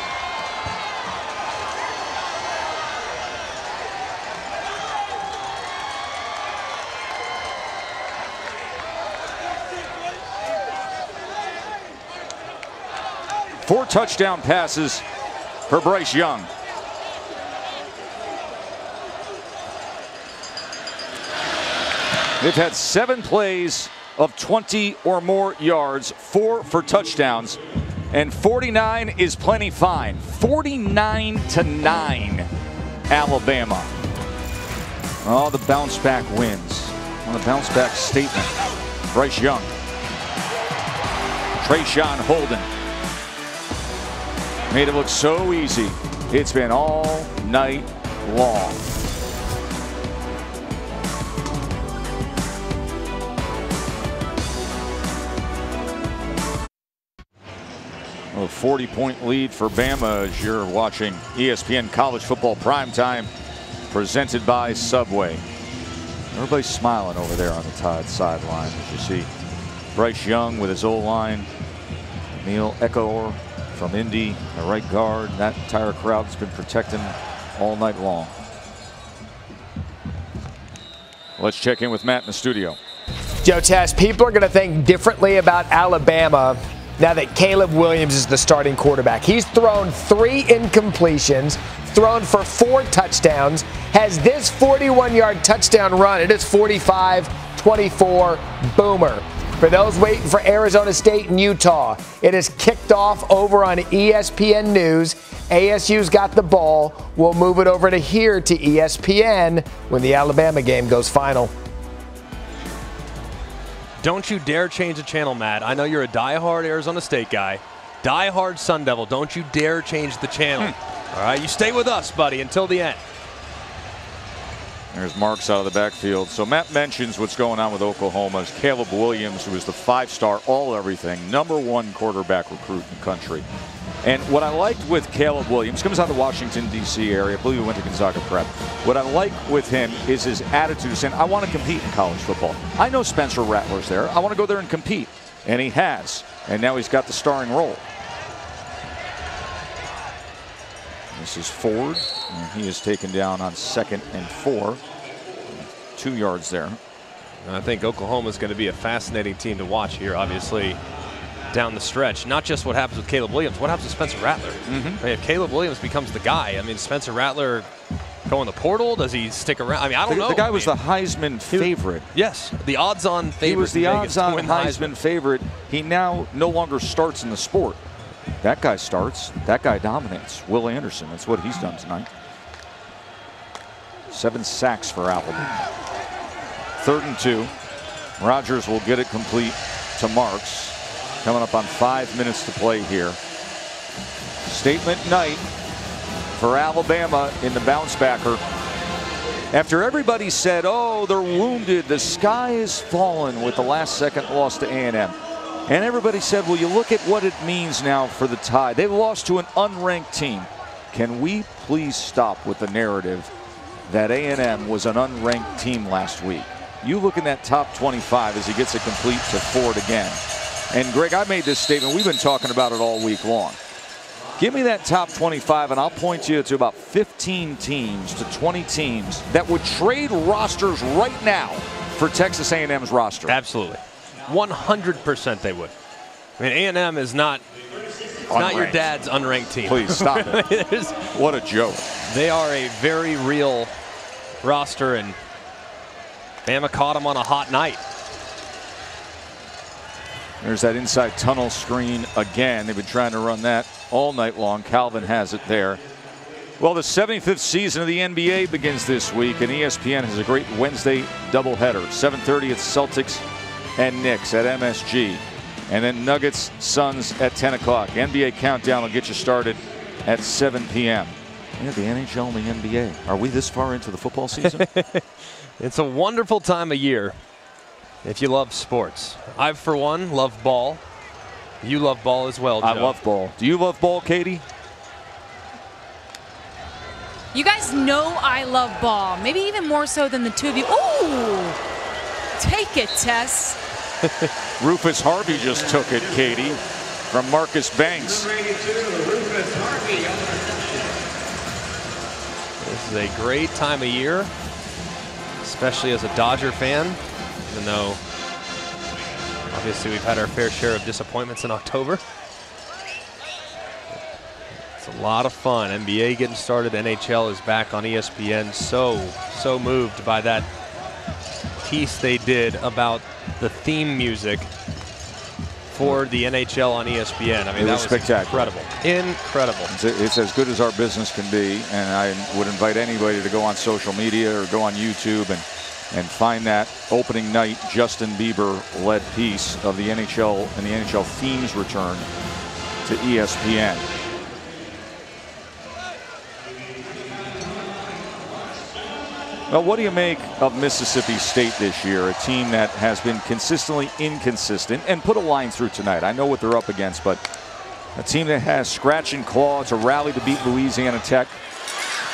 Four touchdown passes for Bryce Young. They've had seven plays of 20 or more yards, four for touchdowns, and 49 is plenty fine. 49 to 9, Alabama. Oh, the bounce back wins. On the bounce back statement, Bryce Young. Traeshon Holden. Made it look so easy. It's been all night long. A 40 point lead for Bama as you're watching ESPN College Football Primetime presented by Subway. Everybody's smiling over there on the Tide sideline as you see Bryce Young with his old line, Emil Ekiyor from Indy, the right guard. That entire crowd's been protecting all night long. Let's check in with Matt in the studio. Joe Tess, people are going to think differently about Alabama now that Caleb Williams is the starting quarterback. He's thrown three incompletions, thrown for four touchdowns, has this 41 yard touchdown run. It is 45 24 boomer. For those waiting for Arizona State and Utah, it is kicked off over on ESPN News. ASU's got the ball. We'll move it over to here to ESPN when the Alabama game goes final. Don't you dare change the channel, Matt. I know you're a die-hard Arizona State guy. Die-hard Sun Devil. Don't you dare change the channel. Hmm. All right, you stay with us, buddy, until the end. There's Marks out of the backfield. So Matt mentions what's going on with Oklahoma's Caleb Williams, who is the five-star all-everything, number one quarterback recruit in the country. And what I liked with Caleb Williams, comes out of the Washington, D.C. area. I believe he went to Gonzaga Prep. What I like with him is his attitude saying, I want to compete in college football. I know Spencer Rattler's there. I want to go there and compete. And he has. And now he's got the starring role. This is Ford. And he is taken down on second and four. Two yards there. I think Oklahoma is going to be a fascinating team to watch here, obviously down the stretch. Not just what happens with Caleb Williams, what happens with Spencer Rattler. Mm-hmm. I mean, if Caleb Williams becomes the guy, I mean, Spencer Rattler go in the portal? Does he stick around? I mean, I don't the, know. The guy I was the Heisman favorite. Yes, the odds-on favorite. He was the odds-on Heisman. Heisman favorite. He now no longer starts in the sport. That guy starts. That guy dominates. Will Anderson. That's what he's done tonight. Seven sacks for Alabama. Third and two. Rogers will get it complete to Marks. Coming up on five minutes to play here. Statement night for Alabama in the bounce backer. After everybody said, oh, they're wounded, the sky is fallen with the last second loss to A&M. And everybody said, well, you look at what it means now for the tie. They've lost to an unranked team. Can we please stop with the narrative that A&M was an unranked team last week? You look in that top 25 as he gets it complete to Ford again. And Greg, I made this statement. We've been talking about it all week long. Give me that top 25, and I'll point you to about 15 teams to 20 teams that would trade rosters right now for Texas A&M's roster. Absolutely, 100% they would. I mean, A&M is not not your dad's unranked team. Please stop it. what a joke. They are a very real roster, and Bama caught them on a hot night. There's that inside tunnel screen again. They've been trying to run that all night long. Calvin has it there. Well, the 75th season of the NBA begins this week, and ESPN has a great Wednesday doubleheader. 7:30 it's Celtics and Knicks at MSG, and then Nuggets Suns at 10 o'clock. NBA countdown will get you started at 7 p.m. Yeah, the NHL and the NBA. Are we this far into the football season? it's a wonderful time of year if you love sports. I, for one, love ball. You love ball as well, Joe. I love ball. Do you love ball, Katie? You guys know I love ball, maybe even more so than the two of you. Ooh, take it, Tess. Rufus Harvey just took it, Katie, from Marcus Banks. This is a great time of year, especially as a Dodger fan, even though obviously we've had our fair share of disappointments in October. It's a lot of fun. NBA getting started. NHL is back on ESPN. So, so moved by that piece they did about the theme music for the NHL on ESPN. I mean, It that was spectacular. incredible. Incredible. It's, it's as good as our business can be, and I would invite anybody to go on social media or go on YouTube and and find that opening night Justin Bieber led piece of the NHL and the NHL themes return to ESPN. Well, what do you make of Mississippi State this year? A team that has been consistently inconsistent and put a line through tonight. I know what they're up against, but a team that has scratch and claw to rally to beat Louisiana Tech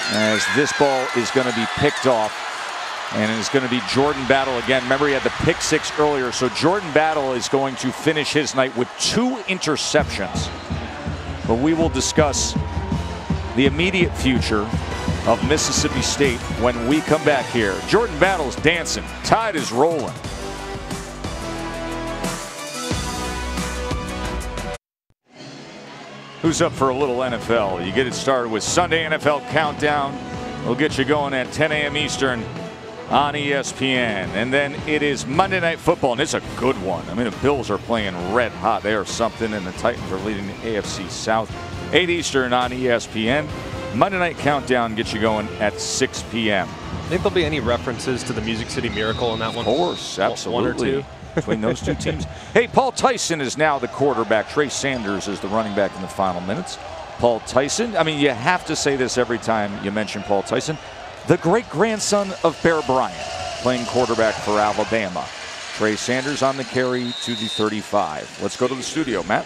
as this ball is going to be picked off and it's going to be Jordan Battle again. Remember, he had the pick six earlier, so Jordan Battle is going to finish his night with two interceptions. But we will discuss the immediate future of Mississippi State when we come back here. Jordan Battle's dancing, tide is rolling. Who's up for a little NFL? You get it started with Sunday NFL Countdown. We'll get you going at 10 a.m. Eastern on ESPN. And then it is Monday Night Football, and it's a good one. I mean, the Bills are playing red hot. They are something, and the Titans are leading the AFC South. 8 Eastern on ESPN. Monday Night Countdown gets you going at 6 p.m. I Think there'll be any references to the Music City Miracle in that one? Of course, One absolutely. or two. Between those two teams. Hey, Paul Tyson is now the quarterback. Trey Sanders is the running back in the final minutes. Paul Tyson, I mean, you have to say this every time you mention Paul Tyson. The great grandson of Bear Bryant, playing quarterback for Alabama. Trey Sanders on the carry to the 35. Let's go to the studio, Matt.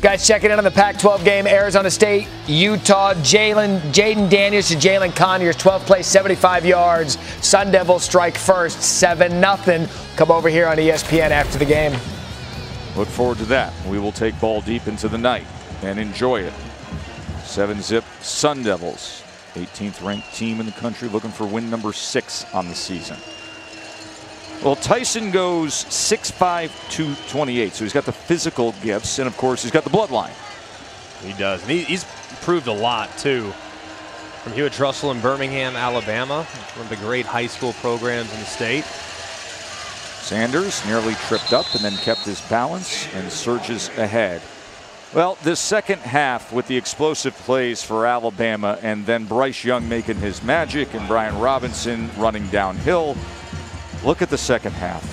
Guys, checking in on the Pac-12 game, Arizona State, Utah, Jalen, Jayden Daniels to Jalen Conyers, 12th place, 75 yards. Sun Devils strike first, 7 nothing. Come over here on ESPN after the game. Look forward to that. We will take ball deep into the night and enjoy it. Seven zip Sun Devils, 18th ranked team in the country, looking for win number six on the season. Well, Tyson goes 6'5, 228, so he's got the physical gifts, and of course, he's got the bloodline. He does. And he, he's proved a lot, too. From Hewitt-Trussville in Birmingham, Alabama, one of the great high school programs in the state. Sanders nearly tripped up and then kept his balance and surges ahead. Well, this second half with the explosive plays for Alabama and then Bryce Young making his magic and Brian Robinson running downhill. Look at the second half.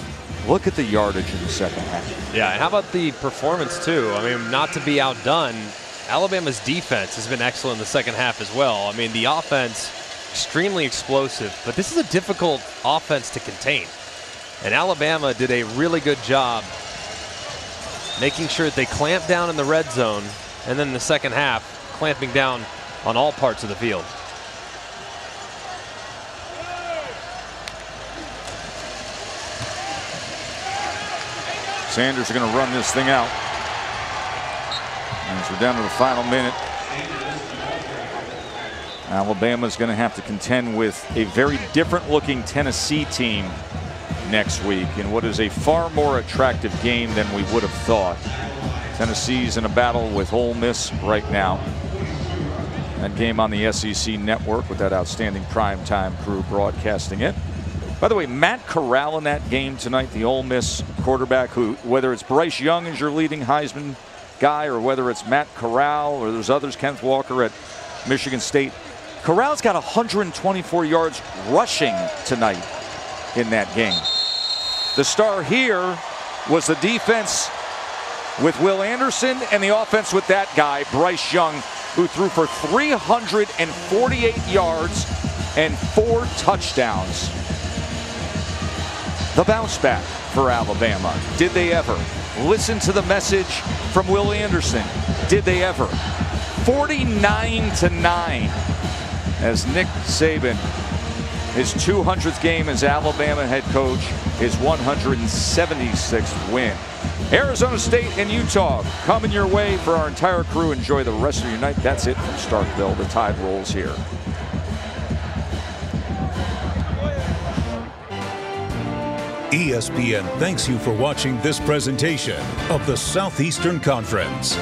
Look at the yardage in the second half. Yeah, and how about the performance, too? I mean, not to be outdone, Alabama's defense has been excellent in the second half as well. I mean, the offense, extremely explosive, but this is a difficult offense to contain. And Alabama did a really good job making sure that they clamp down in the red zone, and then in the second half, clamping down on all parts of the field. Sanders are going to run this thing out. As we're down to the final minute, Alabama's going to have to contend with a very different looking Tennessee team next week in what is a far more attractive game than we would have thought. Tennessee's in a battle with Ole Miss right now. That game on the SEC network with that outstanding primetime crew broadcasting it. By the way, Matt Corral in that game tonight, the Ole Miss quarterback, who, whether it's Bryce Young as your leading Heisman guy or whether it's Matt Corral or there's others, Kenneth Walker at Michigan State, Corral's got 124 yards rushing tonight in that game. The star here was the defense with Will Anderson and the offense with that guy, Bryce Young, who threw for 348 yards and four touchdowns. The bounce back for Alabama. Did they ever? Listen to the message from Will Anderson. Did they ever? 49 to 9 as Nick Saban, his 200th game as Alabama head coach, his 176th win. Arizona State and Utah coming your way for our entire crew. Enjoy the rest of your night. That's it from Starkville. The tide rolls here. ESPN thanks you for watching this presentation of the Southeastern Conference.